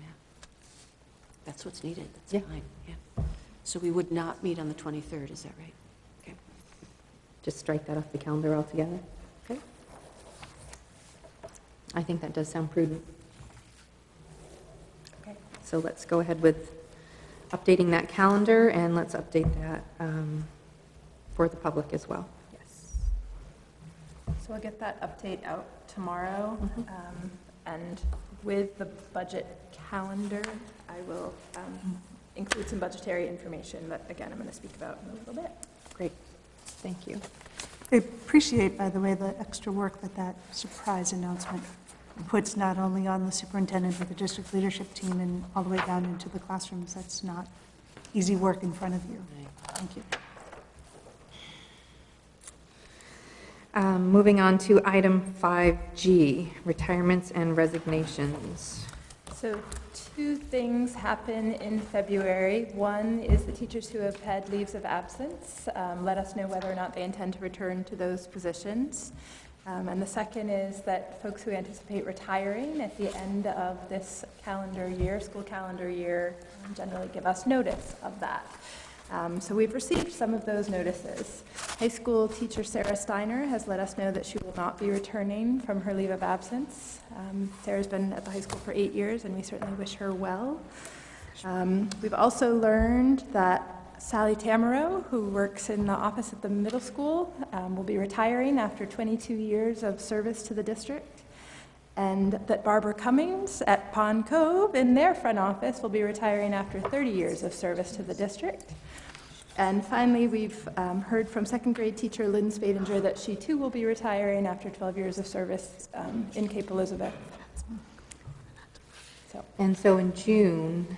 Yeah. That's what's needed, Yeah. fine, yeah. So we would not meet on the 23rd, is that right? Okay. Just strike that off the calendar altogether. Okay. I think that does sound prudent. Okay. So let's go ahead with updating that calendar, and let's update that um, for the public as well. Yes. So I'll get that update out tomorrow. um, And with the budget calendar, I will um, include some budgetary information that, again, I'm going to speak about in a little bit. Great, thank you. I appreciate, by the way, the extra work that that surprise announcement puts not only on the superintendent, but the district leadership team and all the way down into the classrooms. That's not easy work in front of you. Thank you. Um, Moving on to item 5G, retirements and resignations. So two things happen in February. One is the teachers who have had leaves of absence um, let us know whether or not they intend to return to those positions. Um, And the second is that folks who anticipate retiring at the end of this calendar year, school calendar year, generally give us notice of that. Um, So we've received some of those notices. High school teacher Sarah Steiner has let us know that she will not be returning from her leave of absence. Um, Sarah's been at the high school for eight years, and we certainly wish her well. Um, We've also learned that Sally Tamaro, who works in the office at the middle school, um, will be retiring after 22 years of service to the district, and that Barbara Cummings at Pond Cove in their front office will be retiring after 30 years of service to the district. And finally, we've um, heard from second grade teacher Lynn Spadinger that she too will be retiring after 12 years of service um, in Cape Elizabeth. So. And so in June,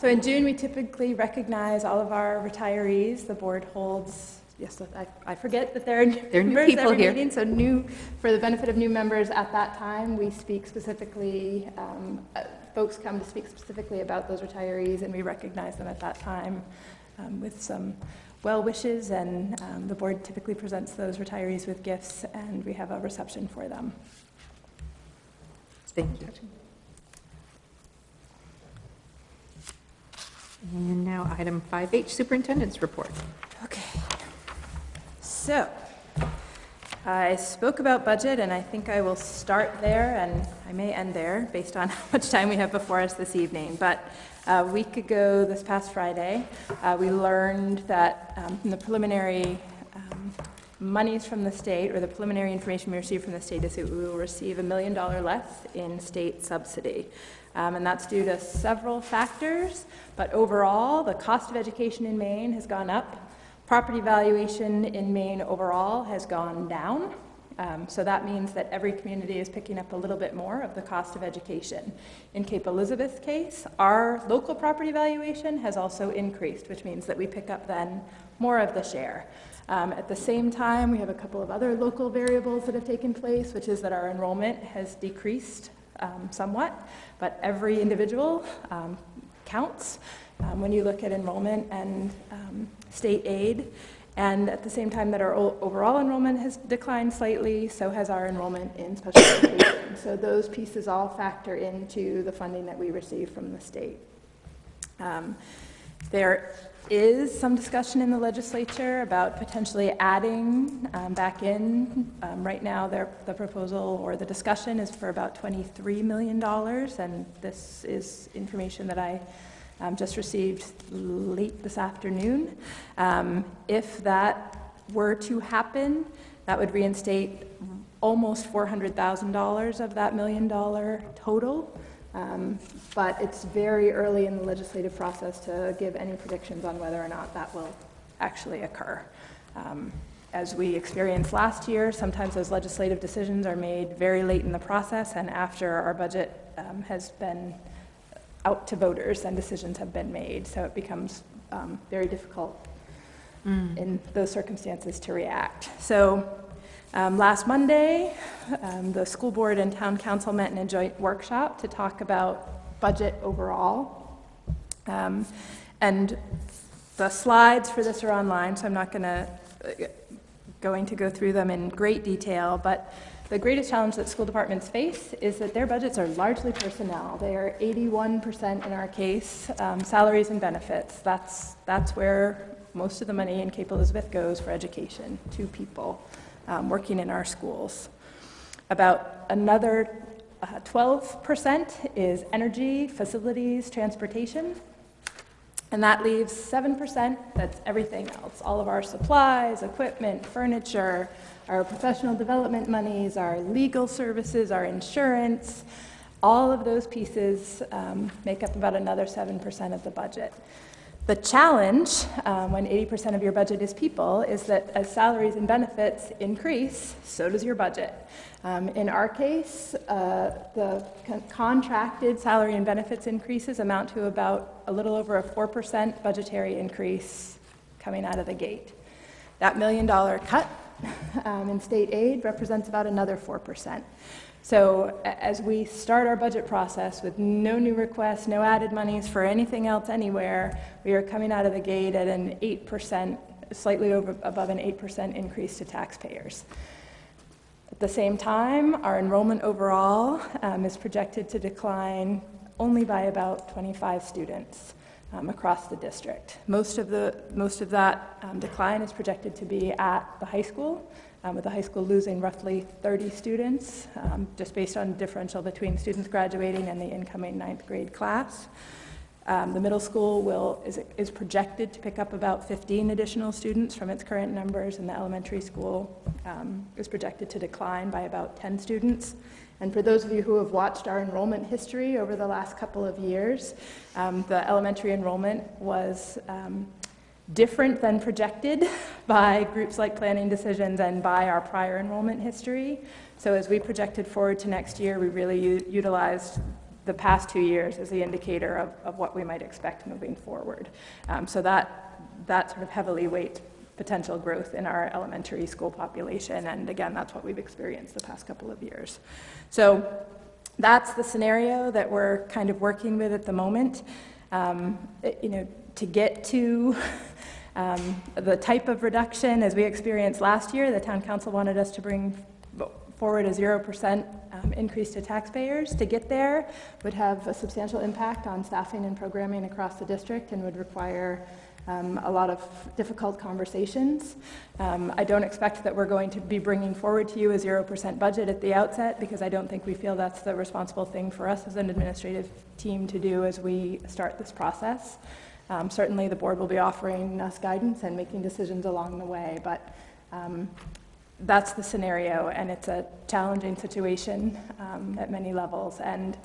So in June, we typically recognize all of our retirees. The board holds, yes, I, I forget that there are new There are new members people here. meeting, so new, for the benefit of new members at that time, we speak specifically, um, uh, folks come to speak specifically about those retirees, and we recognize them at that time um, with some well wishes, and um, the board typically presents those retirees with gifts, and we have a reception for them. thank you. And now item 5H, superintendent's report. Okay. So, I spoke about budget, and I think I will start there, and I may end there, based on how much time we have before us this evening. But a week ago, this past Friday, uh, we learned that um, the preliminary um, monies from the state, or the preliminary information we received from the state is that we will receive a million dollar less in state subsidy. Um, and that's due to several factors, but overall, the cost of education in Maine has gone up. Property valuation in Maine overall has gone down. Um, so that means that every community is picking up a little bit more of the cost of education. In Cape Elizabeth's case, our local property valuation has also increased, which means that we pick up then more of the share. Um, at the same time, we have a couple of other local variables that have taken place, which is that our enrollment has decreased um, somewhat, but every individual um, counts um, when you look at enrollment and um, state aid. And at the same time that our overall enrollment has declined slightly, so has our enrollment in special education. So those pieces all factor into the funding that we receive from the state. Um, There is some discussion in the legislature about potentially adding um, back in. Um, Right now, the proposal or the discussion is for about $23 million, and this is information that I um, just received late this afternoon. Um, If that were to happen, that would reinstate almost $400,000 of that million dollar total. Um, But it's very early in the legislative process to give any predictions on whether or not that will actually occur. Um, As we experienced last year, sometimes those legislative decisions are made very late in the process and after our budget um, has been out to voters and decisions have been made. So it becomes um, very difficult in those circumstances to react. So um, last Monday, um, the school board and town council met in a joint workshop to talk about budget overall. Um, and the slides for this are online, so I'm not going to going to go through them in great detail, but the greatest challenge that school departments face is that their budgets are largely personnel. They are 81% in our case, um, salaries and benefits. That's, that's where most of the money in Cape Elizabeth goes for education, to people um, working in our schools. About another uh, 12% is energy, facilities, transportation. And that leaves 7%, that's everything else. All of our supplies, equipment, furniture, our professional development monies, our legal services, our insurance, all of those pieces um, make up about another 7% of the budget. The challenge um, when 80% of your budget is people is that as salaries and benefits increase, so does your budget. Um, in our case, uh, the con- contracted salary and benefits increases amount to about a little over a 4% budgetary increase coming out of the gate. That million dollar cut um, in state aid represents about another 4%. So as we start our budget process with no new requests, no added monies for anything else anywhere, we are coming out of the gate at an 8%, slightly over, above an 8% increase to taxpayers. At the same time, our enrollment overall um, is projected to decline only by about 25 students um, across the district. Most of, the, most of that um, decline is projected to be at the high school, um, with the high school losing roughly 30 students, um, just based on the differential between students graduating and the incoming ninth grade class. Um, The middle school will, is, is projected to pick up about 15 additional students from its current numbers, and the elementary school um, is projected to decline by about 10 students. And for those of you who have watched our enrollment history over the last couple of years, um, the elementary enrollment was um, different than projected by groups like Planning Decisions and by our prior enrollment history. So as we projected forward to next year, we really utilized the past two years as the indicator of, of what we might expect moving forward. Um, so that, that sort of heavily weights potential growth in our elementary school population. And again, that's what we've experienced the past couple of years. So that's the scenario that we're kind of working with at the moment. Um, you know, to get to um, the type of reduction as we experienced last year, the town council wanted us to bring forward a 0% um, increase to taxpayers. To get there would have a substantial impact on staffing and programming across the district and would require um, a lot of difficult conversations. Um, I don't expect that we're going to be bringing forward to you a 0% budget at the outset because I don't think we feel that's the responsible thing for us as an administrative team to do as we start this process. Um, Certainly, the board will be offering us guidance and making decisions along the way, but Um, That's the scenario, and it's a challenging situation um, at many levels. And,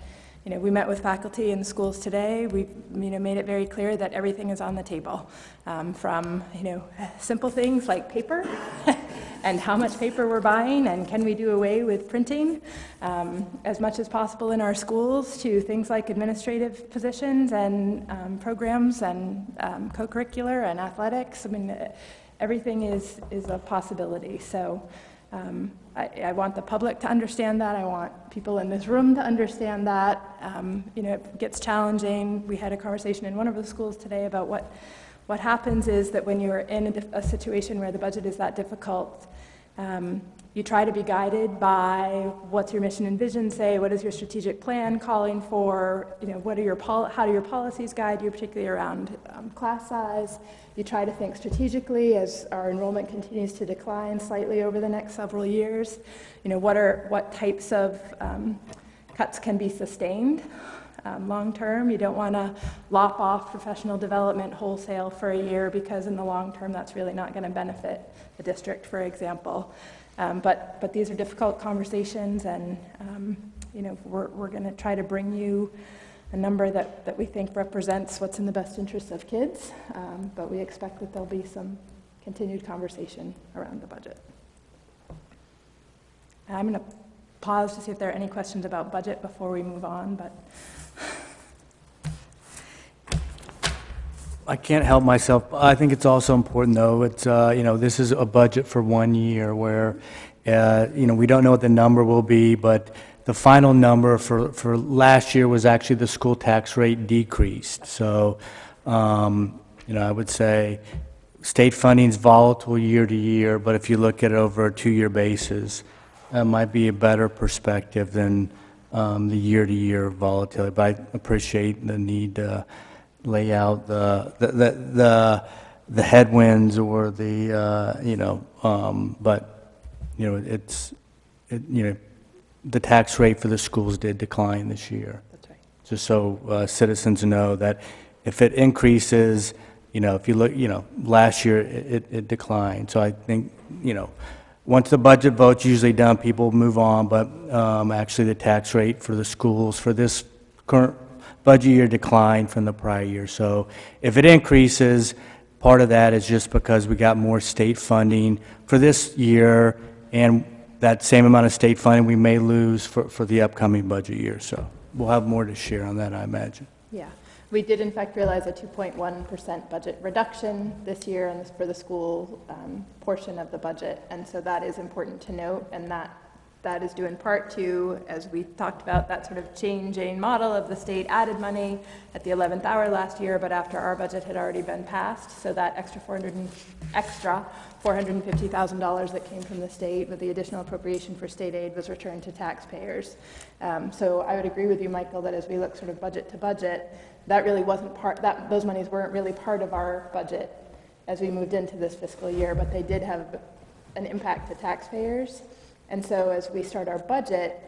you know, we met with faculty in schools today. We've, you know, made it very clear that everything is on the table, um, from, you know, simple things like paper and how much paper we're buying and can we do away with printing um, as much as possible in our schools to things like administrative positions and um, programs and um, co-curricular and athletics. I mean, everything is, is a possibility. So um, I, I want the public to understand that. I want people in this room to understand that. Um, you know, it gets challenging. We had a conversation in one of the schools today about what, what happens is that when you're in a, a situation where the budget is that difficult, um, you try to be guided by what's your mission and vision say, what is your strategic plan calling for, you know, what are your pol- how do your policies guide you, particularly around um, class size. You try to think strategically as our enrollment continues to decline slightly over the next several years. You know, what are what types of um, cuts can be sustained um, long term. You don't want to lop off professional development wholesale for a year because in the long term that's really not going to benefit the district, for example. Um, but, but these are difficult conversations, and um, you know, we're, we're going to try to bring you a number that, that we think represents what's in the best interest of kids, um, but we expect that there'll be some continued conversation around the budget. I'm going to pause to see if there are any questions about budget before we move on, but I can't help myself. I think it's also important, though, it's, uh, you know, this is a budget for one year where, uh, you know, we don't know what the number will be, but the final number for, for last year was actually the school tax rate decreased. So, um, you know, I would say state funding is volatile year to year, but if you look at it over a two-year basis, that might be a better perspective than um, the year-to-year volatility. But I appreciate the need to lay out the, the, the, the the headwinds or the, uh, you know, um, but, you know, it's, it, you know, the tax rate for the schools did decline this year. That's right. Just so uh, citizens know that if it increases, you know, if you look, you know, last year it, it- it declined. So I think, you know, once the budget vote's usually done, people move on, but um, actually the tax rate for the schools for this current budget year declined from the prior year. So if it increases, part of that is just because we got more state funding for this year, and that same amount of state funding we may lose for, for the upcoming budget year. So we'll have more to share on that, I imagine. Yeah, we did in fact realize a 2.1% budget reduction this year and for the school um, portion of the budget, and so that is important to note, and that, that is due in part to, as we talked about, that sort of changing model of the state added money at the 11th hour last year, but after our budget had already been passed, so that extra 400, and- extra $450,000 that came from the state with the additional appropriation for state aid was returned to taxpayers. Um, So I would agree with you, Michael, that as we look sort of budget to budget, that really wasn't part, that, those monies weren't really part of our budget as we moved into this fiscal year, but they did have an impact to taxpayers. And so as we start our budget,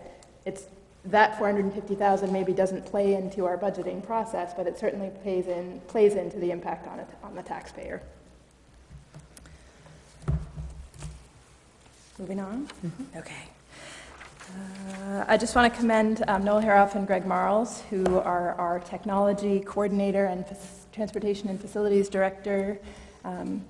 it's, that 450,000 maybe doesn't play into our budgeting process, but it certainly plays in, plays into the impact on it, on the taxpayer. Moving on? Okay. Uh, I just want to commend um, Noel Haroff and Greg Marles, who are our technology coordinator and fac- transportation and facilities director, um,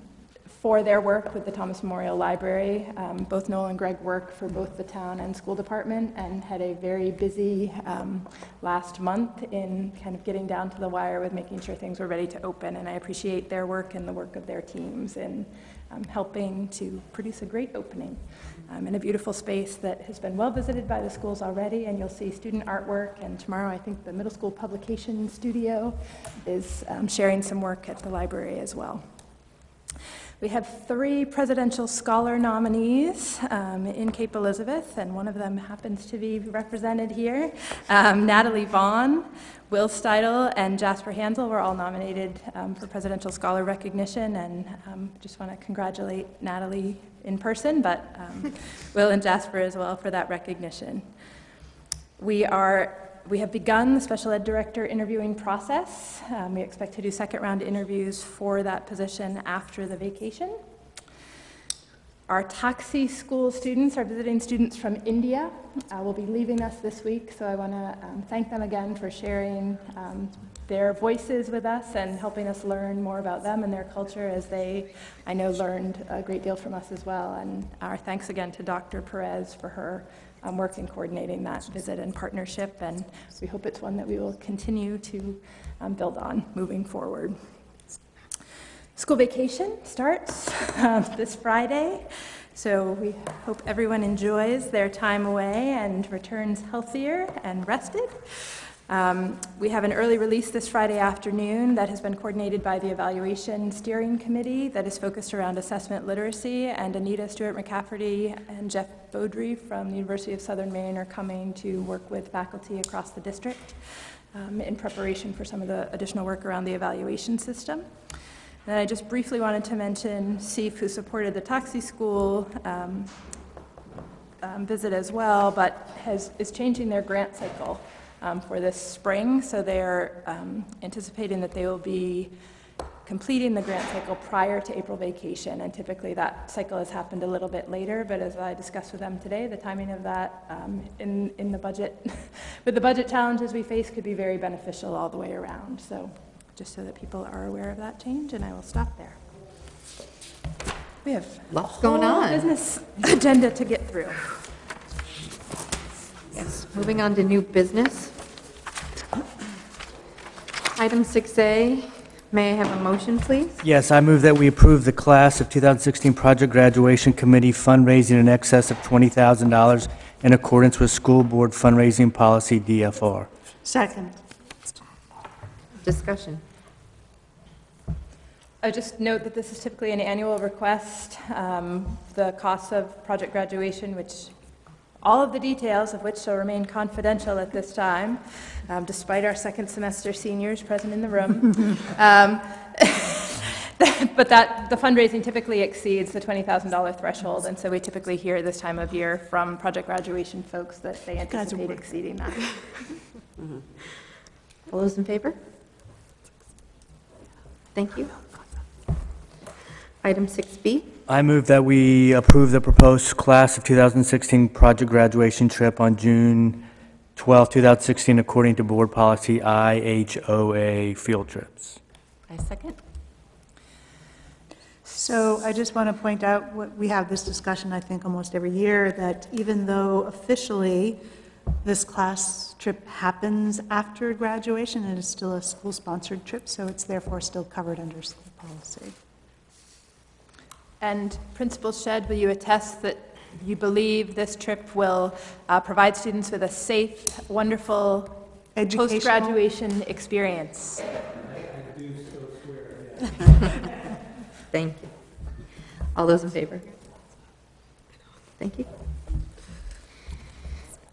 for their work with the Thomas Memorial Library. Um, Both Noel and Greg work for both the town and school department and had a very busy um, last month in kind of getting down to the wire with making sure things were ready to open. And I appreciate their work and the work of their teams in um, helping to produce a great opening um, in a beautiful space that has been well visited by the schools already. And you'll see student artwork. And tomorrow, I think the middle school publication studio is um, sharing some work at the library as well. We have three presidential scholar nominees um, in Cape Elizabeth, and one of them happens to be represented here. Um, Natalie Vaughn, Will Steidel, and Jasper Hansel were all nominated um, for presidential scholar recognition, and um, just want to congratulate Natalie in person, but um, Will and Jasper as well for that recognition. We are, we have begun the special ed director interviewing process. Um, we expect to do second round interviews for that position after the vacation. Our Taxi School students, our visiting students from India, uh, will be leaving us this week, so I want to thank them again for sharing um, their voices with us and helping us learn more about them and their culture as they, I know, learned a great deal from us as well. And our thanks again to Dr. Perez for her um, work in coordinating that visit and partnership, and we hope it's one that we will continue to um, build on moving forward. School vacation starts um, this Friday, so we hope everyone enjoys their time away and returns healthier and rested. Um, we have an early release this Friday afternoon that has been coordinated by the Evaluation Steering Committee that is focused around assessment literacy, and Anita Stewart McCafferty and Jeff Beaudry from the University of Southern Maine are coming to work with faculty across the district um, in preparation for some of the additional work around the evaluation system. And I just briefly wanted to mention SEAF, who supported the Taxi School um, um, visit as well, but has, is changing their grant cycle um, for this spring. So they're um, anticipating that they will be completing the grant cycle prior to April vacation. And typically that cycle has happened a little bit later, but as I discussed with them today, the timing of that um, in, in the budget, with the budget challenges we face, could be very beneficial all the way around. So just so that people are aware of that change, and I will stop there. We have Lots going on. business agenda to get through. Yes, moving on to new business. Item 6A, may I have a motion, please? Yes, I move that we approve the class of 2016 Project Graduation Committee fundraising in excess of $20,000 in accordance with School Board Fundraising Policy DFR. Second. Discussion. I just note that this is typically an annual request. Um, The costs of project graduation, which, all of the details of which shall remain confidential at this time, um, despite our second semester seniors present in the room. Um, But that, the fundraising typically exceeds the $20,000 threshold, and so we typically hear this time of year from project graduation folks that they anticipate exceeding that. All those in favor? Thank you. Item 6B, I move that we approve the proposed class of 2016 project graduation trip on June 12, 2016, according to Board Policy IHOA field trips. I second. So I just want to point out, what- we have this discussion, I think, almost every year, that even though officially this class trip happens after graduation, it is still a school-sponsored trip, so it's therefore still covered under school policy. And Principal Shedd, will you attest that you believe this trip will uh, provide students with a safe, wonderful post-graduation experience? Thank you. All those in favor? Thank you.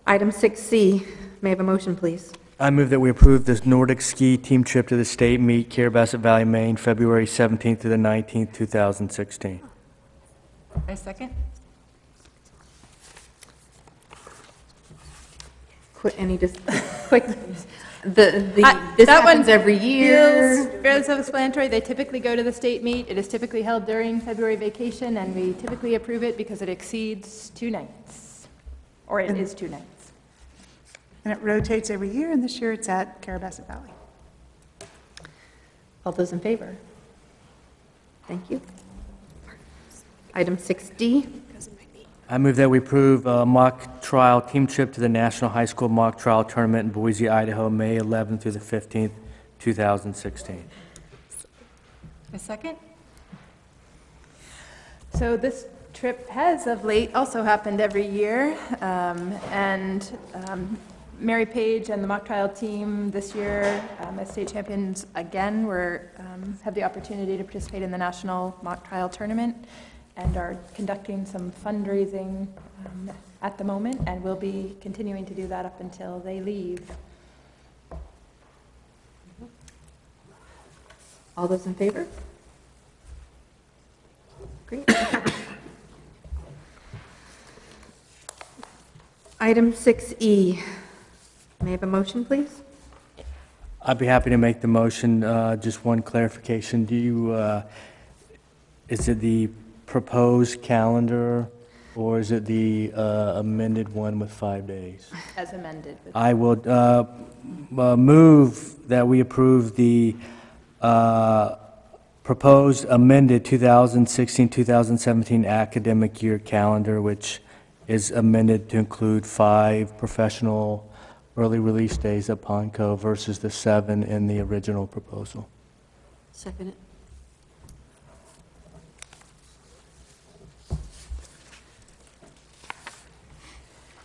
Item 6C, may I have a motion, please? I move that we approve this Nordic ski team trip to the state meet, Carrabassett Valley, Maine, February 17th to the 19th, 2016. I second. Quick, any just, quick, the, the, I- this that one happens every year. feels Fairly self-explanatory. They typically go to the state meet. It is typically held during February vacation, and we typically approve it because it exceeds two nights, or it is two nights. And it rotates every year, and this year it's at Carrabassett Valley. All those in favor? Thank you. Item 6D, I move that we approve uh, a mock trial team trip to the National High School Mock Trial Tournament in Boise, Idaho, May 11th through the 15th, 2016. a second? So this trip has of late also happened every year, um, and um, Mary Page and the mock trial team this year, um, as state champions again, were, um, have the opportunity to participate in the national mock trial tournament and are conducting some fundraising um, at the moment, and we'll be continuing to do that up until they leave. All those in favor? Great. Item 6E, may I have a motion, please? I'd be happy to make the motion. Uh, Just one clarification. Do you, uh, is it the proposed calendar, or is it the uh, amended one with five days? As amended. with- I will uh, uh, move that we approve the uh, proposed amended 2016-2017 academic year calendar, which is amended to include five professional early release days at Pond Cove versus the seven in the original proposal. Second it.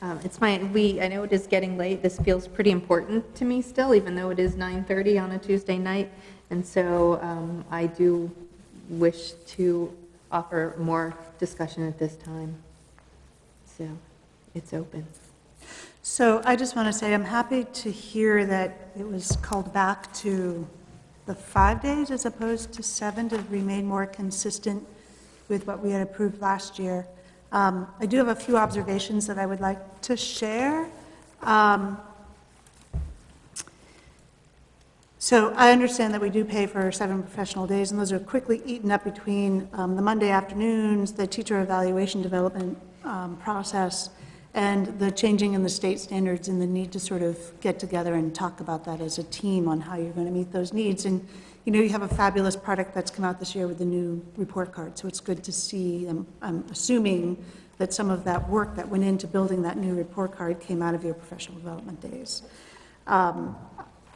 Um, It's my, we, I know it is getting late, this feels pretty important to me still, even though it is 9:30 on a Tuesday night, and so um, I do wish to offer more discussion at this time. So, it's open. So I just want to say, I'm happy to hear that it was called back to the five days as opposed to seven to remain more consistent with what we had approved last year. Um, I do have a few observations that I would like to share. Um, So I understand that we do pay for seven professional days, and those are quickly eaten up between um, the Monday afternoons, the teacher evaluation development um, process, and the changing in the state standards and the need to sort of get together and talk about that as a team on how you're going to meet those needs. And, you know, you have a fabulous product that's come out this year with the new report card, so it's good to see, um, I'm assuming that some of that work that went into building that new report card came out of your professional development days. Um,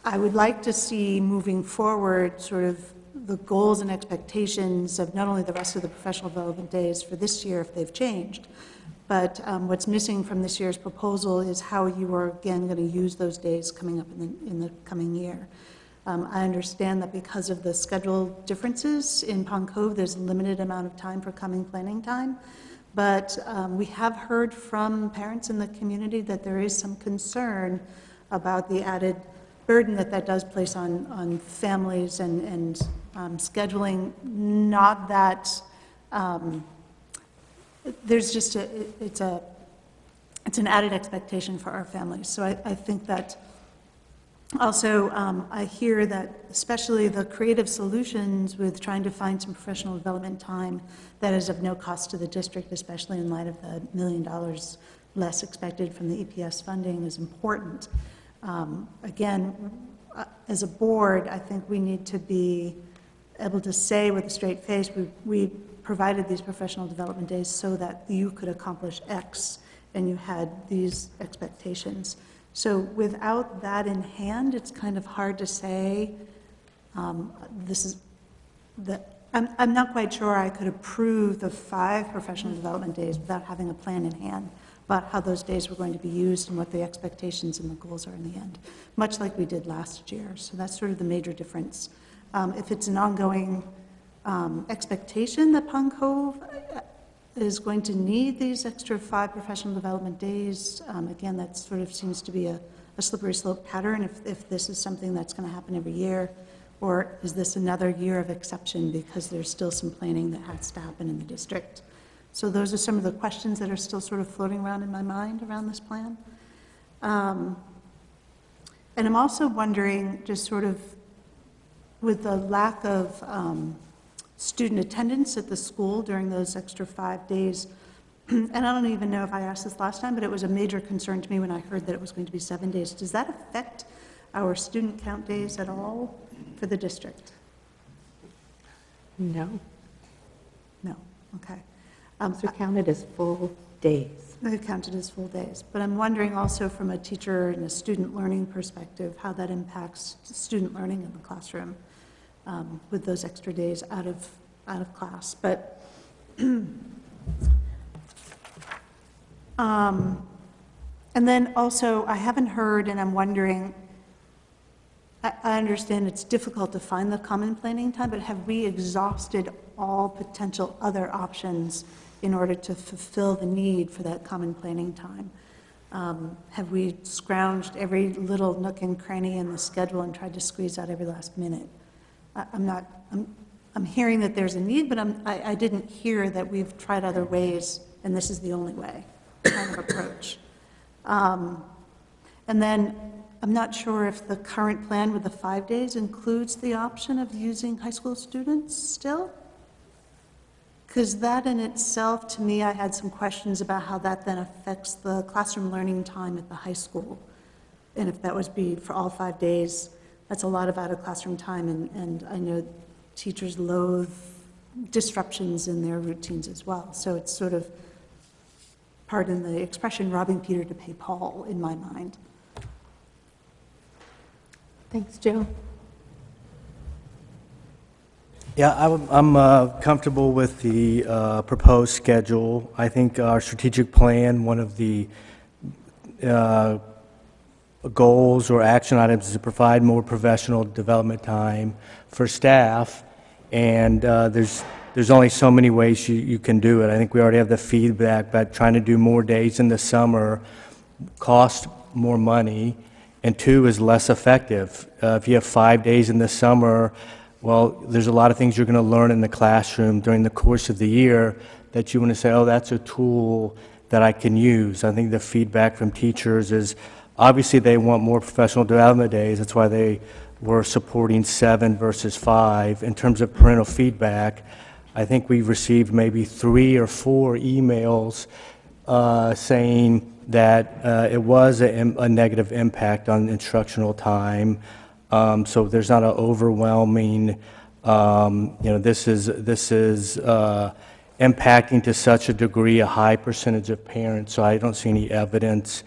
I would like to see moving forward sort of the goals and expectations of not only the rest of the professional development days for this year if they've changed, but um, what's missing from this year's proposal is how you are again going to use those days coming up in the, in the coming year. Um, I understand that because of the schedule differences in Pond Cove, there's a limited amount of time for coming planning time. But um, we have heard from parents in the community that there is some concern about the added burden that that does place on, on families and, and um, scheduling, not that, um, there's just a, it- it's a, it's an added expectation for our families. So I, I think that, also, um, I hear that especially the creative solutions with trying to find some professional development time that is of no cost to the district, especially in light of the million dollars less expected from the EPS funding, is important. Um, Again, uh, as a board, I think we need to be able to say with a straight face, we, we provided these professional development days so that you could accomplish X, and you had these expectations. So without that in hand, it's kind of hard to say, um, this is, the, I'm, I'm not quite sure I could approve the five professional development days without having a plan in hand about how those days were going to be used and what the expectations and the goals are in the end, much like we did last year. So that's sort of the major difference. Um, If it's an ongoing um, expectation that Pond Cove is going to need these extra five professional development days, um, again, that sort of seems to be a a slippery slope pattern, if, if this is something that's going to happen every year, or is this another year of exception because there's still some planning that has to happen in the district? So those are some of the questions that are still sort of floating around in my mind around this plan. Um, And I'm also wondering, just sort of, with the lack of um, student attendance at the school during those extra five days, and I don't even know if I asked this last time, but it was a major concern to me when I heard that it was going to be seven days. Does that affect our student count days at all for the district? No. No, okay. Um, Those are counted as full days. They're counted as full days. But I'm wondering also from a teacher and a student learning perspective, how that impacts student learning in the classroom um, with those extra days out of, out of class. But, um, and then also, I haven't heard, and I'm wondering, I, understand it's difficult to find the common planning time, but have we exhausted all potential other options in order to fulfill the need for that common planning time? Um, Have we scrounged every little nook and cranny in the schedule and tried to squeeze out every last minute? I- I'm not, I'm, I'm hearing that there's a need, but I'm, I, I didn't hear that we've tried other ways, and this is the only way kind of approach. Um, And then, I'm not sure if the current plan with the five days includes the option of using high school students still? Because that in itself, to me, I had some questions about how that then affects the classroom learning time at the high school. And if that was be for all five days, that's a lot of out-of-classroom time, and, and I know teachers loathe disruptions in their routines as well. So it's sort of, pardon the expression, robbing Peter to pay Paul, in my mind. Thanks, Joe. Yeah, I'm- I'm uh, comfortable with the uh, proposed schedule. I think our strategic plan, one of the uh, goals or action items is to provide more professional development time for staff, and uh, there's, there's only so many ways you, you can do it. I think we already have the feedback, but trying to do more days in the summer costs more money, and two, is less effective. Uh, If you have five days in the summer, well, there's a lot of things you're going to learn in the classroom during the course of the year that you want to say, oh, that's a tool that I can use. I think the feedback from teachers is, obviously, they want more professional development days. That's why they were supporting seven versus five. In terms of parental feedback, I think we've received maybe three or four emails uh, saying that uh, it was a, a negative impact on instructional time. Um, So there's not an overwhelming, um, you know, this is, this is uh, impacting to such a degree a high percentage of parents, so I don't see any evidence.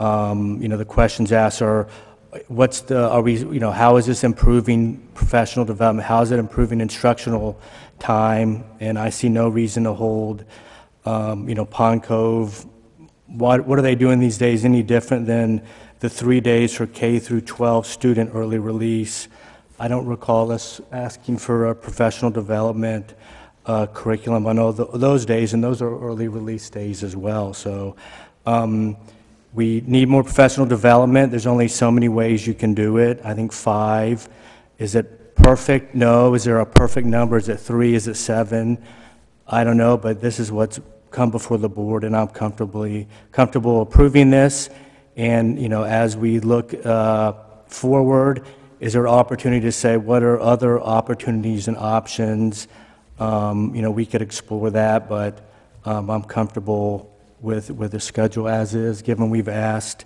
Um, You know, the questions asked are, what's the, are we, you know, how is this improving professional development? How is it improving instructional time? And I see no reason to hold, um, you know, Pond Cove, what, what are they doing these days any different than the three days for K through 12 student early release? I don't recall us asking for a professional development uh, curriculum on all tho- those days, and those are early release days as well. So um, we need more professional development. There's only so many ways you can do it. I think five. Is it perfect? No. Is there a perfect number? Is it three? Is it seven? I don't know, but this is what's come before the board, and I'm comfortably, comfortable approving this. And, you know, as we look uh, forward, is there opportunity to say, what are other opportunities and options? Um, You know, we could explore that, but um, I'm comfortable with, with the schedule as is, given we've asked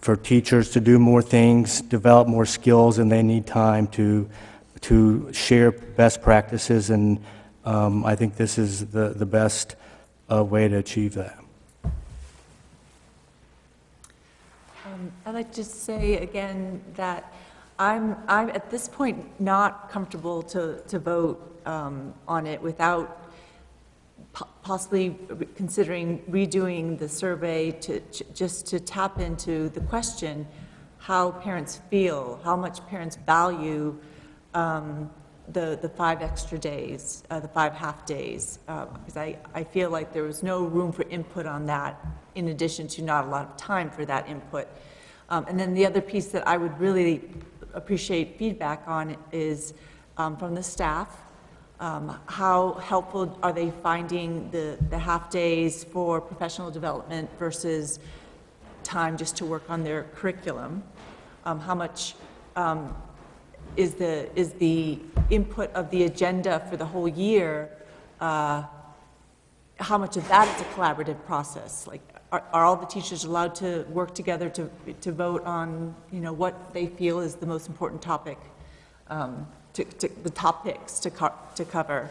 for teachers to do more things, develop more skills, and they need time to, to share best practices, and um, I think this is the, the best uh, way to achieve that. Um, I'd like to say again that I'm, I'm at this point not comfortable to, to vote um, on it without po- possibly considering redoing the survey to, just to tap into the question, how parents feel, how much parents value um, the, the five extra days, uh, the five half-days. Because I, I feel like there was no room for input on that, in addition to not a lot of time for that input. Um, And then the other piece that I would really appreciate feedback on is um, from the staff. Um, How helpful are they finding the, the half-days for professional development versus time just to work on their curriculum? Um, How much um, is the, is the input of the agenda for the whole year, uh, how much of that is a collaborative process? Like, are, are all the teachers allowed to work together to, to vote on, you know, what they feel is the most important topic, um, to, to, the topics to, co- to cover?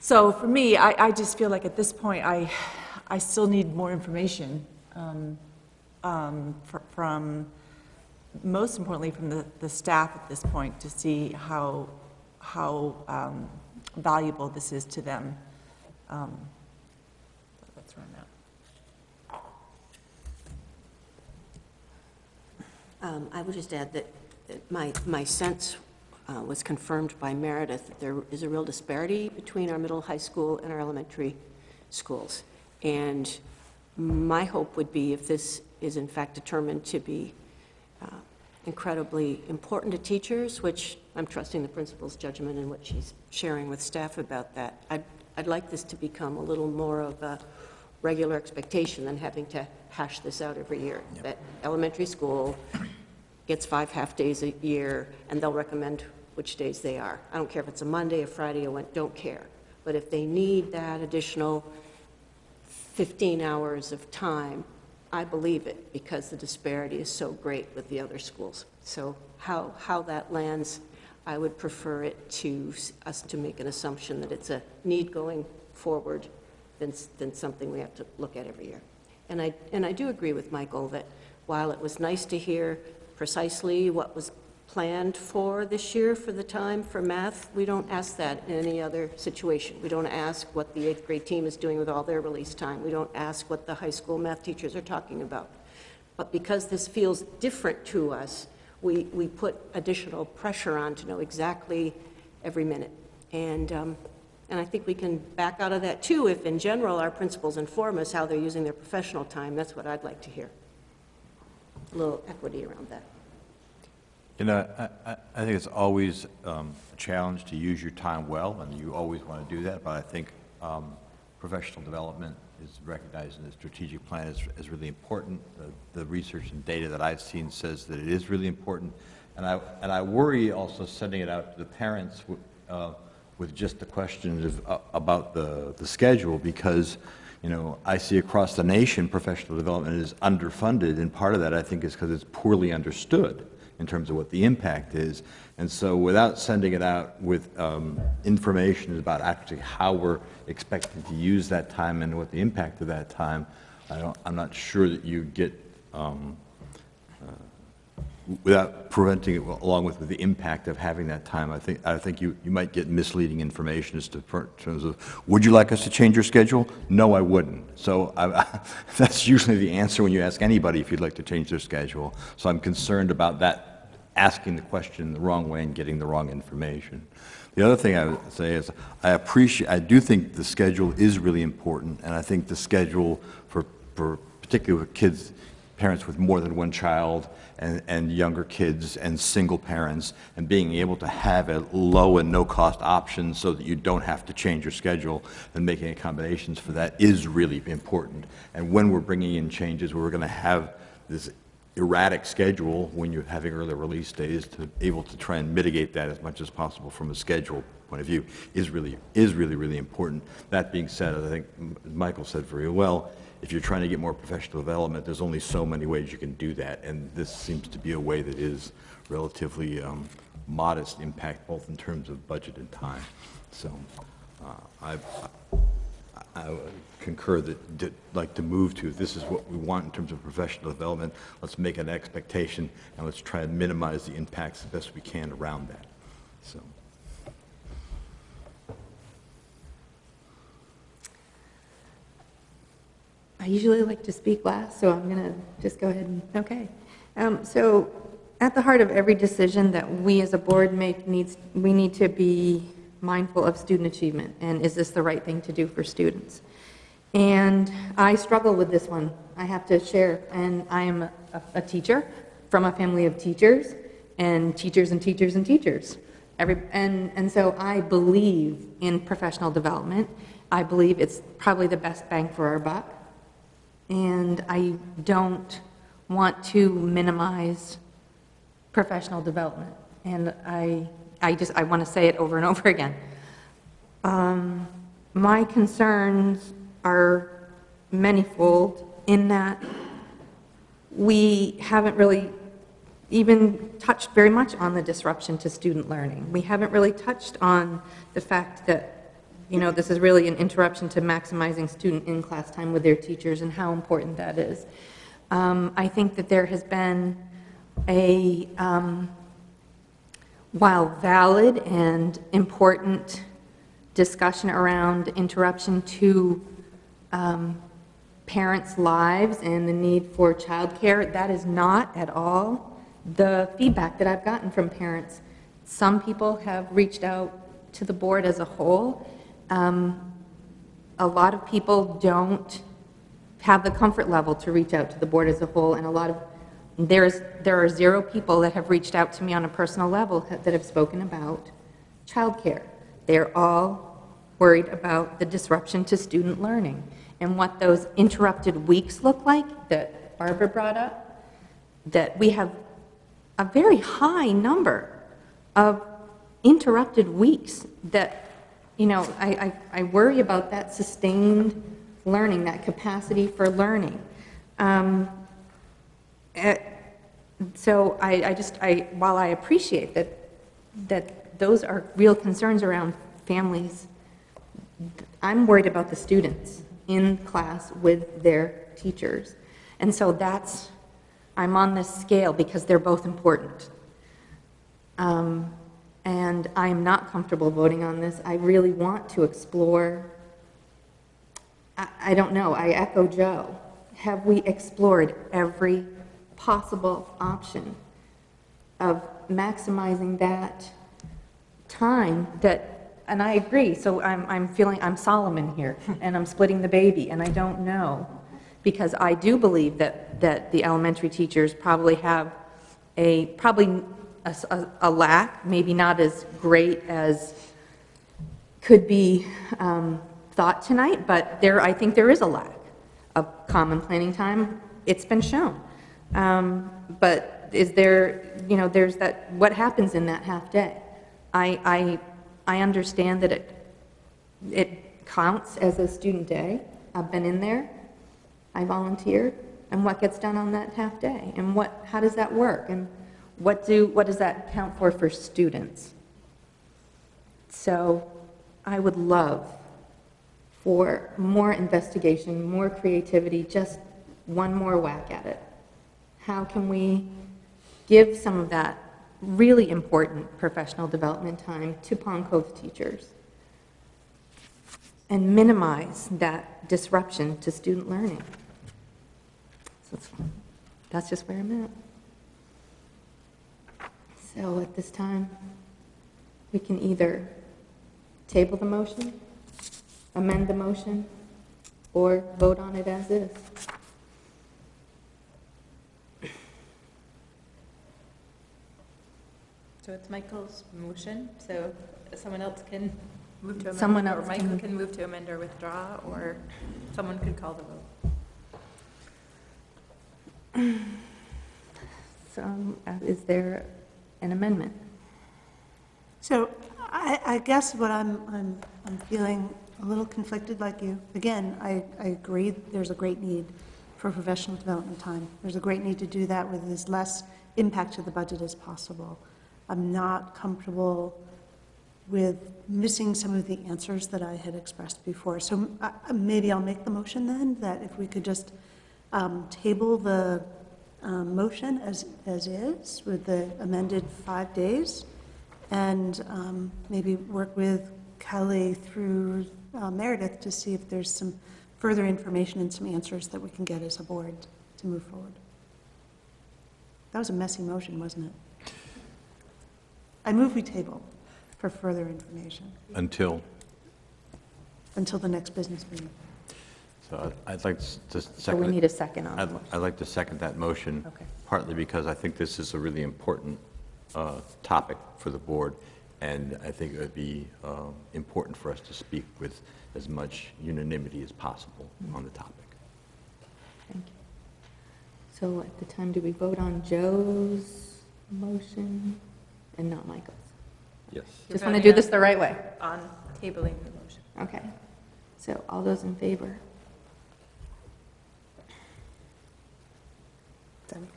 So for me, I, I just feel like at this point, I, I still need more information um, um, fr- from, most importantly, from the, the staff at this point to see how, how um, valuable this is to them. Um, That's where I'm. Um, I would just add that that my, my sense uh, was confirmed by Meredith, that there is a real disparity between our middle high school and our elementary schools. And my hope would be if this is in fact determined to be uh, incredibly important to teachers, which I'm trusting the principal's judgment and what she's sharing with staff about that, I'd, I'd like this to become a little more of a regular expectation than having to hash this out every year. That elementary school gets five half-days a year, and they'll recommend which days they are. I don't care if it's a Monday, a Friday, Wed, don't care. But if they need that additional 15 hours of time, I believe it, because the disparity is so great with the other schools. So how, how that lands, I would prefer it to, us to make an assumption that it's a need going forward than, than something we have to look at every year. And I, and I do agree with Michael that while it was nice to hear precisely what was planned for this year for the time for math, we don't ask that in any other situation. We don't ask what the eighth grade team is doing with all their release time. We don't ask what the high school math teachers are talking about. But because this feels different to us, we, we put additional pressure on to know exactly every minute. And, um, and I think we can back out of that too if, in general, our principals inform us how they're using their professional time. That's what I'd like to hear. Little equity around that. You know, I, I- think it's always um, a challenge to use your time well, and you always want to do that, but I think um, professional development is recognized in the strategic plan as, as really important. The, the research and data that I've seen says that it is really important, and I, and I worry also sending it out to the parents uh, with just the questions of, uh, about the, the schedule, because, you know, I see across the nation, professional development is underfunded, and part of that, I think, is because it's poorly understood in terms of what the impact is. And so without sending it out with um, information about actually how we're expecting to use that time and what the impact of that time, I I'm not sure that you get, um, without preventing it along with the impact of having that time, I think, I think you, you might get misleading information as to, in terms of, would you like us to change your schedule? No, I wouldn't. So I, that's usually the answer when you ask anybody if you'd like to change their schedule. So I'm concerned about that, asking the question the wrong way and getting the wrong information. The other thing I would say is, I appreciate, I do think the schedule is really important, and I think the schedule for, for particularly with kids, parents with more than one child, and, and younger kids, and single parents, and being able to have a low and no-cost option so that you don't have to change your schedule, and making accommodations for that is really important. And when we're bringing in changes, we're going to have this erratic schedule when you're having early release days to able to try and mitigate that as much as possible from a schedule point of view is really, is really, really important. That being said, I think Michael said very well, if you're trying to get more professional development, there's only so many ways you can do that, and this seems to be a way that is relatively um, modest impact, both in terms of budget and time. So uh, I, I concur that, that, like to move to, this is what we want in terms of professional development, let's make an expectation, and let's try and minimize the impacts the best we can around that, so. I usually like to speak last, so I'm going to just go ahead and, okay. Um, So at the heart of every decision that we as a board make needs, we need to be mindful of student achievement, and is this the right thing to do for students? And I struggle with this one, I have to share, and I am a, a teacher from a family of teachers, and teachers and teachers and teachers. Every, and, and so I believe in professional development. I believe it's probably the best bang for our buck. And I don't want to minimize professional development. And I, I just, I want to say it over and over again. Um, My concerns are manifold in that we haven't really even touched very much on the disruption to student learning. We haven't really touched on the fact that, you know, this is really an interruption to maximizing student in-class time with their teachers and how important that is. Um, I think that there has been a, um, while valid and important discussion around interruption to um, parents' lives and the need for childcare, that is not at all the feedback that I've gotten from parents. Some people have reached out to the board as a whole. Um, A lot of people don't have the comfort level to reach out to the board as a whole, and a lot of, there's, there are zero people that have reached out to me on a personal level that have spoken about childcare. They're all worried about the disruption to student learning and what those interrupted weeks look like that Barbara brought up, that we have a very high number of interrupted weeks that you know, I, I, I worry about that sustained learning, that capacity for learning. Um, eh, So I, I just, I, while I appreciate that, that those are real concerns around families, I'm worried about the students in class with their teachers. And so that's, I'm on this scale because they're both important. Um, And I am not comfortable voting on this. I really want to explore, I, I don't know, I echo Joe. Have we explored every possible option of maximizing that time that, and I agree, so I'm, I'm feeling, I'm Solomon here, and I'm splitting the baby, and I don't know. Because I do believe that, that the elementary teachers probably have a, probably a, a- a lack, maybe not as great as could be um, thought tonight, but there, I think there is a lack of common planning time. It's been shown. Um, But is there, you know, there's that, what happens in that half-day? I, I, I understand that it, it counts as a student day. I've been in there. I volunteered. And what gets done on that half-day? And what, how does that work? And what do, what does that count for for students? So I would love for more investigation, more creativity, just one more whack at it. How can we give some of that really important professional development time to Pond Cove teachers and minimize that disruption to student learning? So that's- that's just where I'm at. So at this time, we can either table the motion, amend the motion, or vote on it as is. So it's Michael's motion, so someone else can move to amend. Someone Or else Michael can- can move to amend or withdraw, or someone could call the vote. So uh, is there an amendment? So I, I guess what I'm, I'm, I'm feeling a little conflicted like you. Again, I, I agree, there's a great need for professional development time. There's a great need to do that with as less impact to the budget as possible. I'm not comfortable with missing some of the answers that I had expressed before. So uh, maybe I'll make the motion then, that if we could just um, table the um, motion as, as is with the amended five days, and um, maybe work with Kelly through uh, Meredith to see if there's some further information and some answers that we can get as a board to move forward. That was a messy motion, wasn't it? I move we table for further information Until, until the next business meeting. So I'd like to second. So we need a second on the I'd- motion. I'd like to second that motion. Okay. Partly because I think this is a really important uh, topic for the board, and I think it would be uh, important for us to speak with as much unanimity as possible on the topic. Thank you. So at the time, do we vote on Joe's motion and not Michael's? Yes. Just want to do this the right way. On tabling the motion. Okay. So all those in favor? Seven.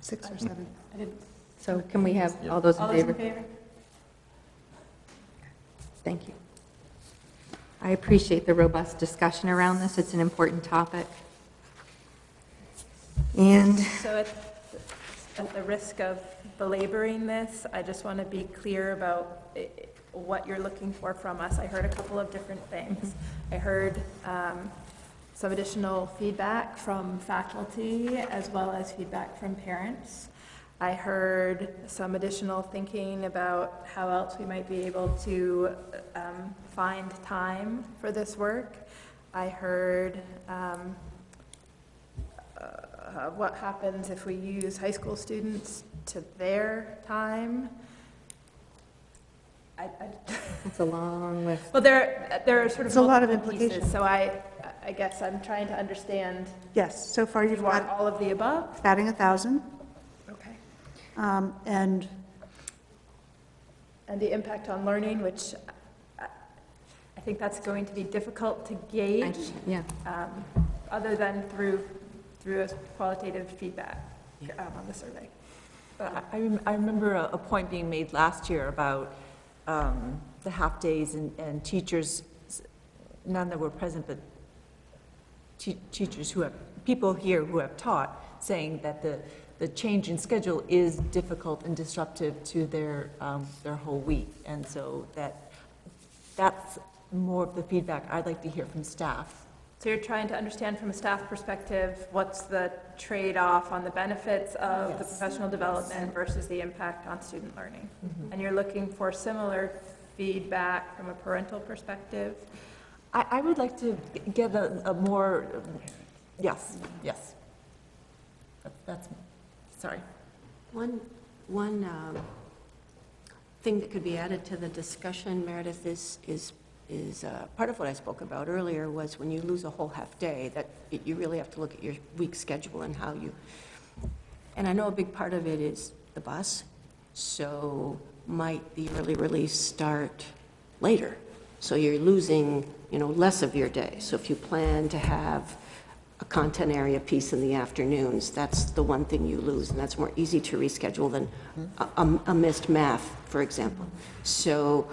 Six or seven. So can we have all those in All those favor? in favor? Thank you. I appreciate the robust discussion around this. It's an important topic. And So at, at the risk of belaboring this, I just want to be clear about what you're looking for from us. I heard a couple of different things. I heard um, some additional feedback from faculty as well as feedback from parents. I heard some additional thinking about how else we might be able to um, find time for this work. I heard um, uh, what happens if we use high school students to their time. I, I, it's a long list. well, there, there are sort of It's a lot of pieces, implications. So I, I guess I'm trying to understand. Yes, so far you've You want got all of the above? adding a 1,000. Okay. Um, And and the impact on learning, which I I think that's going to be difficult to gauge. yeah. um, Other than through, through a qualitative feedback um, on the survey. But I- I, rem- I remember a, a point being made last year about um, the half-days and, and teachers, s- none that were present, but te- teachers who have, people here who have taught, saying that the, the change in schedule is difficult and disruptive to their, um, their whole week. And so that, that's more of the feedback I'd like to hear from staff. So you're trying to understand from a staff perspective, what's the trade-off on the benefits of the professional development versus the impact on student learning? Mhm. And you're looking for similar feedback from a parental perspective? I, I would like to get a, a more, yes, yes. That- That's, sorry. One, one um, thing that could be added to the discussion, Meredith, is, is, is, uh, part of what I spoke about earlier was when you lose a whole half-day, that it- you really have to look at your week schedule and how you, and I know a big part of it is the bus, so might the early release start later? So you're losing, you know, less of your day. So if you plan to have a content area piece in the afternoons, that's the one thing you lose, and that's more easy to reschedule than a- a a missed math, for example. So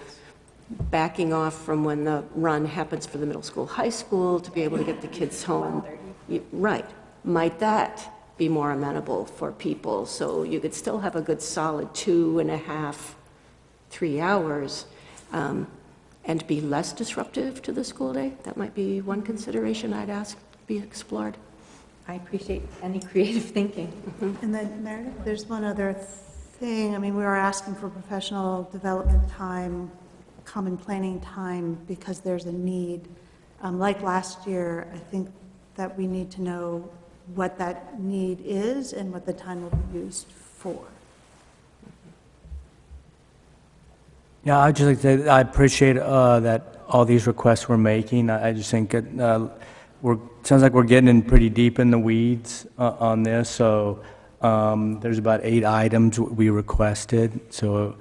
backing off from when the run happens for the middle school, high school, to be able to get the kids home. you- Right. Might that be more amenable for people? So you could still have a good solid two and a half, three hours, um, and be less disruptive to the school day? That might be one consideration I'd ask be explored. I appreciate any creative thinking. And then Meredith, there's one other thing. I mean, we are asking for professional development time, common planning time, because there's a need. Um, Like last year, I think that we need to know what that need is and what the time will be used for. Yeah, I just like to say, I appreciate uh, that all these requests we're making. I I just think it, uh, we're, sounds like we're getting in pretty deep in the weeds uh, on this, so um, there's about eight items we requested. So,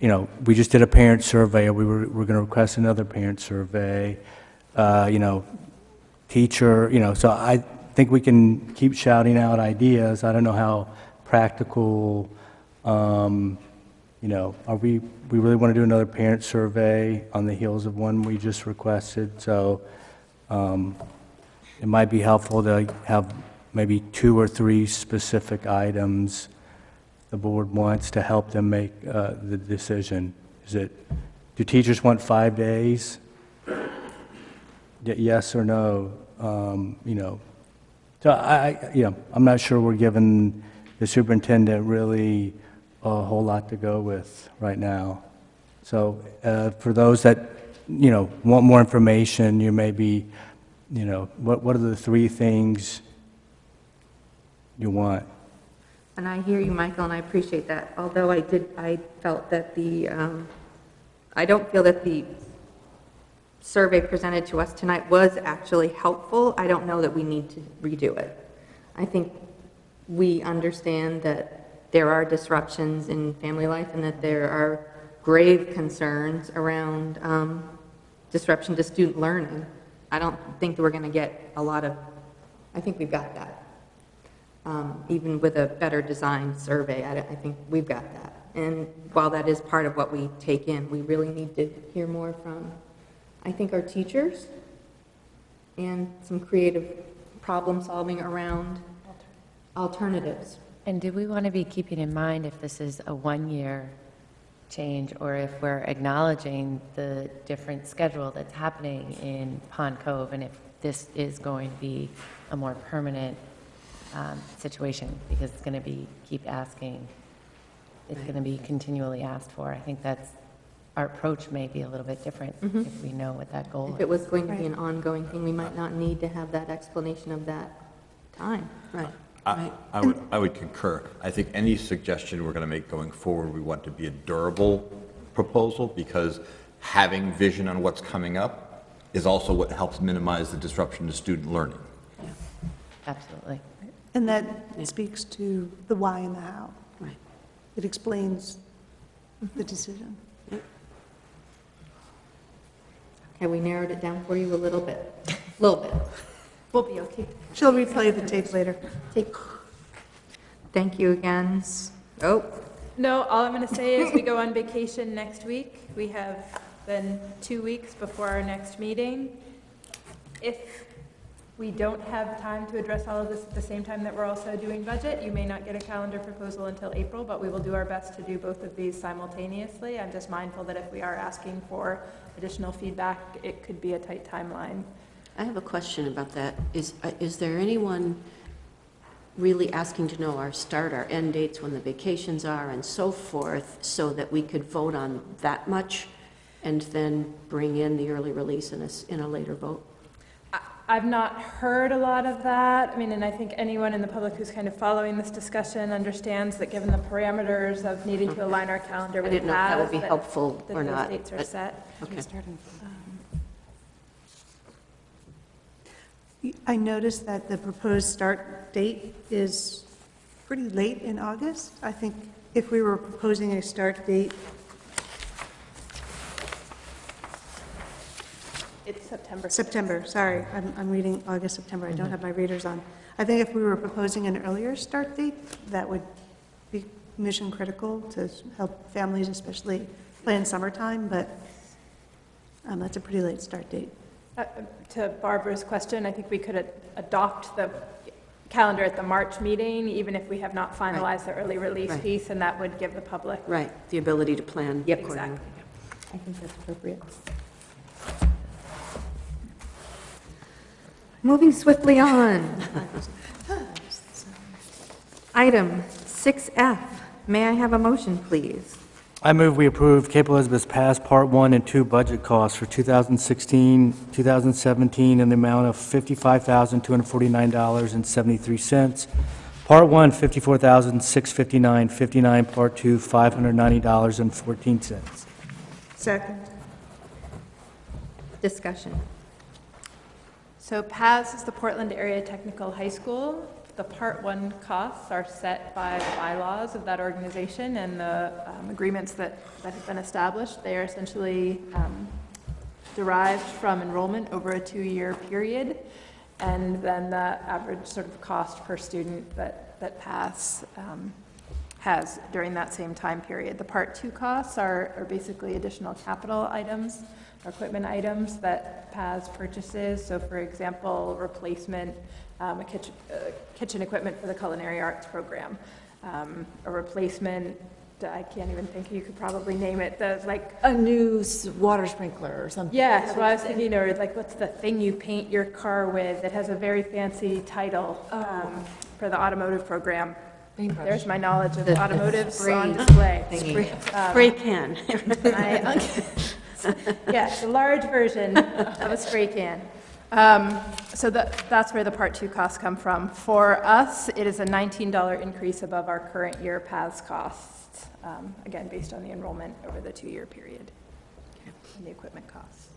you know, we just did a parent survey, we were, we're going to request another parent survey, uh, you know, teacher, you know, so I think we can keep shouting out ideas. I don't know how practical, um, you know, are we, we really want to do another parent survey on the heels of one we just requested, so um, it might be helpful to have maybe two or three specific items the board wants to help them make uh, the decision. Is it, do teachers want five days? Yes or no? Um, You know, so I, I- you know, I'm not sure we're giving the superintendent really a whole lot to go with right now. So uh, for those that, you know, want more information, you may be, you know, what, what are the three things you want? And I hear you, Michael, and I appreciate that, although I did, I felt that the, um, I don't feel that the survey presented to us tonight was actually helpful. I don't know that we need to redo it. I think we understand that there are disruptions in family life and that there are grave concerns around um, disruption to student learning. I don't think we're going to get a lot of, I think we've got that. Um, Even with a better designed survey, I I think we've got that. And while that is part of what we take in, we really need to hear more from, I think, our teachers and some creative problem solving around alternatives. And do we want to be keeping in mind if this is a one-year change, or if we're acknowledging the different schedule that's happening in Pond Cove, and if this is going to be a more permanent um, situation, because it's going to be, keep asking, it's going to be continually asked for. I think that's, our approach may be a little bit different Mhm. if we know what that goal is. If it was going to be an ongoing thing, we might not need to have that explanation of that time. Right. I, I would, I would concur. I think any suggestion we're going to make going forward, we want to be a durable proposal because having vision on what's coming up is also what helps minimize the disruption to student learning. Absolutely. And that speaks to the why and the how. Right. It explains the decision. Okay, we narrowed it down for you a little bit, a little bit. We'll be okay. She'll replay the tape later. Take- Thank you again. Oh, No, all I'm going to say is we go on vacation next week. We have then two weeks before our next meeting. If we don't have time to address all of this at the same time that we're also doing budget, you may not get a calendar proposal until April, but we will do our best to do both of these simultaneously. I'm just mindful that if we are asking for additional feedback, it could be a tight timeline. I have a question about that. Is, uh, is there anyone really asking to know our start, our end dates, when the vacations are, and so forth, so that we could vote on that much and then bring in the early release in a, s- in a later vote? I've not heard a lot of that. I mean, and I think anyone in the public who's kind of following this discussion understands that given the parameters of needing to align our calendar I with didn't know if that would PATHS, be helpful that or those not, dates are but- set. Okay. I noticed that the proposed start date is pretty late in August. I think if we were proposing a start date, It's September. September, sorry, I'm, I'm reading August, September, I don't have my readers on. I think if we were proposing an earlier start date, that would be mission critical to help families, especially plan summertime, but um, that's a pretty late start date. Uh, To Barbara's question, I think we could ad- adopt the calendar at the March meeting, even if we have not finalized the early release Right. piece, and that would give the public. Right, the ability to plan Yep, accordingly. exactly. I think that's appropriate. Moving swiftly on. Item 6F, may I have a motion, please? I move we approve Cape Elizabeth's PATHS Part 1 and 2 budget costs for 2016, 2017 in the amount of $55,249.73. Part 1, $54,659.59. Part 2, $590.14. Second. Discussion. So PATHS is the Portland Area Technical High School. The Part 1 costs are set by the bylaws of that organization and the um, agreements that, that have been established. They are essentially um, derived from enrollment over a two-year period, and then the average sort of cost per student that, that PATHS um, has during that same time period. The Part 2 costs are, are basically additional capital items, equipment items that PATHS purchases. So for example, replacement, um, a kitchen, uh, kitchen equipment for the culinary arts program, um, a replacement, I can't even think, you could probably name it, the, like. A new water sprinkler or something. Yeah, that's what I was thinking, or like, what's the thing you paint your car with that has a very fancy title um, for the automotive program? Paintbrush. There's my knowledge of The automotives spray on display. thingy. Um, Spray can. I- Yeah, the large version of a spray can. Um, So that, that's where the Part 2 costs come from. For us, it is a $19 increase above our current year PATHS costs, um, again, based on the enrollment over the two-year period and the equipment costs.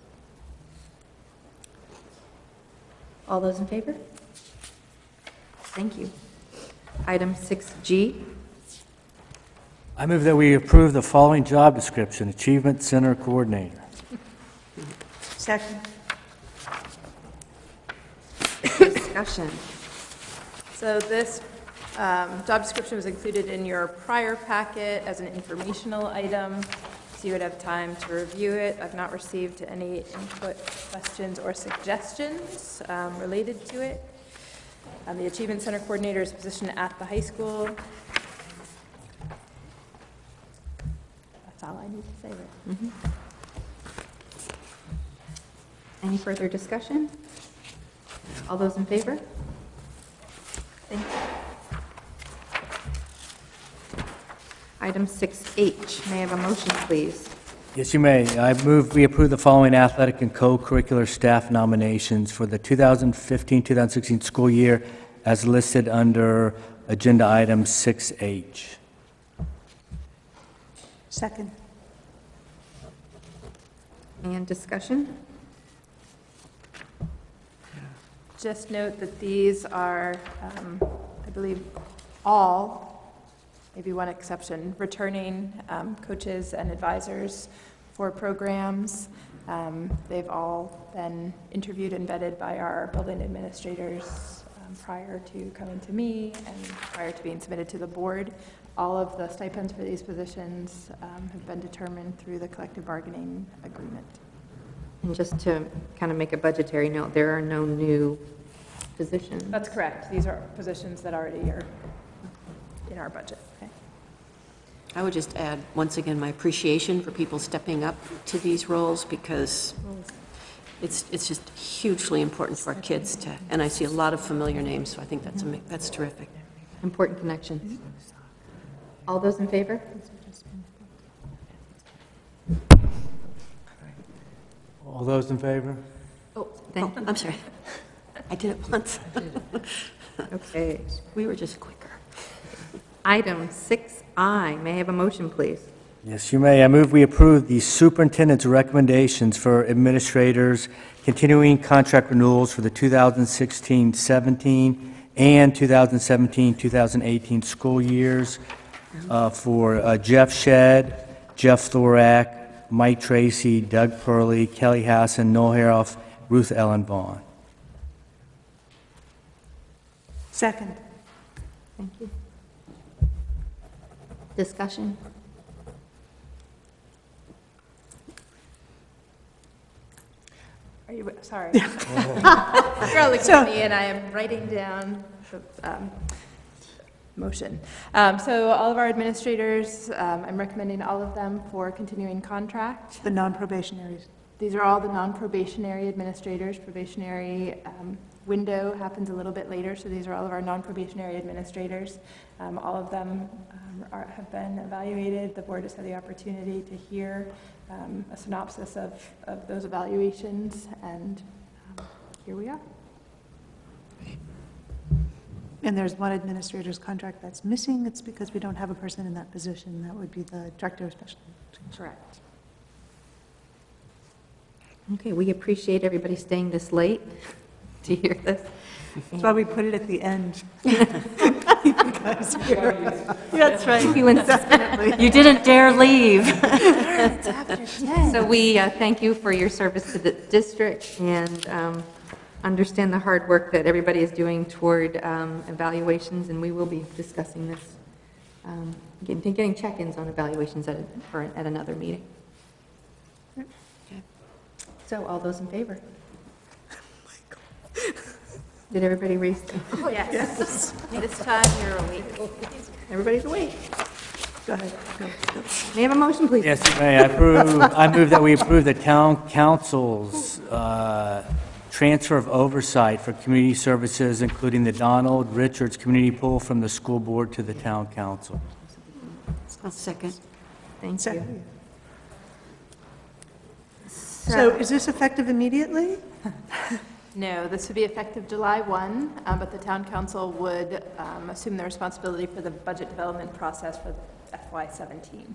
All those in favor? Thank you. Item 6G, I move that we approve the following job description, Achievement Center Coordinator. Second. Discussion. So this um, job description was included in your prior packet as an informational item, so you would have time to review it. I've not received any input, questions, or suggestions um, related to it. Um, The Achievement Center Coordinator is a position at the high school. That's all I need to say. really. Mhm. Any further discussion? All those in favor? Thank you. Item 6H, may I have a motion, please? Yes, you may. I move we approve the following athletic and co-curricular staff nominations for the 2015-2016 school year as listed under Agenda Item 6H. Second. And discussion? Just note that these are, um, I believe, all, maybe one exception, returning um, coaches and advisors for programs. Um, They've all been interviewed and vetted by our building administrators um, prior to coming to me and prior to being submitted to the board. All of the stipends for these positions um, have been determined through the collective bargaining agreement. And just to kind of make a budgetary note, there are no new positions. That's correct. These are positions that already are in our budget. I would just add, once again, my appreciation for people stepping up to these roles because it's, it's just hugely important for our kids to, and I see a lot of familiar names, so I think that's, ama- that's terrific. Important connections. All those in favor? All those in favor? Oh, thank Oh, I'm sorry. I did it once. Okay. We were just quicker. Item 6I, may I have a motion, please? Yes, you may. I move we approve the superintendent's recommendations for administrators continuing contract renewals for the 2016-17 and 2017-2018 school years uh, for uh, Jeff Shedd, Jeff Thorak, Mike Tracy, Doug Purley, Kelly Hasson, Noel Haroff, Ruth Ellen Vaughn. Second. Thank you. Discussion? Are you, sorry. You're all looking at me, and I am writing down the um, motion. Um, So all of our administrators, um, I'm recommending all of them for continuing contract. The non-probationaries. These are all the non-probationary administrators. Probationary um, window happens a little bit later, so these are all of our non-probationary administrators. Um, All of them um, are- have been evaluated. The board has had the opportunity to hear um, a synopsis of of those evaluations, and um, here we are. And there's one administrator's contract that's missing. It's because we don't have a person in that position. That would be the director of special. Correct. Okay, we appreciate everybody staying this late to hear this. That's why we put it at the end. Because we're- That's right. You insisted. You didn't dare leave. So we uh, thank you for your service to the district and um, understand the hard work that everybody is doing toward um, evaluations, and we will be discussing this, um, getting getting check-ins on evaluations at, a- for- at another meeting. So all those in favor? Did everybody raise? Oh, yes. This time you're awake. Everybody's awake. Go ahead. May I have a motion, please? Yes, you may. I approve, I move that we approve the town council's uh, transfer of oversight for community services, including the Donald Richards Community Pool from the school board to the town council. I'll second. Thank you. So is this effective immediately? No, this would be effective July 1, uh, but the town council would um, assume the responsibility for the budget development process for FY '17.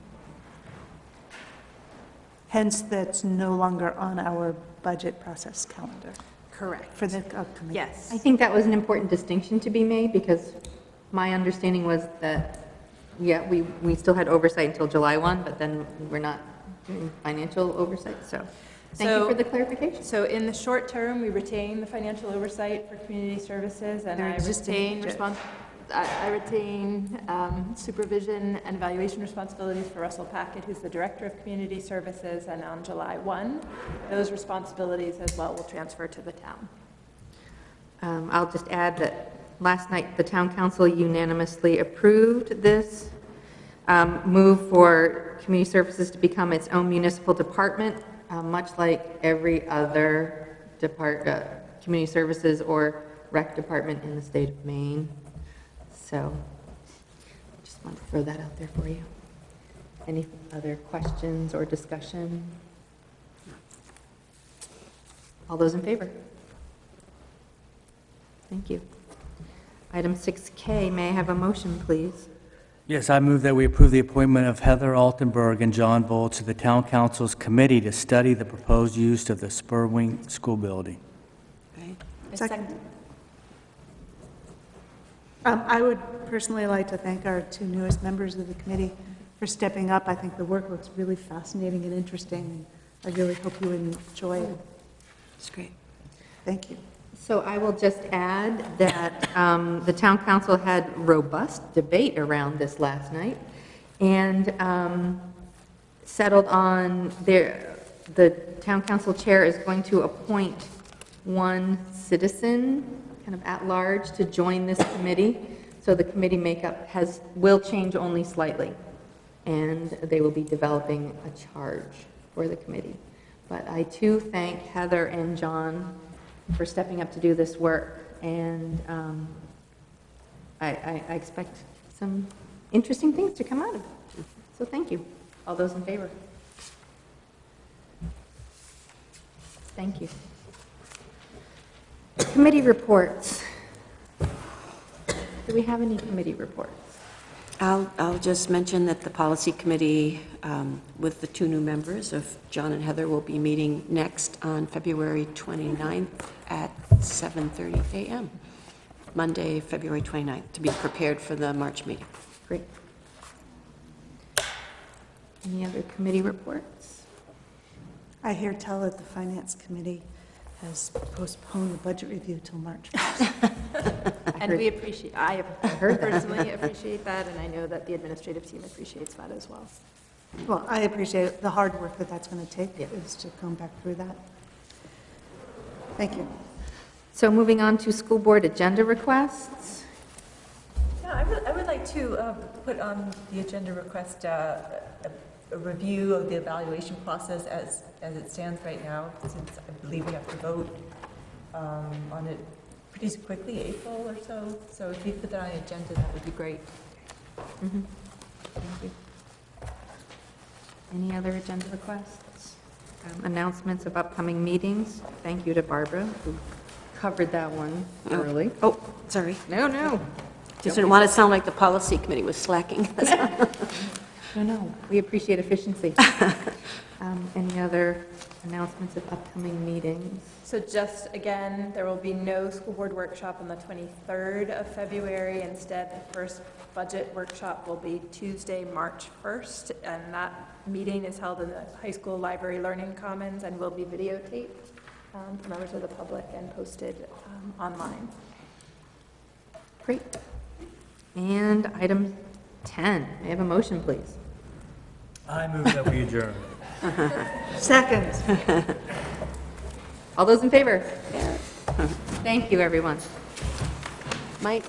Hence, that's no longer on our budget process calendar Correct. for the upcoming. Yes. I think that was an important distinction to be made, because my understanding was that, yeah, we, we still had oversight until July 1, but then we're not doing financial oversight, so thank you So- for the clarification. So in the short term, we retain the financial oversight for community services, and I retain respons, I I retain um, supervision and evaluation responsibilities for Russell Packett, who's the Director of Community Services, and on July 1, those responsibilities as well will transfer to the town. Um, I'll just add that last night, the town council unanimously approved this um, move for community services to become its own municipal department, uh, much like every other depart, uh, community services or rec department in the state of Maine. So, just want to throw that out there for you. Any other questions or discussion? All those in favor? Thank you. Item 6K, may I have a motion, please? Yes, I move that we approve the appointment of Heather Altenberg and John Bull to the town council's committee to study the proposed use of the Spurwink School Building. Second. Um, I would personally like to thank our two newest members of the committee for stepping up. I think the work looks really fascinating and interesting. I really hope you enjoy it. It's great. Thank you. So I will just add that um, the town council had robust debate around this last night and um, settled on their, the town council chair is going to appoint one citizen, kind of at large, to join this committee. So the committee makeup has, will change only slightly. And they will be developing a charge for the committee. But I too thank Heather and John for stepping up to do this work. And um, I, I I expect some interesting things to come out of it. So thank you. All those in favor? Thank you. Committee reports. Do we have any committee reports? I'll, I'll just mention that the policy committee, um, with the two new members of John and Heather, will be meeting next on February 29th at 7:30 a.m., Monday, February 29th, to be prepared for the March meeting. Great. Any other committee reports? I hear tell that the Finance Committee has postponed the budget review till March 1st. And we appreciate, I heard that. personally appreciate that, and I know that the administrative team appreciates that as well. Well, I appreciate the hard work that that's going to take, is to come back through that. Thank you. So moving on to school board agenda requests. Yeah, I would, I would like to uh, put on the agenda request uh, a a review of the evaluation process as, as it stands right now, since I believe we have to vote um, on it pretty quickly, April or so. So if you put that on the agenda, that would be great. Mhm. Thank you. Any other agenda requests? Um, Announcements of upcoming meetings. Thank you to Barbara, who covered that one early. Oh, sorry. No, no. Just didn't want to sound like the policy committee was slacking. No, no, we appreciate efficiency. Um, Any other announcements of upcoming meetings? So just, again, there will be no school board workshop on the 23rd of February. Instead, the first budget workshop will be Tuesday, March 1st, and that meeting is held in the high school library learning commons and will be videotaped um, for members of the public and posted um, online. Great. And item 10, may I have a motion, please? I move that we adjourn. Second. All those in favor? Thank you, everyone. Mike?